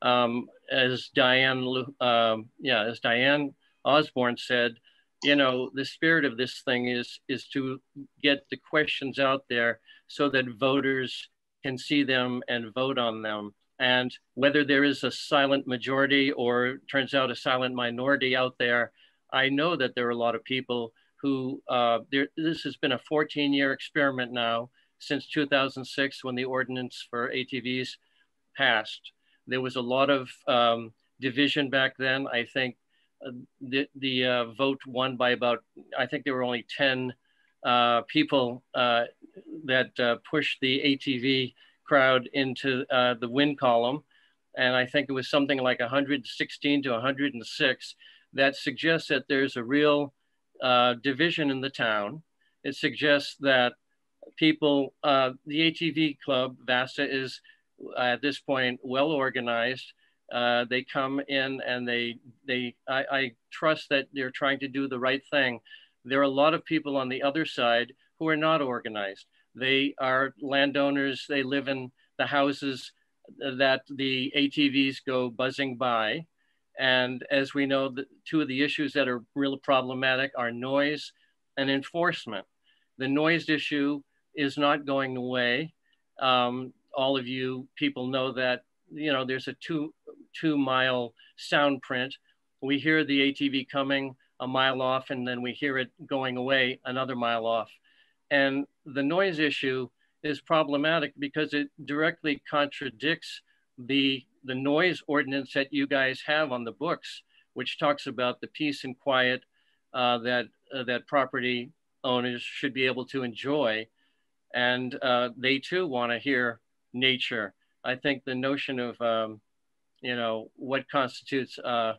Um, as Diane, um, yeah, as Diane Osborne said, you know, the spirit of this thing is is to get the questions out there so that voters can see them and vote on them. And whether there is a silent majority or turns out a silent minority out there, I know that there are a lot of people who, uh, there, this has been a 14 year experiment now since 2006 when the ordinance for ATVs passed. There was a lot of um, division back then. I think uh, the, the uh, vote won by about, I think there were only 10 uh, people uh, that uh, pushed the ATV crowd into uh, the win column. And I think it was something like 116 to 106 that suggests that there's a real division in the town. It suggests that people, the ATV club, VASTA, is at this point well organized. Uh, they come in and they, they I, I, trust that they're trying to do the right thing. There are a lot of people on the other side who are not organized. They are landowners, they live in the houses that the ATVs go buzzing by. And as we know, the, two of the issues that are real problematic are noise and enforcement. The noise issue is not going away. Um, all of you people know that you know there's a two two mile sound print. We hear the ATV coming a mile off, and then we hear it going away another mile off. And the noise issue is problematic because it directly contradicts the the noise ordinance that you guys have on the books, which talks about the peace and quiet uh, that uh, that property owners should be able to enjoy and uh, they too want to hear nature. I think the notion of, um, you know, what constitutes uh,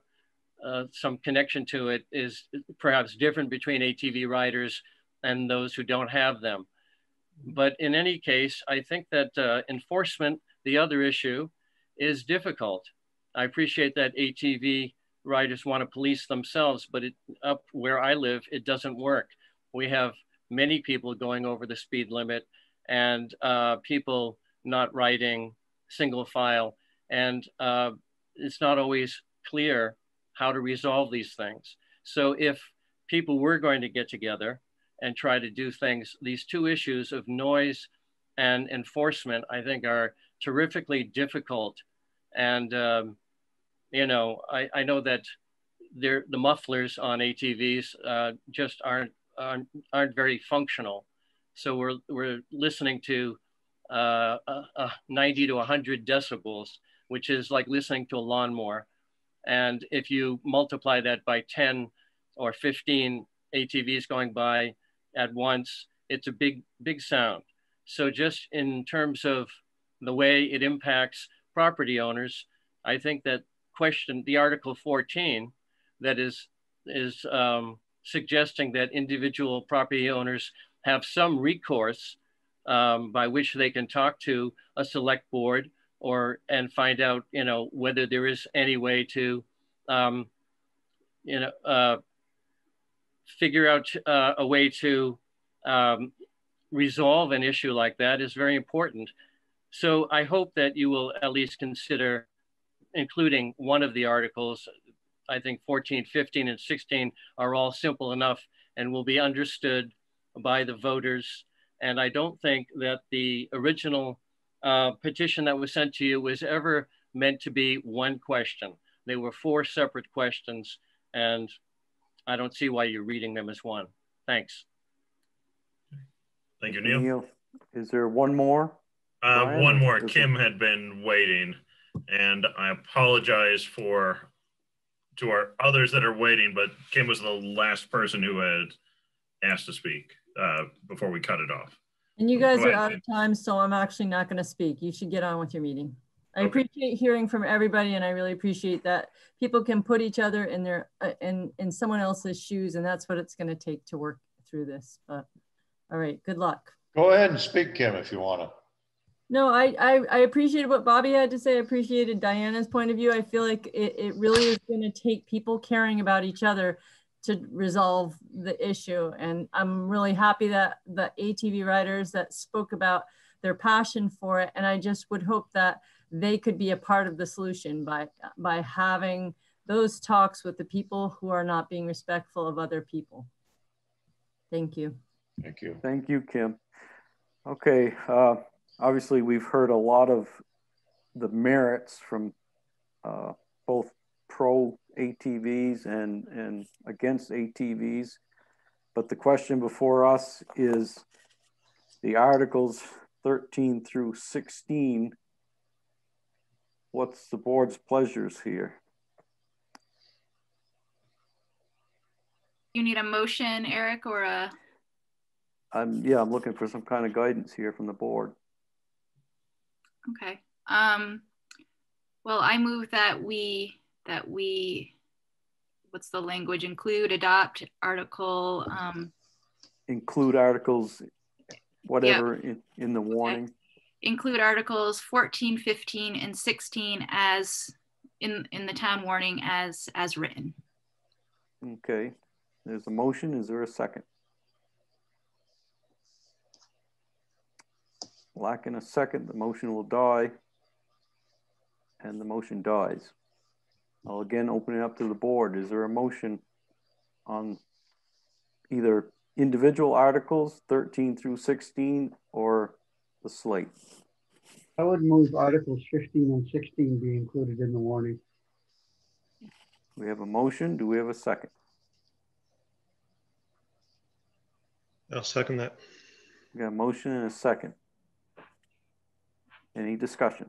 uh, some connection to it is perhaps different between ATV riders and those who don't have them. But in any case, I think that uh, enforcement, the other issue, is difficult. I appreciate that ATV riders want to police themselves, but it, up where I live, it doesn't work. We have many people going over the speed limit and uh, people not writing single file. And uh, it's not always clear how to resolve these things. So if people were going to get together and try to do things, these two issues of noise and enforcement, I think are terrifically difficult. And, um, you know, I, I know that the mufflers on ATVs uh, just aren't, aren't, aren't very functional. So we're, we're listening to uh, uh, 90 to 100 decibels, which is like listening to a lawnmower. And if you multiply that by 10 or 15 ATVs going by at once, it's a big, big sound. So just in terms of the way it impacts property owners, I think that question, the Article 14, that is, is um, suggesting that individual property owners have some recourse um, by which they can talk to a select board or and find out, you know, whether there is any way to, um, you know, uh, figure out uh, a way to um, resolve an issue like that is very important. So I hope that you will at least consider including one of the articles. I think 14, 15, and 16 are all simple enough and will be understood by the voters. And I don't think that the original uh, petition that was sent to you was ever meant to be one question. They were four separate questions, and I don't see why you're reading them as one. Thanks. Thank you, Neil. Neil is there one more? Uh, one more. Kim had been waiting, and I apologize for to our others that are waiting, but Kim was the last person who had asked to speak uh, before we cut it off. And you guys are out of time, so I'm actually not going to speak. You should get on with your meeting. I okay. appreciate hearing from everybody, and I really appreciate that people can put each other in their uh, in in someone else's shoes, and that's what it's going to take to work through this. But all right, good luck. Go ahead and speak, Kim, if you want to. No, I, I, I appreciated what Bobby had to say. I appreciated Diana's point of view. I feel like it, it really is going to take people caring about each other to resolve the issue. And I'm really happy that the ATV riders that spoke about their passion for it. And I just would hope that they could be a part of the solution by, by having those talks with the people who are not being respectful of other people. Thank you. Thank you. Thank you, Kim. Okay, uh, obviously we've heard a lot of the merits from uh, both pro ATVs and, and against ATVs. But the question before us is the articles 13 through 16. What's the board's pleasures here? You need a motion, Eric, or a? I'm, yeah, I'm looking for some kind of guidance here from the board. Okay. Um, well, I move that we that we, what's the language, include, adopt article. Um, include articles, whatever yep. in, in the warning. Okay. Include articles 14, 15, and 16 as in, in the town warning as, as written. Okay, there's a motion. Is there a second? Lacking a second, the motion will die and the motion dies. I'll again open it up to the board. Is there a motion on either individual articles 13 through 16 or the slate? I would move articles 15 and 16 be included in the warning. We have a motion. Do we have a second? I'll second that. We got a motion and a second. Any discussion?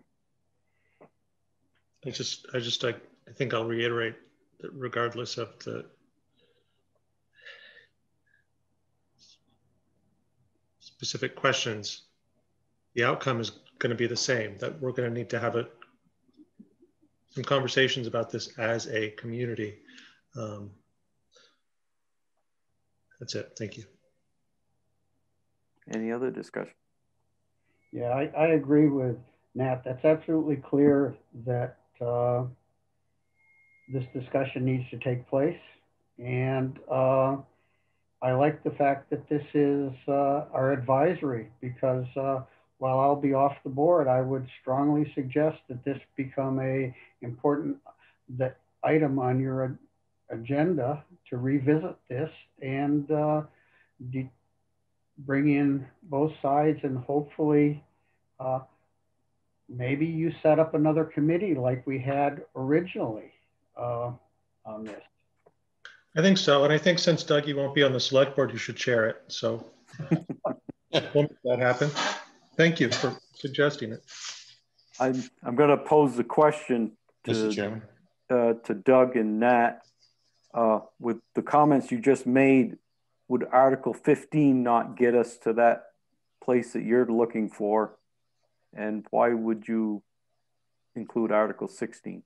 I just, I just, I, I think I'll reiterate that regardless of the specific questions, the outcome is going to be the same, that we're going to need to have a, some conversations about this as a community. Um, that's it. Thank you. Any other discussion? Yeah, I, I agree with Nat. That's absolutely clear that uh, this discussion needs to take place. And uh, I like the fact that this is uh, our advisory because uh, while I'll be off the board, I would strongly suggest that this become a important that item on your agenda to revisit this and uh, bring in both sides and hopefully uh, maybe you set up another committee like we had originally uh, on this. I think so. And I think since Dougie won't be on the select board, you should chair it. So we'll make that happen. Thank you for suggesting it. I'm, I'm going to pose the question to, Mr. Chairman. Uh, to Doug and Nat. Uh, with the comments you just made, would Article 15 not get us to that place that you're looking for? And why would you include Article 16?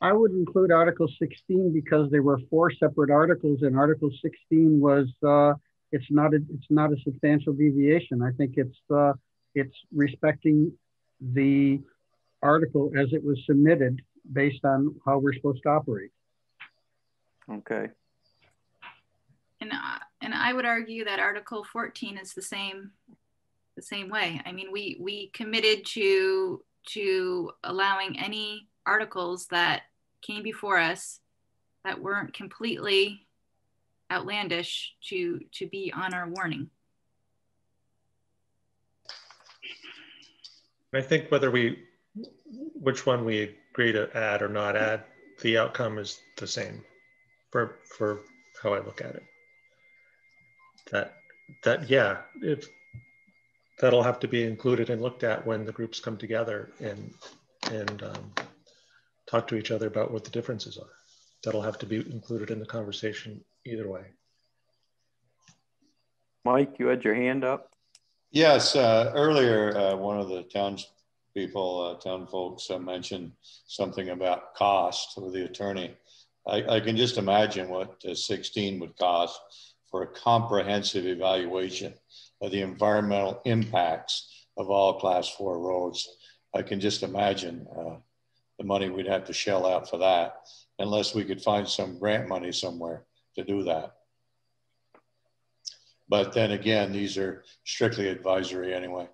I would include Article 16 because there were four separate articles, and Article 16 was uh, it's not a it's not a substantial deviation. I think it's uh, it's respecting the article as it was submitted based on how we're supposed to operate. Okay. And uh, and I would argue that Article 14 is the same the same way. I mean, we we committed to to allowing any articles that came before us that weren't completely outlandish to to be on our warning. I think whether we which one we agree to add or not add, the outcome is the same for for how I look at it. That that yeah, if that'll have to be included and looked at when the groups come together and and um, talk to each other about what the differences are. That'll have to be included in the conversation either way. Mike, you had your hand up. Yes, uh, earlier uh, one of the townspeople, uh, town folks uh, mentioned something about cost with the attorney. I, I can just imagine what 16 would cost for a comprehensive evaluation of the environmental impacts of all class four roads. I can just imagine uh, the money we'd have to shell out for that unless we could find some grant money somewhere to do that. But then again, these are strictly advisory anyway.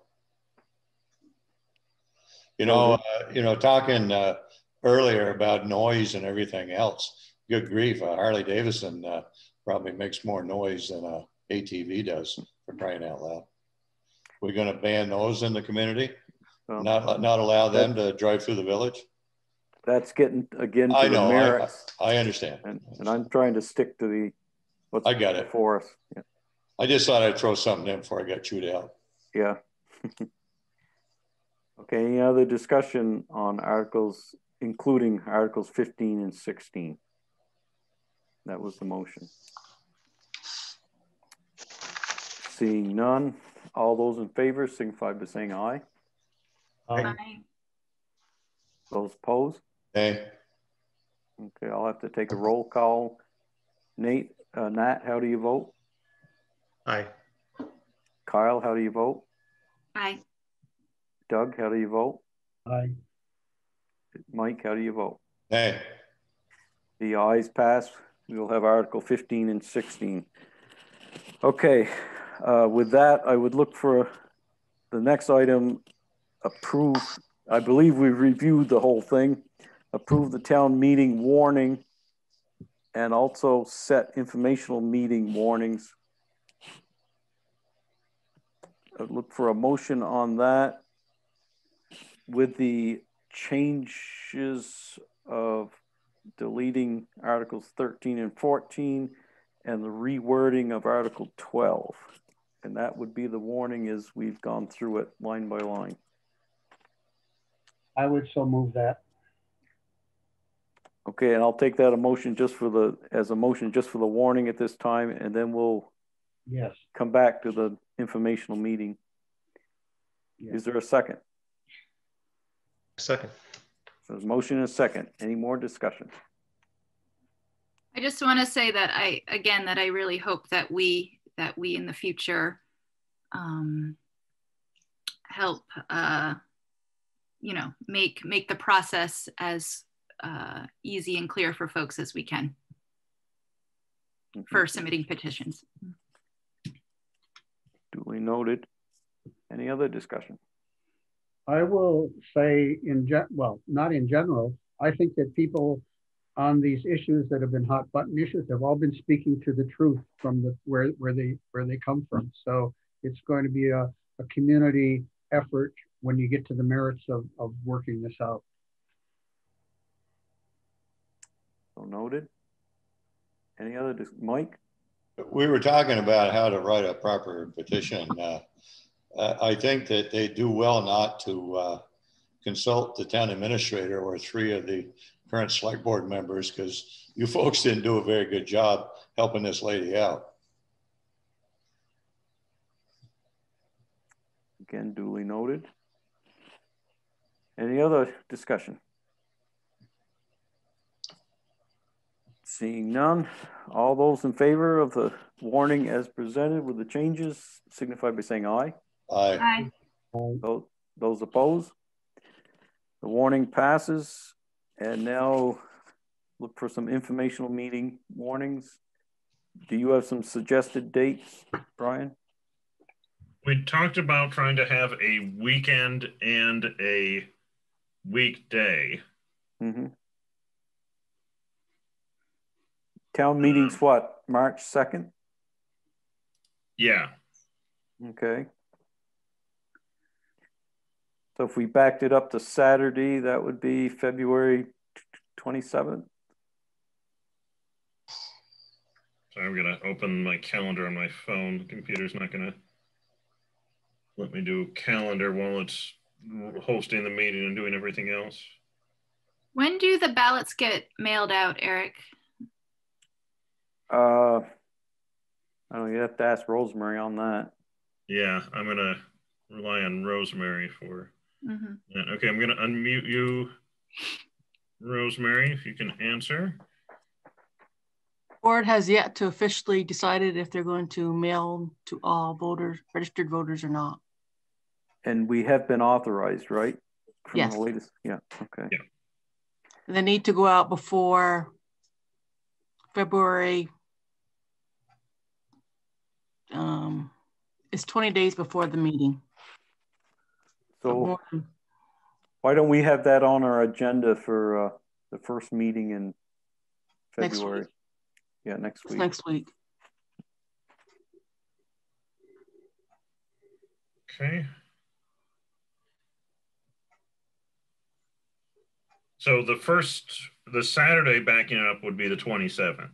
You know, uh, you know, talking uh, earlier about noise and everything else. Good grief, uh, Harley Davidson uh, probably makes more noise than a ATV does for crying out loud. We're going to ban those in the community, not not allow them to drive through the village that's getting again to I the know, I- merits. I understand. And, and I'm trying to stick to the what's I got it. for us. Yeah. I just thought I'd throw something in before I got chewed out. Yeah. okay. Any other discussion on articles, including articles 15 and 16? That was the motion. Seeing none, all those in favor signify by saying aye. Aye. Those opposed? Hey, Okay, I'll have to take a roll call. Nate, uh, Nat, how do you vote? Aye. Kyle, how do you vote? Aye. Doug, how do you vote? Aye. Mike, how do you vote? Aye. The ayes pass. We will have Article 15 and 16. Okay, uh, with that, I would look for the next item, approve. I believe we reviewed the whole thing. Approve the town meeting warning and also set informational meeting warnings. I'd look for a motion on that with the changes of deleting Articles 13 and 14 and the rewording of Article 12. And that would be the warning as we've gone through it line by line. I would so move that. Okay, and I'll take that a motion just for the, as a motion just for the warning at this time, and then we'll Yes. come back to the informational meeting. Is there a second? Second. So there's motion and a second. Any more discussion? I just want to say that I, again, that I really hope that we, that we in the future um, help, uh, you know, make, make the process as uh, easy and clear for folks as we can. for submitting petitions. Duly noted. Any other discussion? I will say in gen, well, not in general, I think that people on these issues that have been hot button issues have all been speaking to the truth from the where where they where they come from. So it's going to be a, a community effort when you get to the merits of, of working this out. So noted. Any other, Mike? We were talking about how to write a proper petition. Uh, I think that they do well not to uh, consult the town administrator or three of the current select board members because you folks didn't do a very good job helping this lady out. Again, duly noted. Any other discussion? Seeing none, all those in favor of the warning as presented with the changes signify by saying aye. Aye. Aye. Those, those opposed? The warning passes and now look for some informational meeting warnings. Do you have some suggested dates, Brian? We talked about trying to have a weekend and a weekday. Mm-hmm. Town hmm. meetings what, March 2nd? Yeah. Okay. So if we backed it up to Saturday, that would be February 27th. Sorry, I'm gonna open my calendar on my phone. The computer's not gonna let me do calendar while it's hosting the meeting and doing everything else. When do the ballots get mailed out, Eric? Uh, I don't know, you have to ask Rosemary on that. Yeah, I'm gonna rely on Rosemary for Mhm. that. Okay, I'm gonna unmute you, Rosemary, if you can answer. Board has yet to officially decided if they're going to mail to all voters, registered voters or not. And we have been authorized, right? From Yes. the latest, yeah, okay. Yeah. They need to go out before February. Um, it's 20 days before the meeting. So why don't we have that on our agenda for uh, the first meeting in Next February? Yeah, next It's week. next week. Okay. So the first, the Saturday backing up would be the 27th.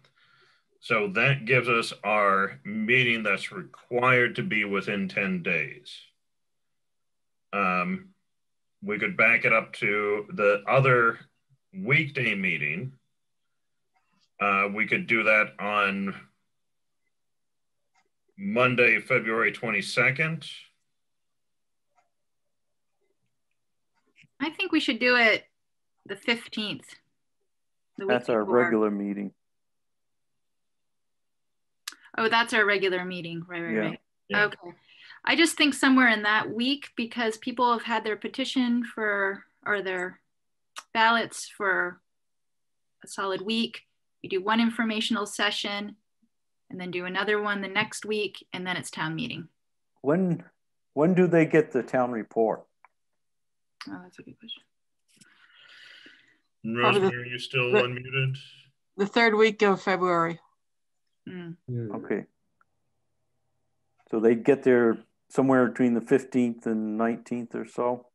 So that gives us our meeting that's required to be within 10 days. Um, we could back it up to the other weekday meeting. Uh, we could do that on Monday, February 22nd. I think we should do it the 15th. The That's our before. regular meeting. Oh, that's our regular meeting. Right, right, Yeah. right. Yeah. Okay. I just think somewhere in that week because people have had their petition for or their ballots for a solid week. We do one informational session and then do another one the next week and then it's town meeting. When, when do they get the town report? Oh, that's a good question. Probably Rosemary, are you still the- unmuted? The third week of February. Okay. So they get there somewhere between the 15th and 19th or so?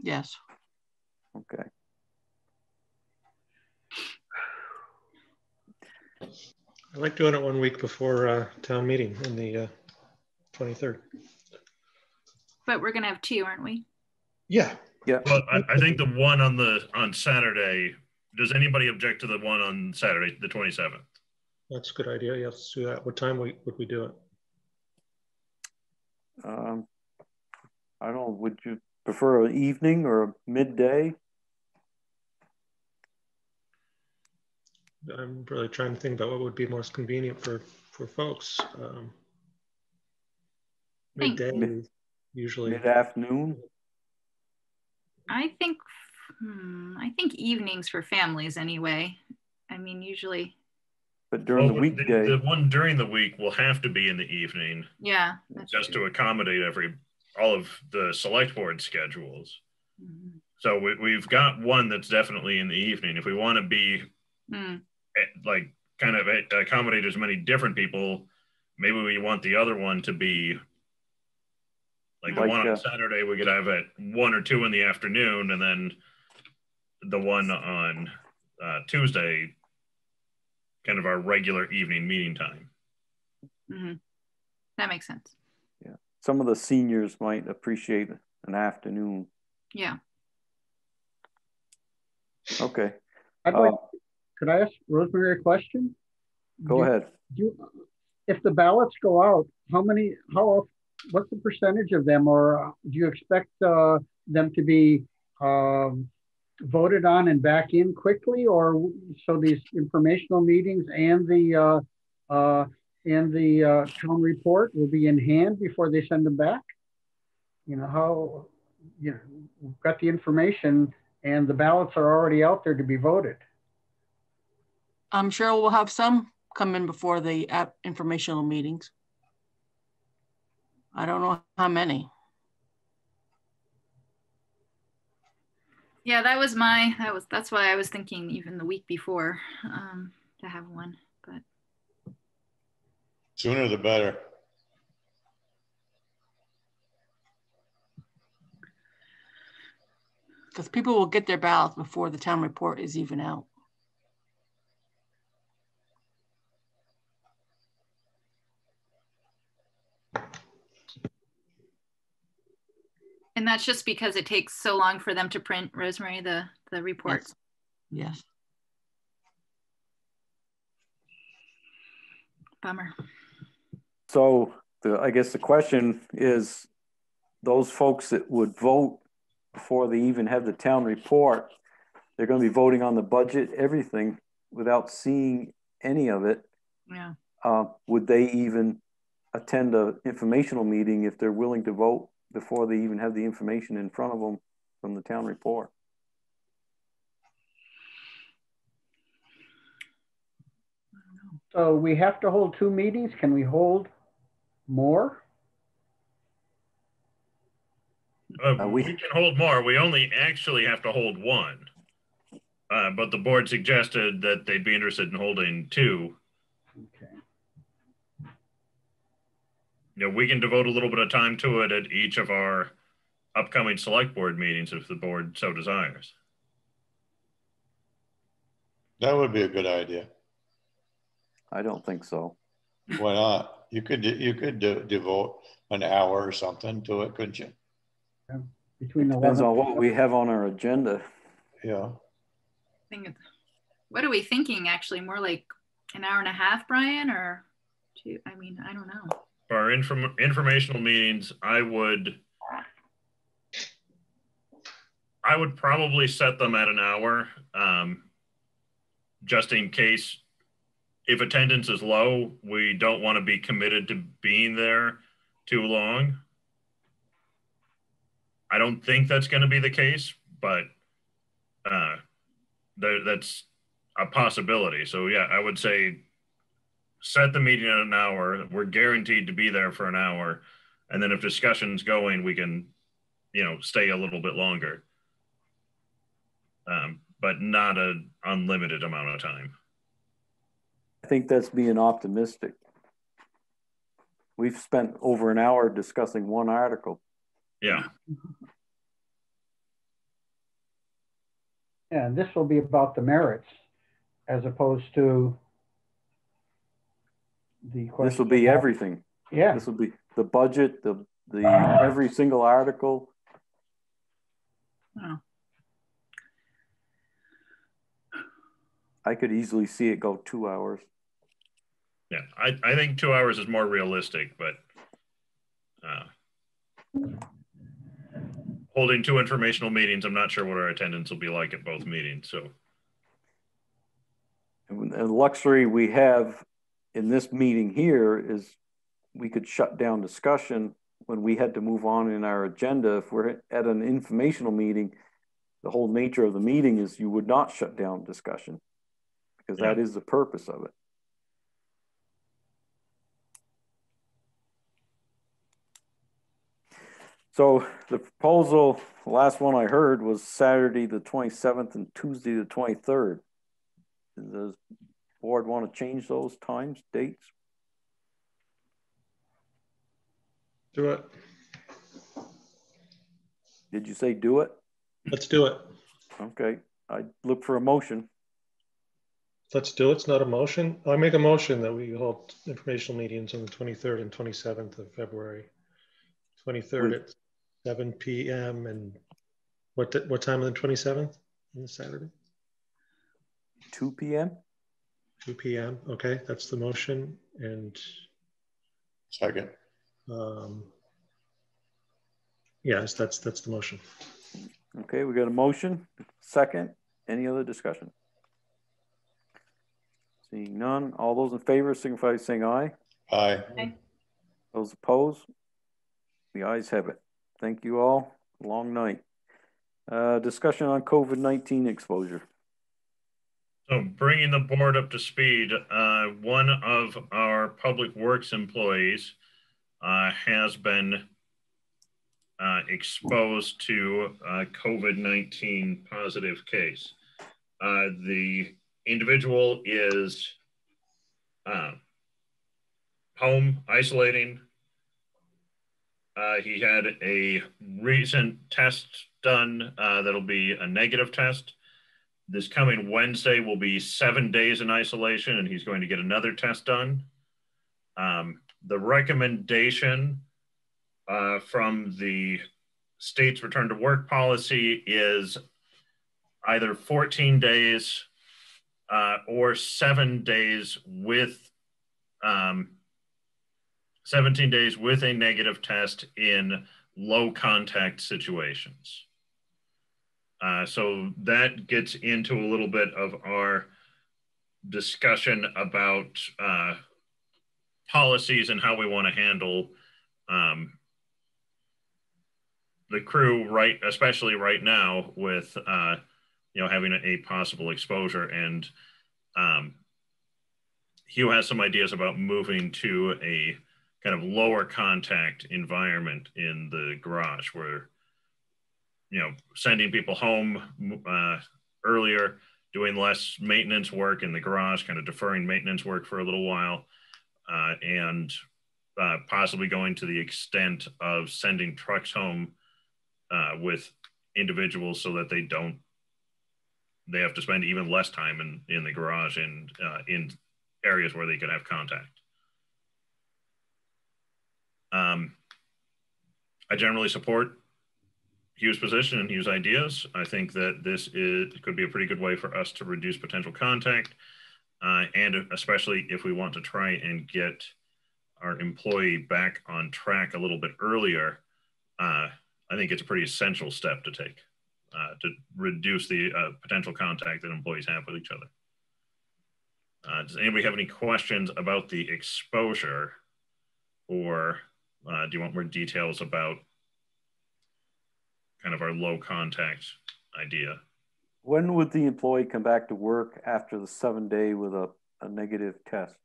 Yes. Okay. I like doing it one week before uh, town meeting on the uh, 23rd. But we're gonna have two, aren't we? Yeah. Yeah. Well, I, I think the one on the on Saturday. Does anybody object to the one on Saturday, the 27th? That's a good idea. Yeah, let's do that. What time we, would we do it? Um, I don't know, would you prefer an evening or a midday? I'm really trying to think about what would be most convenient for, for folks. Um, Think- midday, usually. Mid-afternoon? I think hmm, I think evenings for families anyway. I mean, usually But during Well, the weekday, The one during the week will have to be in the evening, Yeah. just to accommodate every, all of the select board schedules. Mm-hmm. So we, we've got one that's definitely in the evening. If we want to be Mm. eh, like kind of accommodate as many different people, maybe we want the other one to be like the Like, one on uh, Saturday, we could have at one or two in the afternoon, and then the one on uh, Tuesday, kind of our regular evening meeting time. hmm That makes sense. yeah, some of the seniors might appreciate an afternoon. Yeah. Okay, I'd like, Uh, could I ask Rosemary a question? go Do- ahead. do, if the ballots go out, how many, how, what's the percentage of them, or do you expect uh, them to be um, voted on and back in quickly, or so these informational meetings and the uh, uh, and the uh, town report will be in hand before they send them back? You know how, you know, we've got the information and the ballots are already out there to be voted. I'm sure we'll have some come in before the informational meetings. I don't know how many. Yeah, that was my, that was, that's why I was thinking even the week before um, to have one, but Sooner the better. Because people will get their ballots before the town report is even out. And that's just because it takes so long for them to print, Rosemary, the, the reports. Yes. Bummer. So the, I guess the question is, those folks that would vote before they even have the town report, they're gonna be voting on the budget, everything, without seeing any of it. Yeah. Uh, would they even attend a informational meeting if they're willing to vote before they even have the information in front of them from the town report? So we have to hold two meetings. Can we hold more? Uh, we, can hold more. We only actually have to hold one. Uh, but the board suggested that they'd be interested in holding two. Okay. You know, we can devote a little bit of time to it at each of our upcoming select board meetings if the board so desires. That would be a good idea. I don't think so. Why not? You could, you could de- devote an hour or something to it, couldn't you? Between the Depends on what we have on our agenda. Yeah. I think what are we thinking actually? More like an hour and a half, Brian, or two? I mean, I don't know. For our inform- informational meetings, I would I would probably set them at an hour, um, just in case if attendance is low, we don't want to be committed to being there too long. I don't think that's going to be the case, but uh, that's a possibility. So yeah, I would say set the meeting at an hour. We're guaranteed to be there for an hour, and then if discussion's going, we can, you know, stay a little bit longer, um, but not an unlimited amount of time. I think that's being optimistic. We've spent over an hour discussing one article. Yeah. And this will be about the merits as opposed to the question. This will be about- everything. Yeah. This will be the budget, the, the, every single article. Oh. I could easily see it go two hours. Yeah, I, I think two hours is more realistic, but uh, holding two informational meetings, I'm not sure what our attendance will be like at both meetings. So And the luxury we have in this meeting here is we could shut down discussion when we had to move on in our agenda. If we're at an informational meeting, the whole nature of the meeting is you would not shut down discussion because yeah. that is the purpose of it. So the proposal, the last one I heard was Saturday the 27th and Tuesday the 23rd. Those board want to change those times, dates? Do it. Did you say do it? Let's do it. Okay, I look for a motion. Let's do it. It's not a motion. I make a motion that we hold informational meetings on the 23rd and 27th of February. 23rd at 7 p.m. and what what time on the 27th on the Saturday? 2 p.m. 2 p.m. Okay, that's the motion. And second. Um, yes, that's that's the motion. Okay, we got a motion. Second. Any other discussion? Seeing none. All those in favor signify by saying aye. Aye. aye. Those opposed? The ayes have it. Thank you all. Long night. Uh, discussion on COVID 19 exposure. So bringing the board up to speed, uh, one of our public works employees uh, has been uh, exposed to a COVID-19 positive case. Uh, the individual is uh, home isolating. Uh, he had a recent test done that'll be a negative test this coming Wednesday will be seven days in isolation, and he's going to get another test done. Um, the recommendation uh, from the state's return to work policy is either 14 days uh, or seven days with um, 17 days with a negative test in low contact situations. Uh, so that gets into a little bit of our discussion about uh, policies and how we want to handle um, the crew right especially right now with uh, you know having a, possible exposure and um, hugh has some ideas about moving to a kind of lower contact environment in the garage where you know, sending people home uh, earlier, doing less maintenance work in the garage, kind of deferring maintenance work for a little while, uh, and uh, possibly going to the extent of sending trucks home uh, with individuals so that they don't they have to spend even less time in in the garage and uh, in areas where they could have contact. Um, I generally support Hugh's position and Hugh's ideas. I think that this is could be a pretty good way for us to reduce potential contact, uh, and especially if we want to try and get our employee back on track a little bit earlier. Uh, I think it's a pretty essential step to take uh, to reduce the uh, potential contact that employees have with each other. Uh, does anybody have any questions about the exposure, or uh, do you want more details about kind of our low contact idea. When would the employee come back to work after the seven day with a, a negative test?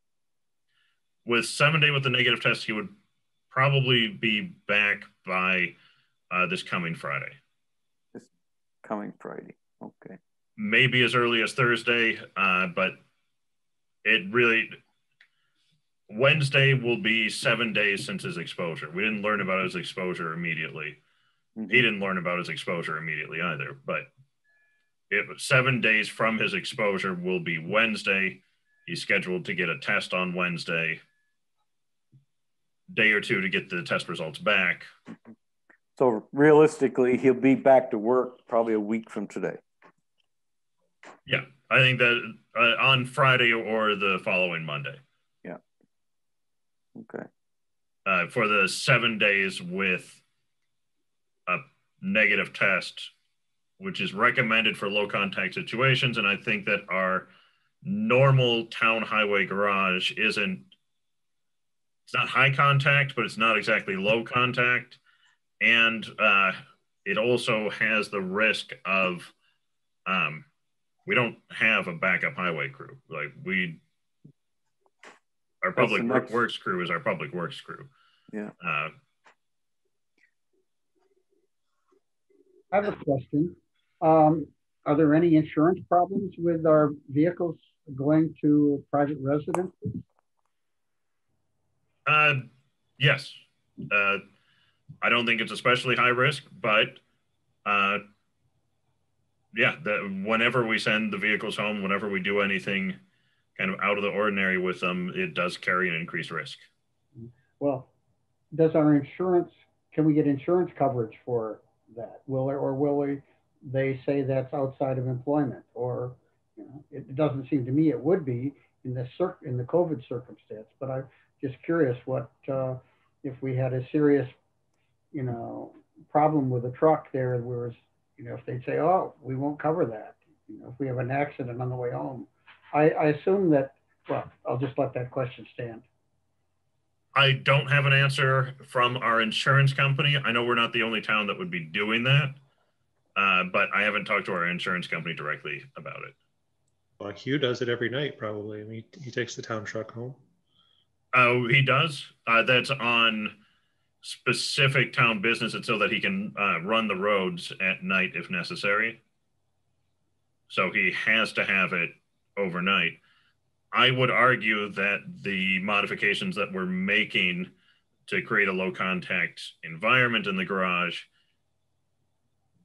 With seven day with the negative test, he would probably be back by uh, this coming Friday. This coming Friday. Okay. Maybe as early as Thursday, uh, but it really Wednesday will be seven days since his exposure. We didn't learn about his exposure immediately. Mm-hmm. He didn't learn about his exposure immediately either, but if seven days from his exposure will be Wednesday. He's scheduled to get a test on Wednesday, day or two to get the test results back. So realistically, he'll be back to work probably a week from today. Yeah, I think that uh, on Friday or the following Monday. Yeah. Okay. Uh, for the seven days with negative test, which is recommended for low contact situations. And I think that our normal town highway garage isn't, it's not high contact, but it's not exactly low contact. And uh, it also has the risk of, um, we don't have a backup highway crew. Like we, our public works crew is our public works crew. Yeah. Uh, I have a question. Um, are there any insurance problems with our vehicles going to private residences? Uh, yes. Uh, I don't think it's especially high risk, but uh, yeah, the, whenever we send the vehicles home, whenever we do anything kind of out of the ordinary with them, it does carry an increased risk. Well, does our insurance, can we get insurance coverage for that? Will or will we, they say that's outside of employment or, you know, it doesn't seem to me it would be in the cir in the COVID circumstance, but I'm just curious what, uh, if we had a serious, you know, problem with a truck there, where was, you know, if they'd say, oh, we won't cover that, you know, if we have an accident on the way home. I, I assume that, well, I'll just let that question stand. I don't have an answer from our insurance company. I know we're not the only town that would be doing that, uh, but I haven't talked to our insurance company directly about it. Well, Hugh does it every night, probably. I mean, he takes the town truck home. Oh, he does. Uh, that's on specific town business, and so that he can uh, run the roads at night if necessary. So he has to have it overnight. I would argue that the modifications that we're making to create a low contact environment in the garage,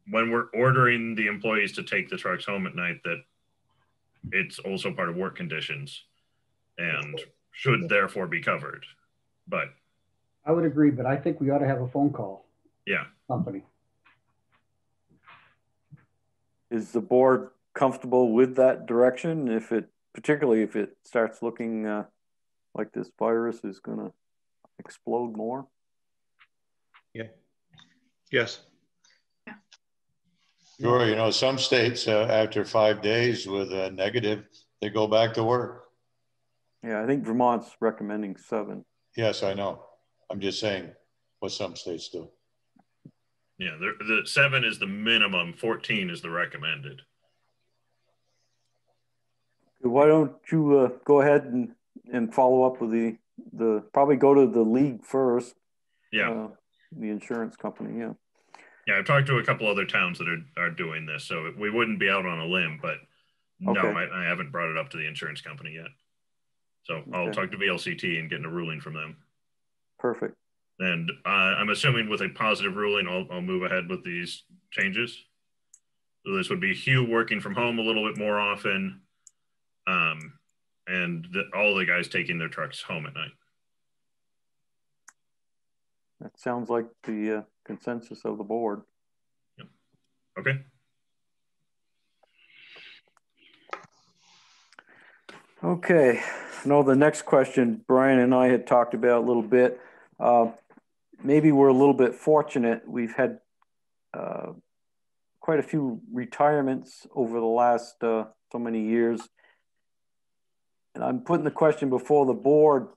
when we're ordering the employees to take the trucks home at night, that it's also part of work conditions and should therefore be covered. But I would agree, but I think we ought to have a phone call. Yeah. Company. Is the board comfortable with that direction? If it, particularly if it starts looking uh, like this virus is going to explode more? Yeah. Yes. Sure. You know, some states uh, after five days with a negative, they go back to work. Yeah, I think Vermont's recommending seven. Yes, I know. I'm just saying what some states do. Yeah, the, the seven is the minimum, 14 is the recommended. Why don't you uh, go ahead and, and follow up with the, the probably go to the league first. Yeah. Uh, the insurance company. Yeah. Yeah, I've talked to a couple other towns that are, are doing this, so we wouldn't be out on a limb, but no, I, I haven't brought it up to the insurance company yet. So I'll talk to VLCT and get a ruling from them. Perfect. And uh, I'm assuming with a positive ruling, I'll, I'll move ahead with these changes. So this would be Hugh working from home a little bit more often, um, and the, all the guys taking their trucks home at night. That sounds like the uh, consensus of the board. Okay. Okay, no, the next question Brian and I had talked about a little bit. Uh, maybe we're a little bit fortunate. We've had uh, quite a few retirements over the last uh, so many years. And I'm putting the question before the board.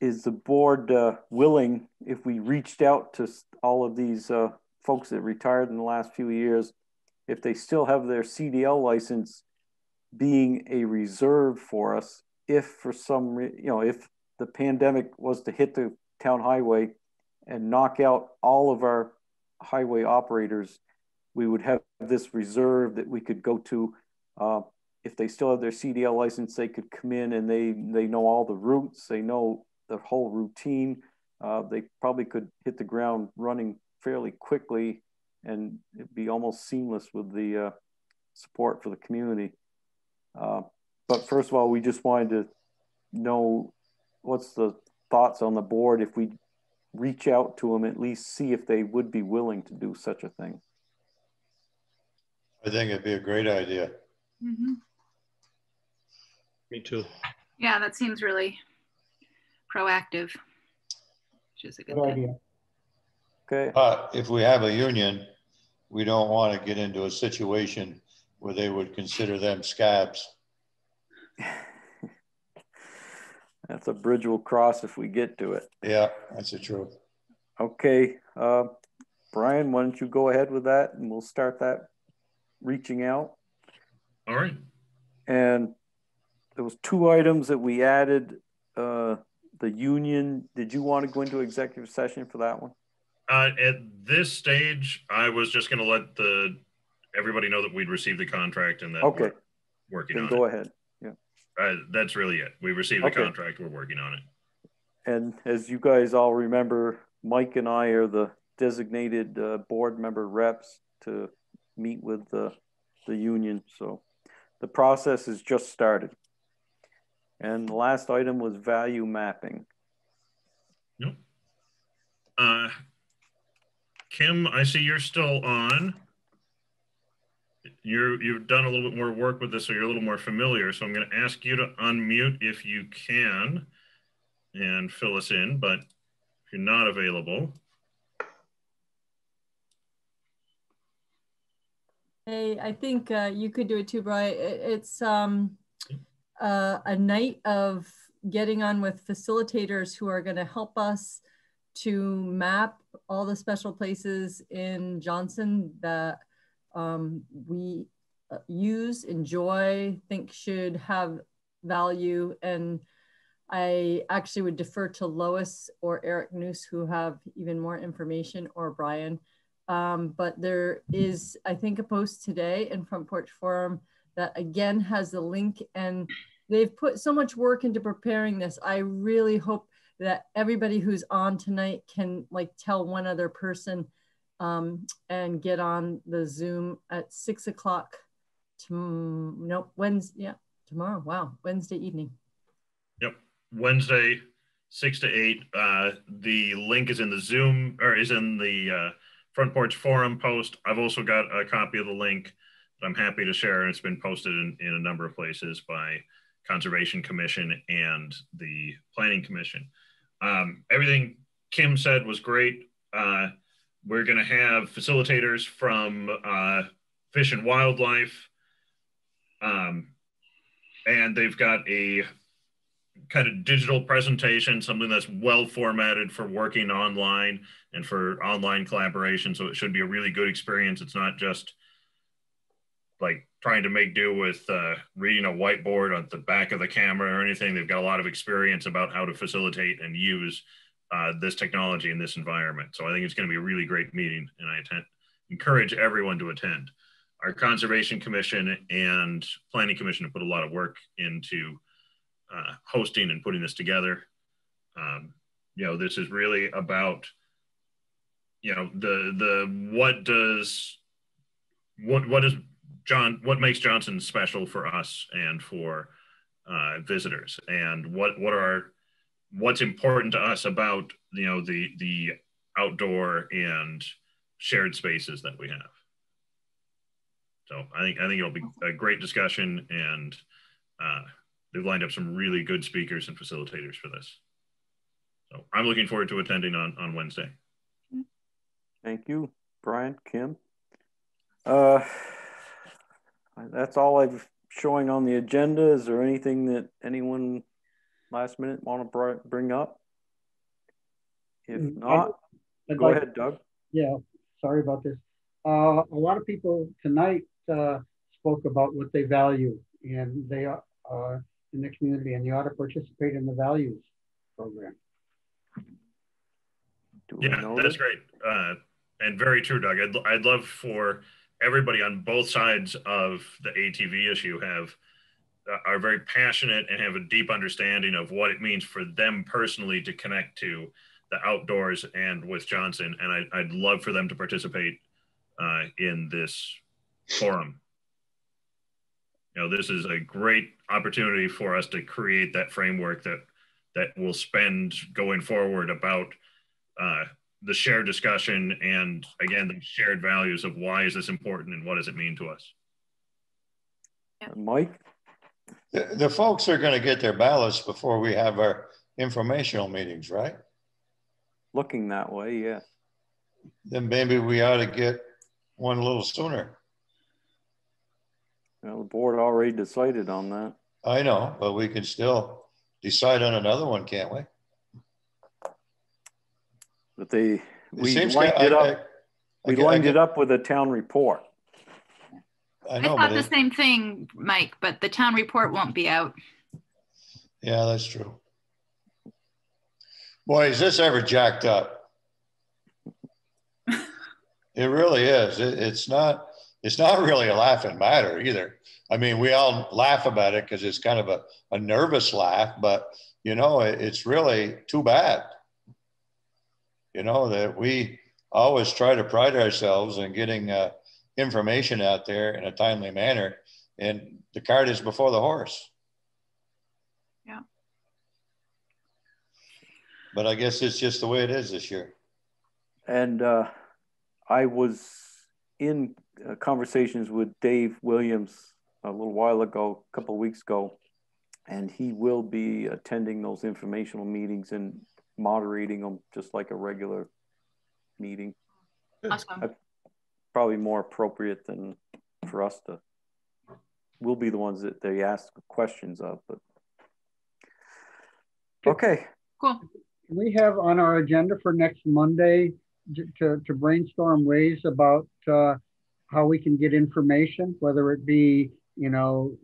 Is the board uh, willing, if we reached out to all of these uh, folks that retired in the last few years, if they still have their CDL license, being a reserve for us if for some you know if the pandemic was to hit the town highway and knock out all of our highway operators we would have this reserve that we could go to uh, if they still have their cdl license they could come in and they they know all the routes they know the whole routine uh, they probably could hit the ground running fairly quickly and it'd be almost seamless with the uh, support for the community uh, but first of all, we just wanted to know what's the thoughts on the board if we reach out to them, at least see if they would be willing to do such a thing. I think it'd be a great idea. Mhm. Me too. Yeah, that seems really proactive, which is a good, Good thing. idea. Okay. But if we have a union, we don't want to get into a situation where they would consider them scabs. That's a bridge we'll cross if we get to it. Yeah, that's the truth. Okay. Uh, Brian, why don't you go ahead with that and we'll start that reaching out. All right. And there was two items that we added. Uh, the union, did you want to go into executive session for that one? Uh, at this stage, I was just going to let the everybody know that we'd received the contract and that Okay. we're working Then on go it. Go ahead. Yeah. Uh, that's really it. We received the Okay. contract. We're working on it. And as you guys all remember, Mike and I are the designated uh, board member reps to meet with the, the union. So the process is just started. And the last item was value mapping. Uh, Kim, I see you're still on. You're you've done a little bit more work with this, so you're a little more familiar. So I'm going to ask you to unmute if you can, and fill us in. But if you're not available, Hey, I think uh, you could do it too, Brian. It- It's um, uh, a night of getting on with facilitators who are going to help us to map all the special places in Johnson that um, we uh, use, enjoy, think should have value. And I actually would defer to Lois or Eric Nuse, who have even more information, or Brian. Um, but there is, I think, a post today in Front Porch Forum that again has the link, and they've put so much work into preparing this. I really hope that everybody who's on tonight can like tell one other person um, and get on the Zoom at six o'clock. Tom- nope, Wednesday. Yeah, tomorrow. Wow, Wednesday evening. Yep. Wednesday, six to eight. Uh, the link is in the Zoom or is in the uh, front porch forum post. I've also got a copy of the link I'm happy to share, it's been posted in, in a number of places by Conservation Commission and the Planning Commission. Um, everything Kim said was great. Uh, we're going to have facilitators from uh, Fish and Wildlife. Um, and they've got a kind of digital presentation, something that's well formatted for working online and for online collaboration. So it should be a really good experience. It's not just like trying to make do with uh, reading a whiteboard on the back of the camera or anything. They've got a lot of experience about how to facilitate and use uh, this technology in this environment. So I think it's going to be a really great meeting, and I attend, encourage everyone to attend. Our Conservation Commission and Planning Commission have put a lot of work into uh, hosting and putting this together. Um, you know, this is really about, you know, the the what does what what is John what makes Johnson special for us and for uh, visitors, and what what are what's important to us about you know the the outdoor and shared spaces that we have. So I think I think it'll be a great discussion, and uh, they've lined up some really good speakers and facilitators for this. So I'm looking forward to attending on on Wednesday. Thank you, Brian, Kim. Uh, that's all I've showing on the agenda. Is there anything that anyone last minute want to bring up? If not, I'd go like- ahead, Doug. Yeah, sorry about this. Uh, a lot of people tonight uh, spoke about what they value and they are uh, in the community and you ought to participate in the values program. Yeah, that's great. Uh, and very true, Doug. I'd, I'd love for everybody on both sides of the ATV issue have uh, are very passionate and have a deep understanding of what it means for them personally to connect to the outdoors and with Johnson. And I, I'd love for them to participate uh, in this forum. You know, this is a great opportunity for us to create that framework that that will spend going forward about uh, the shared discussion and again the shared values of why is this important and what does it mean to us. Mike? The, the folks are going to get their ballots before we have our informational meetings, right? Looking that way, yeah. Then maybe we ought to get one a little sooner. Well, the board already decided on that. I know, but we can still decide on another one, can't we? But they, we lined I- it up, we I- I lined it up with a town report. I I know, thought the it, same thing, Mike, but the town report won't be out. yeah, that's true. Boy, is this ever jacked up? It really is. It, it's not. It's not really a laughing matter either. I mean, we all laugh about it because it's kind of a, a nervous laugh, but you know, it, it's really too bad. You know that we always try to pride ourselves in getting uh, information out there in a timely manner, and the cart is before the horse. Yeah. But I guess it's just the way it is this year. And uh, I was in uh, conversations with Dave Williams a little while ago, a couple of weeks ago, and he will be attending those informational meetings and moderating them just like a regular meeting. Awesome. Probably more appropriate than for us to. We'll be the ones that they ask questions of, but okay. Cool. We have on our agenda for next Monday to, to brainstorm ways about uh, how we can get information, whether it be, you know,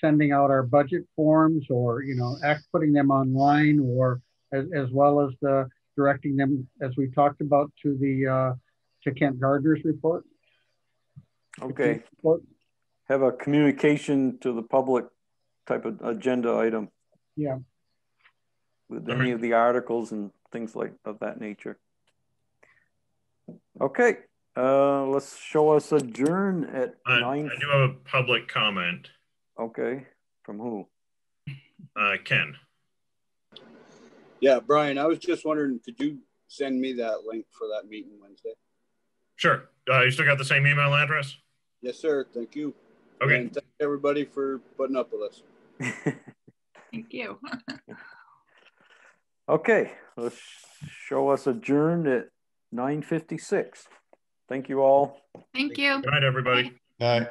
sending out our budget forms or, you know, act, putting them online or as, as well as the directing them, as we talked about, to the uh, to Kent Gardner's report. Okay. Have a communication to the public type of agenda item. Yeah. With any of the articles and things like of that nature. Okay, uh, let's show us adjourn at Uh, nine. I do have a public comment. Okay, from who? Uh, Ken. Yeah, Brian, I was just wondering, could you send me that link for that meeting Wednesday? Sure. Uh, you still got the same email address? Yes, sir. Thank you. Okay. And thank everybody for putting up with us. Thank you. Okay, let's show us adjourned at nine fifty-six. Thank you all. Thank you. Good night, everybody. Night.